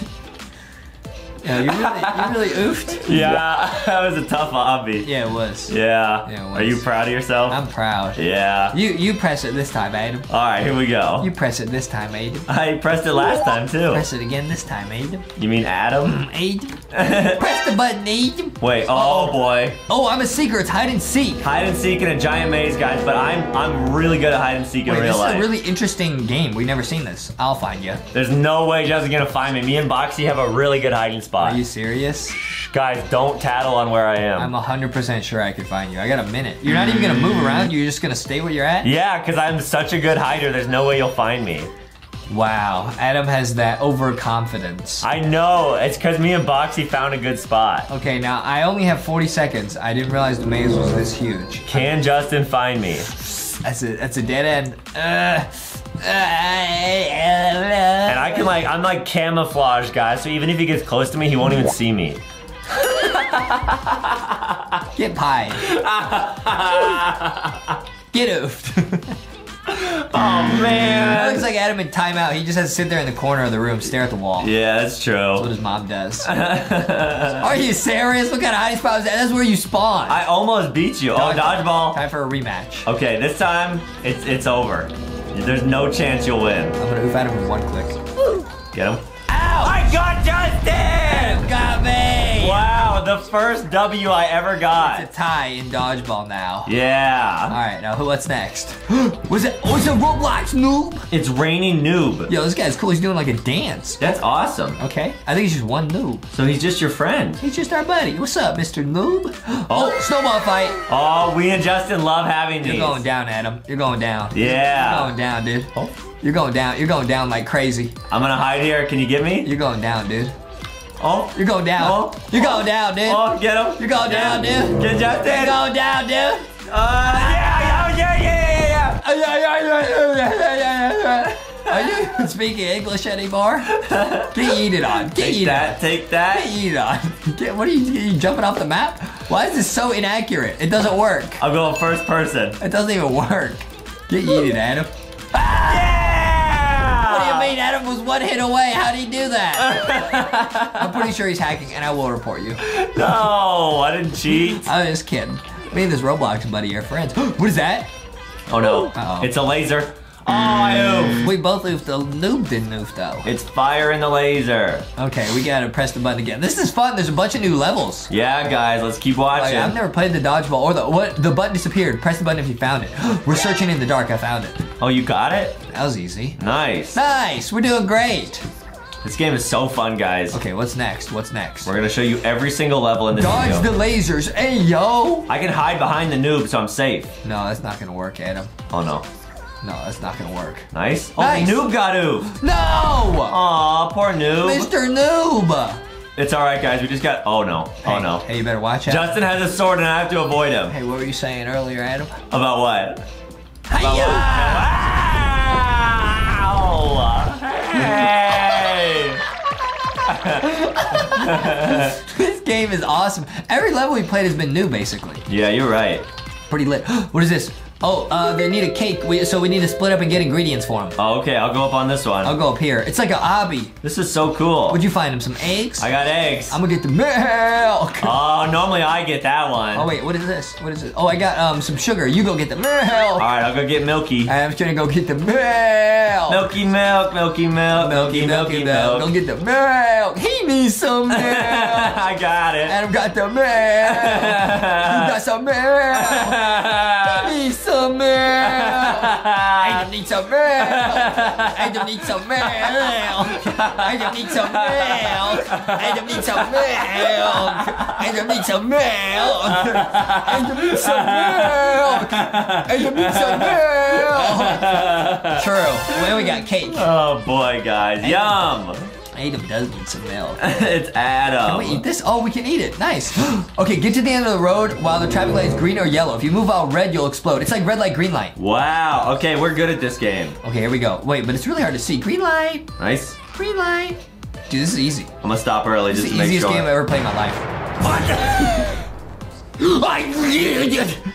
Yeah, you really, you really oofed? [LAUGHS] Yeah, that was a tough obby. Yeah, it was. Yeah. Yeah, it was. Are you proud of yourself? I'm proud. yeah. You you press it this time, Adam. Alright, here we go. You press it this time, Adam. [LAUGHS] I pressed it last time too. Press it again this time, Adam. You mean Adam? Mm, Adam. [LAUGHS] Press the button, Adam. Wait, oh boy. Oh, I'm a seeker. It's hide and seek. Hide and seek in a giant maze, guys, but I'm I'm really good at hide and seek in Wait, real this life. is a really interesting game. We've never seen this. I'll find you. There's no way Justin's gonna find me. Me and Boxy have a really good hiding spot. Are you serious? Guys, don't tattle on where I am. I'm 100% sure I could find you. I got a minute. You're not even gonna move around. You're just gonna stay where you're at? yeah, because I'm such a good hider, there's no way you'll find me. Wow. Adam has that overconfidence. I know, it's because me and Boxy found a good spot. Okay, now I only have 40 seconds. I didn't realize the maze was this huge. Can Justin find me? That's a that's a dead end. Uh, And I can like, I'm like camouflage, guys, so even if he gets close to me, he won't even see me. Get pie. [LAUGHS] Get oofed. [LAUGHS] [LAUGHS] Oh man. looks like Adam in timeout. He just has to sit there in the corner of the room, stare at the wall. Yeah, that's true. That's what his mom does. [LAUGHS] Are you serious? What kind of hiding spot is that? That's where you spawn. I almost beat you. Oh, dodgeball. Time for a rematch. Okay, this time, it's it's over. There's no chance you'll win. I'm gonna oof at him with one click. Get him. Ow! I got Justin! Got me! Wow, the first W I ever It's got. a tie in dodgeball now. Yeah. Alright, now who what's next? [GASPS] was it? Oh, it's a Roblox noob! It's raining noob. Yo, this guy's cool. He's doing like a dance. That's awesome. Okay. I think he's just one noob. So he's just your friend. He's just our buddy. What's up, Mr. Noob? [GASPS] Oh, oh, snowball fight. Oh, we and Justin love having these. You're going down, Adam. You're going down. Yeah. You're going down, dude. Oh. You're going down. You're going down like crazy. I'm gonna hide here. Can you get me? You're going down, dude. Oh. You're going down. Oh. You're going down, dude. Oh, get him. You're going down, dude. Get Justin. You're going down, dude. Uh, yeah, yeah, yeah, yeah, yeah, Are you even speaking English anymore? Get yeeted on. Get Take yeeted that, on. take Get that. yeeted on. Get, what are you, you jumping off the map? Why is this so inaccurate? It doesn't work. I'm going first person. It doesn't even work. Get yeeted, Adam. Yeah! What do you mean? Adam was one hit away. How'd he do that? [LAUGHS] I'm pretty sure he's hacking, and I will report you. No, I didn't cheat. I'm just kidding. Me and this Roblox buddy are friends. [GASPS] what is that? Oh no, Uh-oh. it's a laser. Oh, I oofed. We both oofed. The noob didn't oof though. It's fire in the laser. Okay, we gotta press the button again. This is fun. There's a bunch of new levels. Yeah, guys, let's keep Like, watching. I've never played the dodgeball or the what. The button disappeared. Press the button if you found it. [GASPS] We're searching in the dark. I found it. Oh, you got it? That was easy. Nice. Nice. We're doing great. This game is so fun, guys. Okay, what's next? What's next? We're gonna show you every single level in this Dodge video. the lasers. Hey yo. I can hide behind the noob, so I'm safe. No, that's not gonna work, Adam. Oh no. No, that's not gonna work. Nice. Oh, Nice. noob got oofed. No! Aw, poor noob. Mr. Noob! It's alright, guys. We just got. Oh no. Oh no. Hey, you better watch out. Justin has a sword and I have to avoid him. Hey, what were you saying earlier, Adam? About what? Hiya! Hey! [LAUGHS] this game is awesome. Every level we played has been new, basically. Yeah, you're right. Pretty lit. [GASPS] what is this? Oh, uh, they need a cake, we, so we need to split up and get ingredients for them. Oh, okay, I'll go up on this one. I'll go up here. It's like a obby. This is so cool. What'd you find him? Some eggs? I got eggs. I'm gonna get the milk. [LAUGHS] Oh, normally I get that one. Oh wait, what is this? What is it? Oh, I got um some sugar. You go get the milk. All right, I'll go get Milky. I'm just gonna go get the milk. Milky milk, milky milk, milky, milky milk. Go get the milk. He needs some [LAUGHS] milk. I got it. Adam got the milk. [LAUGHS] You got some milk. He needs some milk. Adam needs some milk. Adam needs some milk. Adam needs some milk. Adam needs some milk. Adam needs some milk. Adam needs some milk. Adam needs some milk. True. Well, we got cake. Oh boy, guys. Yum. Adam does need some milk. [LAUGHS] it's Adam. Can we eat this? Oh, we can eat it. Nice. [GASPS] okay, get to the end of the road while the traffic light is green or yellow. If you move out red, you'll explode. It's like red light, green light. Wow. Okay, we're good at this game. Okay, here we go. Wait, but it's really hard to see. Green light, Nice. green light. Dude, this is easy. I'm gonna stop early This just is to the easiest game I've ever played in my life. What? [GASPS] [LAUGHS]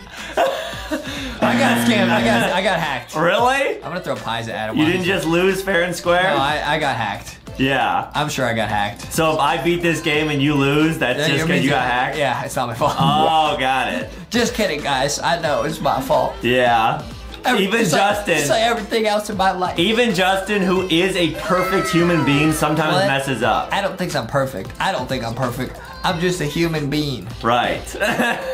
I got scammed. I got I got hacked. Really? I'm gonna throw pies at Adam. You didn't just lose fair and square? No, I, I got hacked. Yeah. I'm sure I got hacked. So if I beat this game and you lose, that's Yeah, just because you got hacked? Yeah, it's not my fault. Oh, [LAUGHS] got it. Just kidding, guys. I know it's my fault. Yeah. Every- Even like- Justin. just like everything else in my life. Even Justin, who is a perfect human being, sometimes What? messes up. I don't think I'm perfect. I don't think I'm perfect. I'm just a human being. Right. [LAUGHS]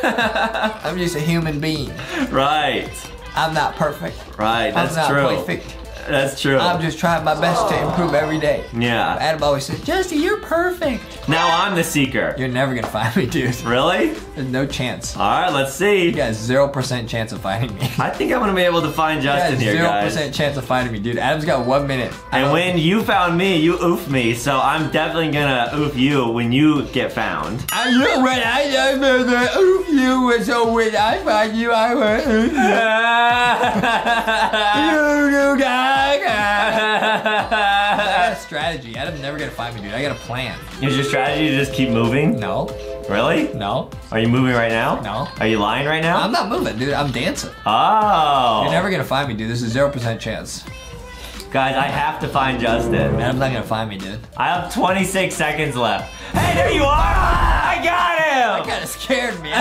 I'm just a human being. right. I'm not perfect. Right. That's I'm not true. perfect. That's true. I'm just trying my best to improve every day. yeah. Adam always says, Justin, you're perfect. Now I'm the seeker. You're never gonna find me, dude. Really? There's no chance. All right, let's see. You got zero percent chance of finding me. I think I'm gonna be able to find You got Justin here, Zero percent chance of finding me, dude. Adam's got one minute. I And when you found me, you oofed me, so I'm definitely gonna oof you when you get found. I know when I know the oof you, so when I find you, I will oof you. [LAUGHS] You, you, gaga. [LAUGHS] I got a strategy. Adam's never gonna find me, dude. I got a plan. Is your strategy to just keep moving? No, Really? no, Are you moving right now? No. Are you lying right now? I'm not moving, dude. I'm dancing. Oh. You're never gonna find me, dude. This is zero percent chance. Guys, I have to find Justin. Adam's not gonna find me, dude. I have 26 seconds left. Hey, there you are! I got him! That kind of scared me. [LAUGHS] no,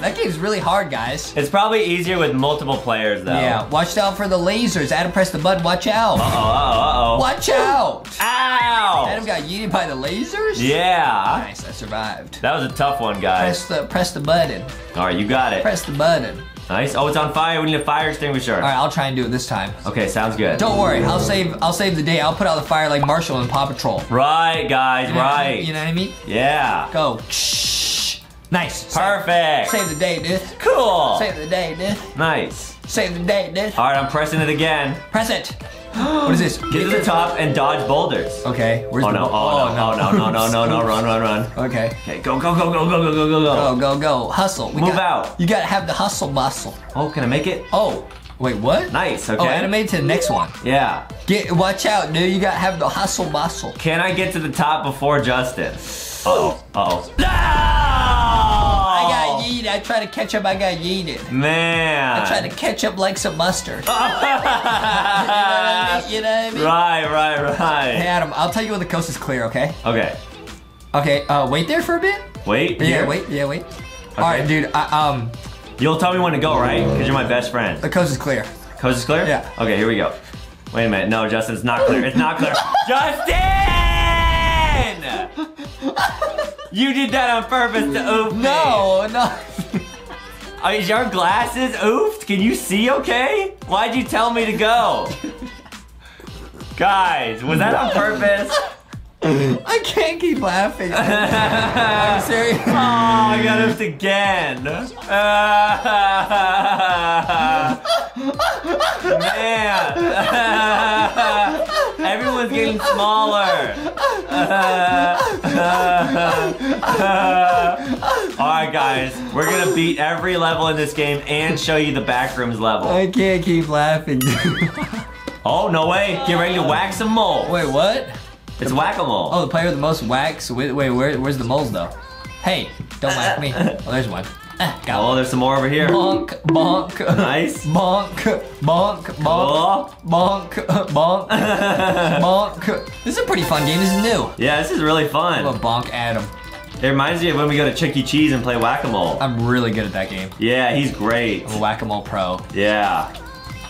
that game's really hard, guys. It's probably easier with multiple players though. Yeah, watch out for the lasers. Adam, press the button. Watch out. Uh oh, uh oh, Watch out. oh. Adam got yeeted by the lasers. Yeah. Nice, I survived. That was a tough one, guys. Press the press the button. All right, you got it. Press the button. Nice. Oh, it's on fire. We need a fire extinguisher. All right, I'll try and do it this time. Okay, sounds good. Don't worry, I'll save I'll save the day. I'll put out the fire like Marshall and Paw Patrol. Right, guys, right. You know what I mean? Yeah. Go. Shh. Nice. Save- Perfect. Save the day, dude. Cool. Save the day, dude. Nice. Save the day, dude. All right, I'm pressing it again. Press it. What is this? [GASPS] Get to the top and dodge boulders. Okay. Where's Oh the no, oh, oh no, oh no, no, no, no, no, run, run, run. Okay. Okay, go, go, go, go, go, go, go, go, Go, go. go, go. Hustle. We Move got- out. You gotta have the hustle muscle. Oh, can I make it? Oh, wait, what? Nice, okay. Oh, okay. animate to the next one. Yeah. Get, watch out, dude. You gotta have the hustle muscle. Can I get to the top before Justin? Uh-oh, uh-oh. No! I got yeeted. I tried to catch up. I got yeeted. Man. I tried to catch up like some mustard. [LAUGHS] you know what I mean? You know what I mean? right, right, right. Hey. Adam, I'll tell you when the coast is clear, okay? Okay. Okay, uh, wait there for a bit. Wait. Yeah, here? wait, yeah, wait. All right, dude. I, um, You'll tell me when to go, right? Because you're my best friend. the coast is clear. Coast is clear? Yeah. Okay, here we go. Wait a minute. No, Justin, it's not clear. It's not clear. [LAUGHS] Justin! You did that on purpose to oof me. No, no. Is your glasses oofed? Can you see okay? Why'd you tell me to go? Guys, was that on purpose? [LAUGHS] I can't keep laughing. [LAUGHS] I'm serious. Oh, [LAUGHS] I got oofed again. Man. Everyone's getting smaller. Alright, guys. We're gonna beat every level in this game and show you the backrooms level. I can't keep laughing. Oh, no way. Get ready to whack some moles. wait, what? It's whack-a-mole. Oh, the player with the most wax. Wait, wait where, where's the moles though? Hey, don't whack me. [LAUGHS] Oh, there's one. Ah, got Oh, one. there's some more over here. Bonk, bonk. Nice. Bonk, bonk, bonk, bonk, bonk, [LAUGHS] bonk. This is a pretty fun game. This is new. Yeah, this is really I'm fun. gonna bonk Adam. It reminds me of when we go to Chuck E. Cheese and play whack-a-mole. I'm really good at that game. Yeah, he's great. I'm a whack-a-mole pro. Yeah.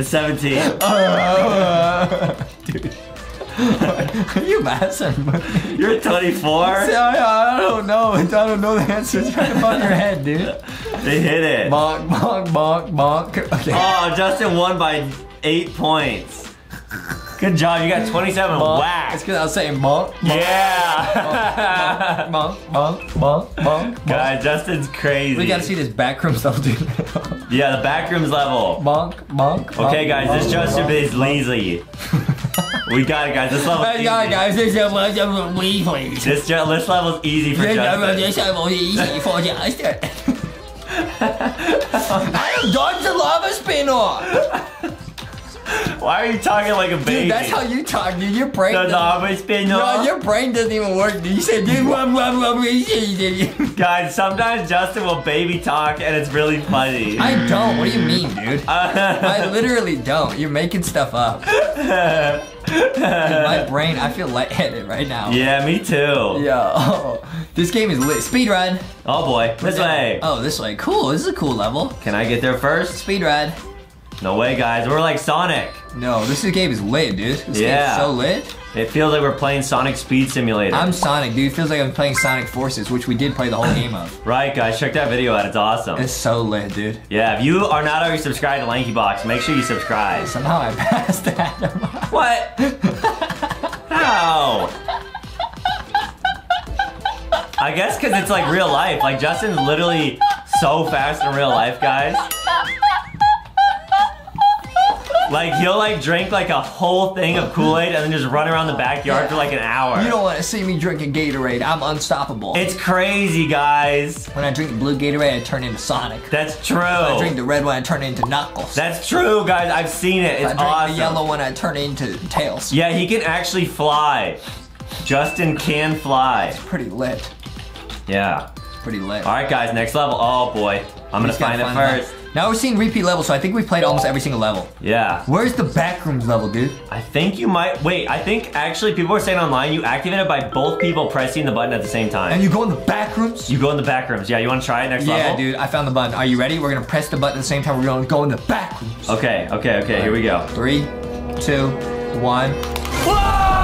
it's 17. Dude. [LAUGHS] Oh. Are you messing with me? You're 24? I, I don't know. I don't know the answer. It's right above your head, dude. They hit it. Bonk, bonk, bonk, bonk. Oh, okay. Oh, Justin won by eight points. Good job. You got 27 monk. whack. It's because I was saying monk. monk yeah. Monk, monk, monk, monk, monk. Justin's crazy. We gotta see this backroom stuff, dude. yeah, the backrooms level. Monk, monk. Okay, guys, monk, this Justin monk, is lazy. We got it, guys. This level. Hey, guys. This level is This this easy for Justin. This level is easy for Justin. [LAUGHS] I have done the lava spin off. [LAUGHS] Why are you talking like a baby? Dude, that's how you talk, dude. Your brain. Doesn't- lava spin No, off. your brain doesn't even work, dude. You said, dude, blah, blah, blah, blah. Guys, sometimes Justin will baby talk and it's really funny. I don't. What do you mean, dude? I [LAUGHS] literally don't. You're making stuff up. [LAUGHS] Dude, my brain, I feel lightheaded right now. yeah, me too. Yeah. Oh, this game is lit. Speed run. Oh boy, this way. Oh, this way. Cool. This is a cool level. Can I get there first? Speed run. No way, guys. We're like Sonic. No, this game is lit, dude. This Yeah. so lit. It feels like we're playing Sonic Speed Simulator. I'm Sonic, dude. It feels like I'm playing Sonic Forces, which we did play the whole game of. [LAUGHS] right, guys. Check that video out. It's awesome. It's so lit, dude. yeah, if you are not already subscribed to LankyBox, make sure you subscribe. Somehow I [LAUGHS] passed that. What? [LAUGHS] How? I guess because it's like real life. Like Justin's literally so fast in real life, guys. Like he'll like drink like a whole thing of Kool-Aid and then just run around the backyard for like an hour. You don't want to see me drinking Gatorade. I'm unstoppable. It's crazy, guys. when I drink the blue Gatorade, I turn into Sonic. That's true. I drink the red one, I turn into Knuckles. That's true, guys. I've seen it. It's I It's drink awesome. the yellow one, I turn into Tails. Yeah, he can actually fly. Justin can fly. It's pretty lit. Yeah. Pretty lit. All right, guys. Next level. Oh boy, I'm gonna Just find it find first. Now we're seeing repeat levels, so I think we played almost every single level. Yeah. Where's the backrooms level, dude? I think you might. Wait. I think actually people are saying online you activate it by both people pressing the button at the same time. And you go in the backrooms? You go in the back rooms. Yeah. You want to try it next Yeah, level? dude, I found the button. Are you ready? We're gonna press the button at the same time. We're gonna go in the backrooms. Okay. Okay. Okay. Here we go. Three, two, one. Whoa!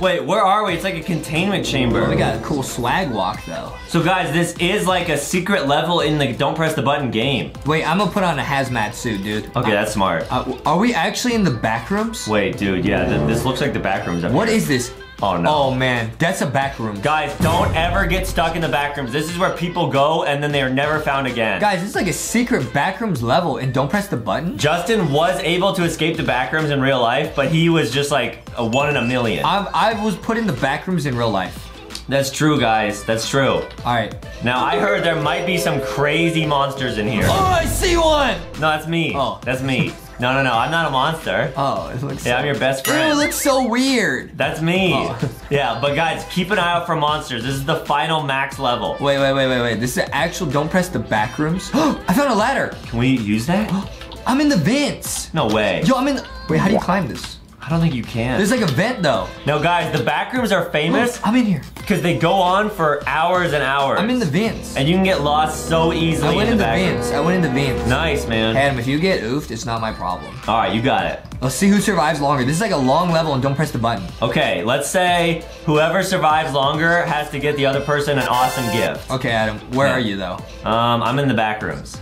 Wait. Where are we? It's like a containment chamber. We got a cool swag walk though. So guys, this is like a secret level in the Don't Press the Button game. Wait, I'm gonna put on a hazmat suit, dude. Okay, that's smart. Uh, are we actually in the backrooms? Wait, dude. Yeah. Th this looks like the back rooms. What here. is this? Oh no. Oh man, that's a back room. Guys, don't ever get stuck in the back rooms. This is where people go and then they are never found again. Guys, this is like a secret backrooms level, and don't press the button. Justin was able to escape the back rooms in real life, but he was just like a one in a million. I, I was put in the backrooms in real life. That's true, guys. That's true. All right. Now, I heard there might be some crazy monsters in here. Oh, I see one. No, that's me. Oh. That's me. [LAUGHS] No, no, no. I'm not a monster. Oh, it looks. Yeah, so- I'm your best Ew, it looks so weird. That's me. Oh. [LAUGHS] Yeah, but guys, keep an eye out for monsters. This is the final max level. Wait, wait, wait, wait, wait. This is actual. Don't press the back backrooms. [GASPS] I found a ladder. Can we use that? [GASPS] I'm in the vents. No way. Yo, I'm in. The... Wait, how do you climb this? I don't think you can. There's like a vent though. No, guys, the back rooms are famous I'm in here. because they go on for hours and hours. I'm in the vents. And you can get lost so easily I went in in the the vents. I went in the vents. Nice, man. Adam, if you get oofed, it's not my problem. All right, you got it. Let's see who survives longer. This is like a long level, and don't press the button. Okay, let's say whoever survives longer has to get the other person an awesome gift. Okay, Adam, where Yeah. are you though? Um, I'm in the back rooms.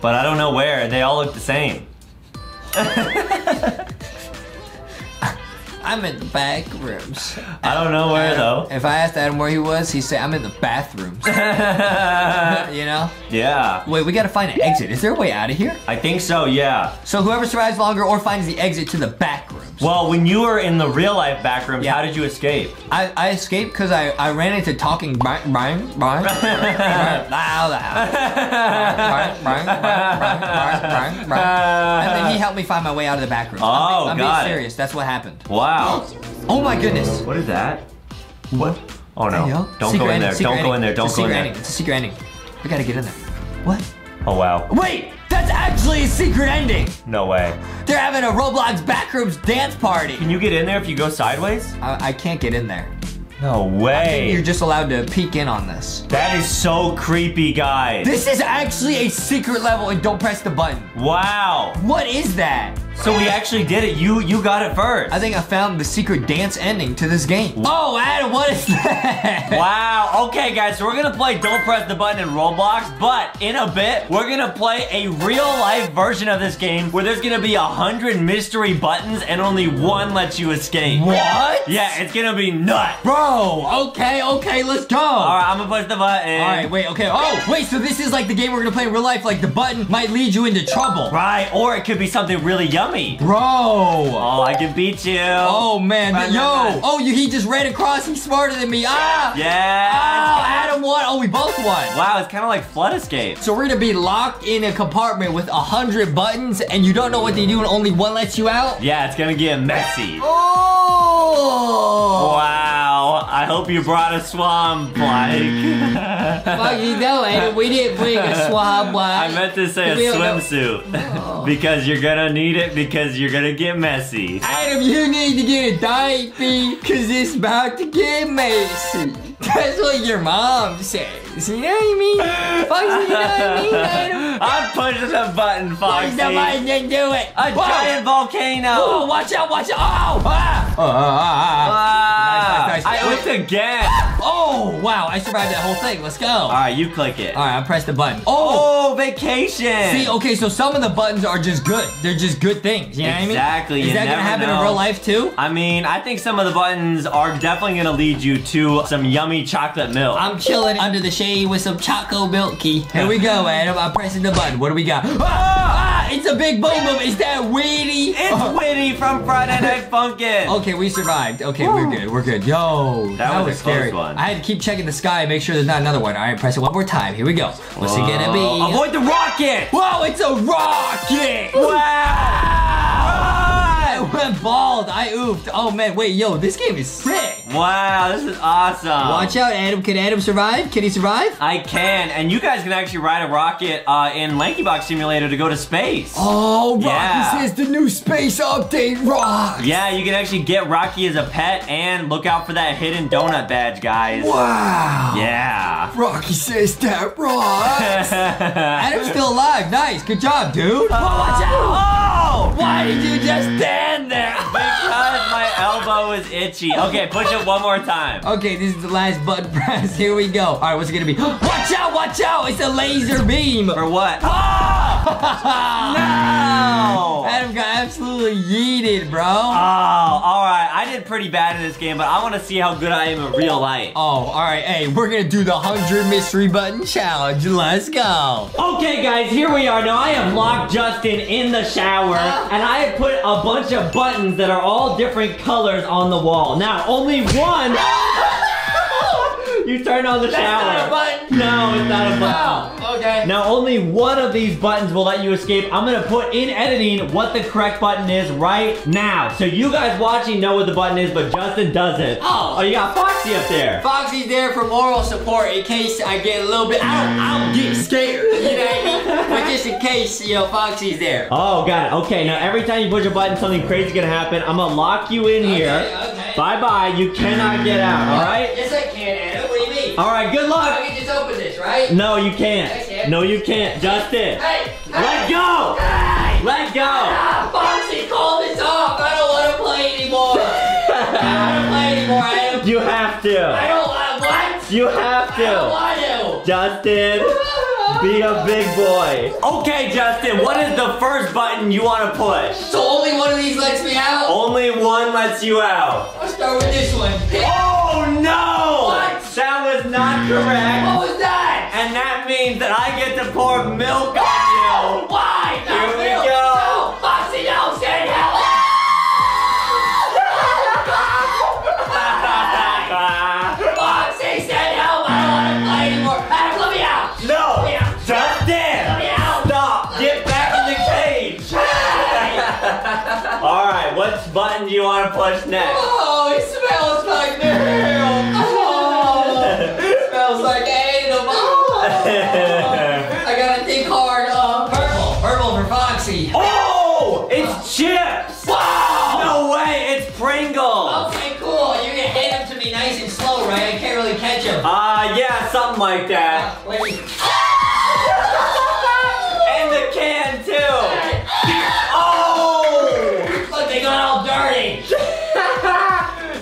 But I don't know where. They all look the same. [LAUGHS] I'm in the back rooms. I don't know where though. If I asked Adam where he was, he'd say, I'm in the bathrooms. [LAUGHS] you know? yeah. Wait, we gotta find an exit. Is there a way out of here? I think so, yeah. So whoever survives longer or finds the exit to the back rooms. Well, when you were in the real life back rooms, Yeah. how did you escape? I, I escaped because I, I ran into talking Brian Brian Brian Brian loud [LAUGHS] loud Brian Brian Brian Brian Brian Brian and then he helped me find my way out of the back room. Oh, I'm, being, I'm being serious. That's what happened. Wow. Oh my goodness. What is that? What? Oh no. Don't Secret go in there. Don't go in there. Don't go in there. It's a secret ending. We gotta get in there. What? Oh wow. Wait, that's actually a secret ending. No way. They're having a Roblox backrooms dance party. Can you get in there if you go sideways? I, I can't get in there. No way. You're just allowed to peek in on this. That is so creepy, guys. This is actually a secret level and don't press the button. wow. What is that? So we actually did it. You you got it first. I think I found the secret dance ending to this game. Oh, Adam, what is that? Wow. Okay, guys. So we're gonna play Don't Press the Button in Roblox, but in a bit we're gonna play a real life version of this game where there's gonna be a hundred mystery buttons and only one lets you escape. What? Yeah, it's gonna be nuts. Bro, okay, okay, let's go. All right, I'm gonna push the button. All right, wait, okay. Oh, wait, so this is like the game we're gonna play in real life. Like the button might lead you into trouble. Right, or it could be something really yummy. Bro. Oh, I can beat you. Oh, man. Run, Yo. run, run. Oh, you, he just ran across. He's smarter than me. Ah. Yeah. Oh, Adam won. Oh, we both won. Wow, it's kind of like Flood Escape. So we're gonna be locked in a compartment with a hundred buttons, and you don't know what they do, and only one lets you out. Yeah, it's gonna get messy. Oh! Wow, I hope you brought a swamp bike. Fuck [LAUGHS] you [LAUGHS] know, Adam. We didn't bring a swab I one. meant to say a swimsuit. [LAUGHS] because you're gonna need it because you're gonna get messy. Adam, you need to get a diaper, cause it's about to get messy. That's what your mom says. You know what I mean? Foxy, you know what I mean, [LAUGHS] I'm pushing the button, Push Foxy. the button and do it. A Whoa. giant volcano. Oh, watch out, watch out. Oh! Ah! Oh, ah, ah, ah. Ah, Nice, nice, nice. I whipped again. Oh, wow, I survived that whole thing. Let's go. All right, you click it. All right, I pressed the button. Oh, Oh, vacation. see, okay, so some of the buttons are just good. They're just good things. You know what I mean? Exactly, Is that gonna happen know. in real life too? I mean, I think some of the buttons are definitely gonna lead you to some yummy chocolate milk. I'm chilling under the shade with some Choco Milky. Here we go, Adam. I'm pressing the button. What do we got? Ah! ah it's a big boom boom. Is that Whitty? It's [LAUGHS] Whitty from Friday Night Funkin'. Okay, we survived. Okay, we're good. We're good. Yo, that, was a scary. one. I had to keep checking the sky, make sure there's not another one. All right, press it one more time. Here we go. What's it gonna be? Oh, Avoid the rocket! Whoa, it's a rocket! Wow! I went bald. I oofed. Oh man, wait, yo, this game is sick. Wow, this is awesome. Watch out, Adam. Can Adam survive? Can he survive? I can, and you guys can actually ride a rocket uh, in LankyBox Simulator to go to space. Oh, Rocky Yeah. says the new space update rocks. Yeah, you can actually get Rocky as a pet and look out for that hidden donut badge, guys. Wow. Yeah. Rocky says that rocks. [LAUGHS] Adam's still alive. Nice. Good job, dude. Whoa, watch out. Oh! Why did you just stand there? [LAUGHS] Because my elbow is itchy. Okay, push it one more time. Okay, this is the last button press. [LAUGHS] Here we go. All right, what's it gonna be? [GASPS] watch out, watch out. It's a laser beam. For what? no. [LAUGHS] Ah! No! Adam got absolutely yeeted, bro. Oh, all right. I did pretty bad in this game, but I want to see how good I am in real life. Oh, all right. Hey, we're gonna do the 100 mystery button challenge. Let's go. Okay, guys, here we are. Now, I have locked Justin in the shower, and I put a bunch of buttons that are all different colors on the wall. Now, only one... you turn on the shower. not a button. No, it's not a button. Okay. Now, only one of these buttons will let you escape. I'm gonna put in editing what the correct button is right now. So you guys watching know what the button is, but Justin doesn't. Oh. Oh, you got Foxy up there. Foxy's there for moral support in case I get a little bit. I don't, I don't get scared. You know what I mean? But just in case, you know, Foxy's there. Oh, got it. Okay, now every time you push a button, something crazy's gonna happen. I'm gonna lock you in here. okay. Bye-bye. You cannot get out, all right? Yes, I can, Adam. What do you mean? All right, good I luck. can just open this, right? No, you can't. can't. No, you can't. Justin. Hey, Let go. Hey! Let go. Ah, Foxy, call this off. I don't want to play anymore. I don't want to play anymore, Adam. You have to. I don't want what? You have to. I don't want to. Justin. Be a big boy. Okay, Justin, what is the first button you want to push? So only one of these lets me out? Only one lets you out. I'll start with this one. Oh no! What? That was not correct. What was that? And that means that I get to pour milk on [LAUGHS] Why? No, button do you want to push next? Oh, it smells like milk. Oh, it smells like animal. I gotta think hard. Uh, purple, purple for Foxy. Oh! It's chips! Wow. No way! It's Pringles! Okay, cool. You can hand them to me nice and slow, right? I can't really catch them. Ah, yeah, something like that.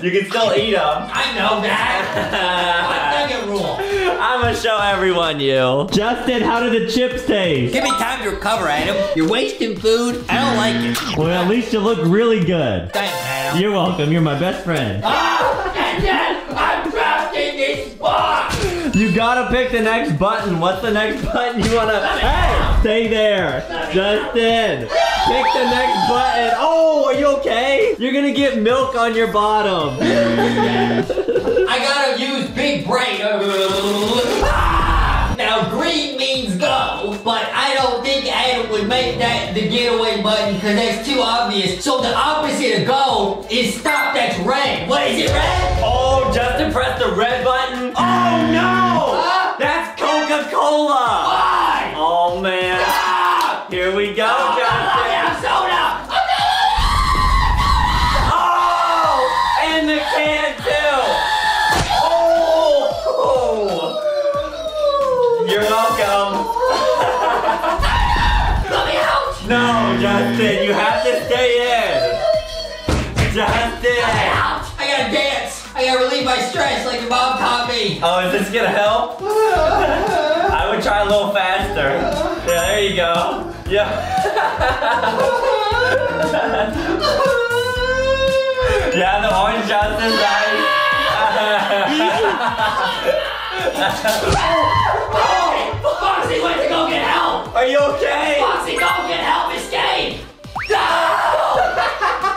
You can still eat them. I know that. Nugget rule. I'm gonna show everyone you. Justin, how did the chips taste? Give me time to recover, Adam. You're wasting food. I don't like it. Well, at least you look really good. Thanks, Adam. You're welcome. You're my best friend. Ah, and then I'm trapped in this box. You gotta pick the next button. What's the next [LAUGHS] button you wanna? Hey, stay there, Justin. Pick the next button. Oh, are you okay? You're gonna get milk on your bottom. I gotta use big brain. Ah! Now green means go, but I don't think Adam would make that the getaway button because that's too obvious. So the opposite of go is stop. That's red. What is it, red? Oh, Justin pressed the red button. Oh no! Huh? That's Coca-Cola. Welcome. Let me out. No, Justin, you have to stay in. Justin! Out. I gotta dance. I gotta relieve my stress like your mom taught me. Oh, is this gonna help? I would try a little faster. Yeah, there you go. Yeah. [LAUGHS] yeah, the orange Justin's [LAUGHS] nice. [LAUGHS] Oh, oh. Foxy went to go get help. Are you okay? Foxy, don't get help escape! No! [LAUGHS]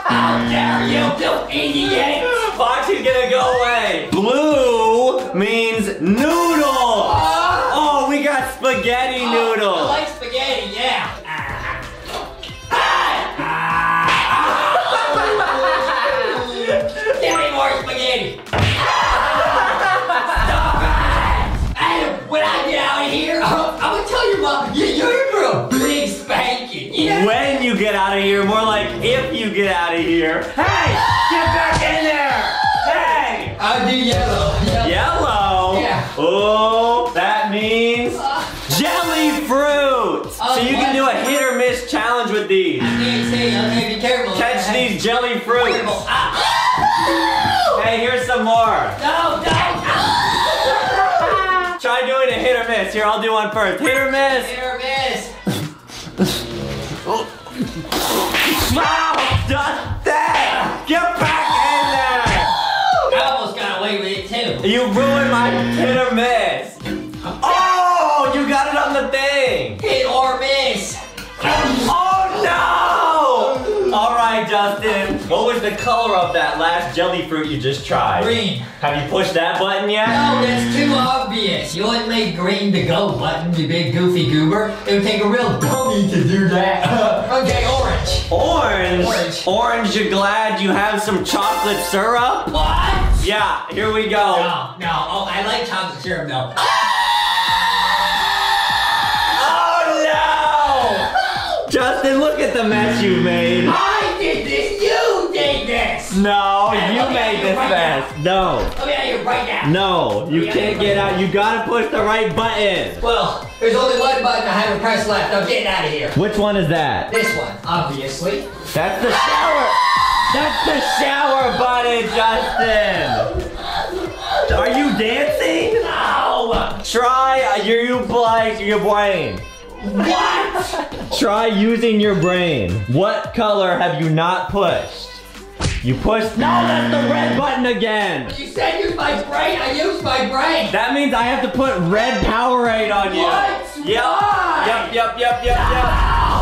How dare you, you idiot! Foxy's gonna go away. Blue means noodle. Uh. Oh, we got spaghetti When you get out of here, more like if you get out of here. Hey, get back in there. Hey. I'll do yellow. Yellow. Yellow. Yeah. Oh, that means jelly fruit. Oh, so you can do a hit or miss challenge with these. Can't say, okay, be careful. Catch these jelly fruits. Ah. Hey, here's some more. No, no. [LAUGHS] Try doing a hit or miss. Here, I'll do one first. Hit or miss. Hit or miss. [LAUGHS] Wow, Dustin! Get back in there! I almost got away with it too. You ruined my hit or right, Justin. What was the color of that last jelly fruit you just tried? Green. Have you pushed that button yet? No, that's too obvious. You wouldn't make green the go button, you big goofy goober. It would take a real dummy to do that. [LAUGHS] okay, orange. Orange. Orange. Orange, you glad you have some chocolate syrup? What? Yeah, here we go. No, no. Oh, I like chocolate syrup though. [LAUGHS] Oh no! [LAUGHS] Justin, look at the mess you made. Did this. You did this. No, you made this right mess. No. Let me out of here right now. No, you can't get yeah. out. You gotta push the right button. Well, there's only one button I haven't pressed left. I'm getting out of here. Which one is that? This one, obviously. That's the shower. That's the shower button, Justin. Are you dancing? No. Try uh, your you like your brain. What? Try using your brain. What color have you not pushed? You pushed. No, that's the red button again. You said use my brain. I used my brain. That means I have to put red Powerade on you. What? Yep. Why? Yep. Yep. Yep. Yep. Yep.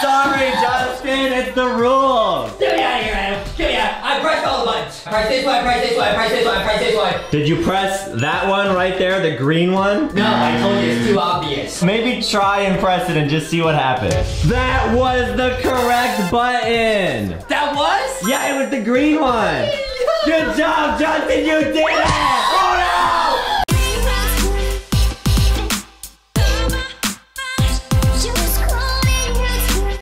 Sorry, Justin. It's the rules. Get me out of here, Adam. Get me out. I pressed all the buttons. I pressed this one, I pressed this one, I pressed this one, I pressed this one. Did you press that one right there, the green one? No, I told you it's too obvious. Maybe try and press it and just see what happens. That was the correct button. That was? Yeah, it was the green one. Good job, Justin. You did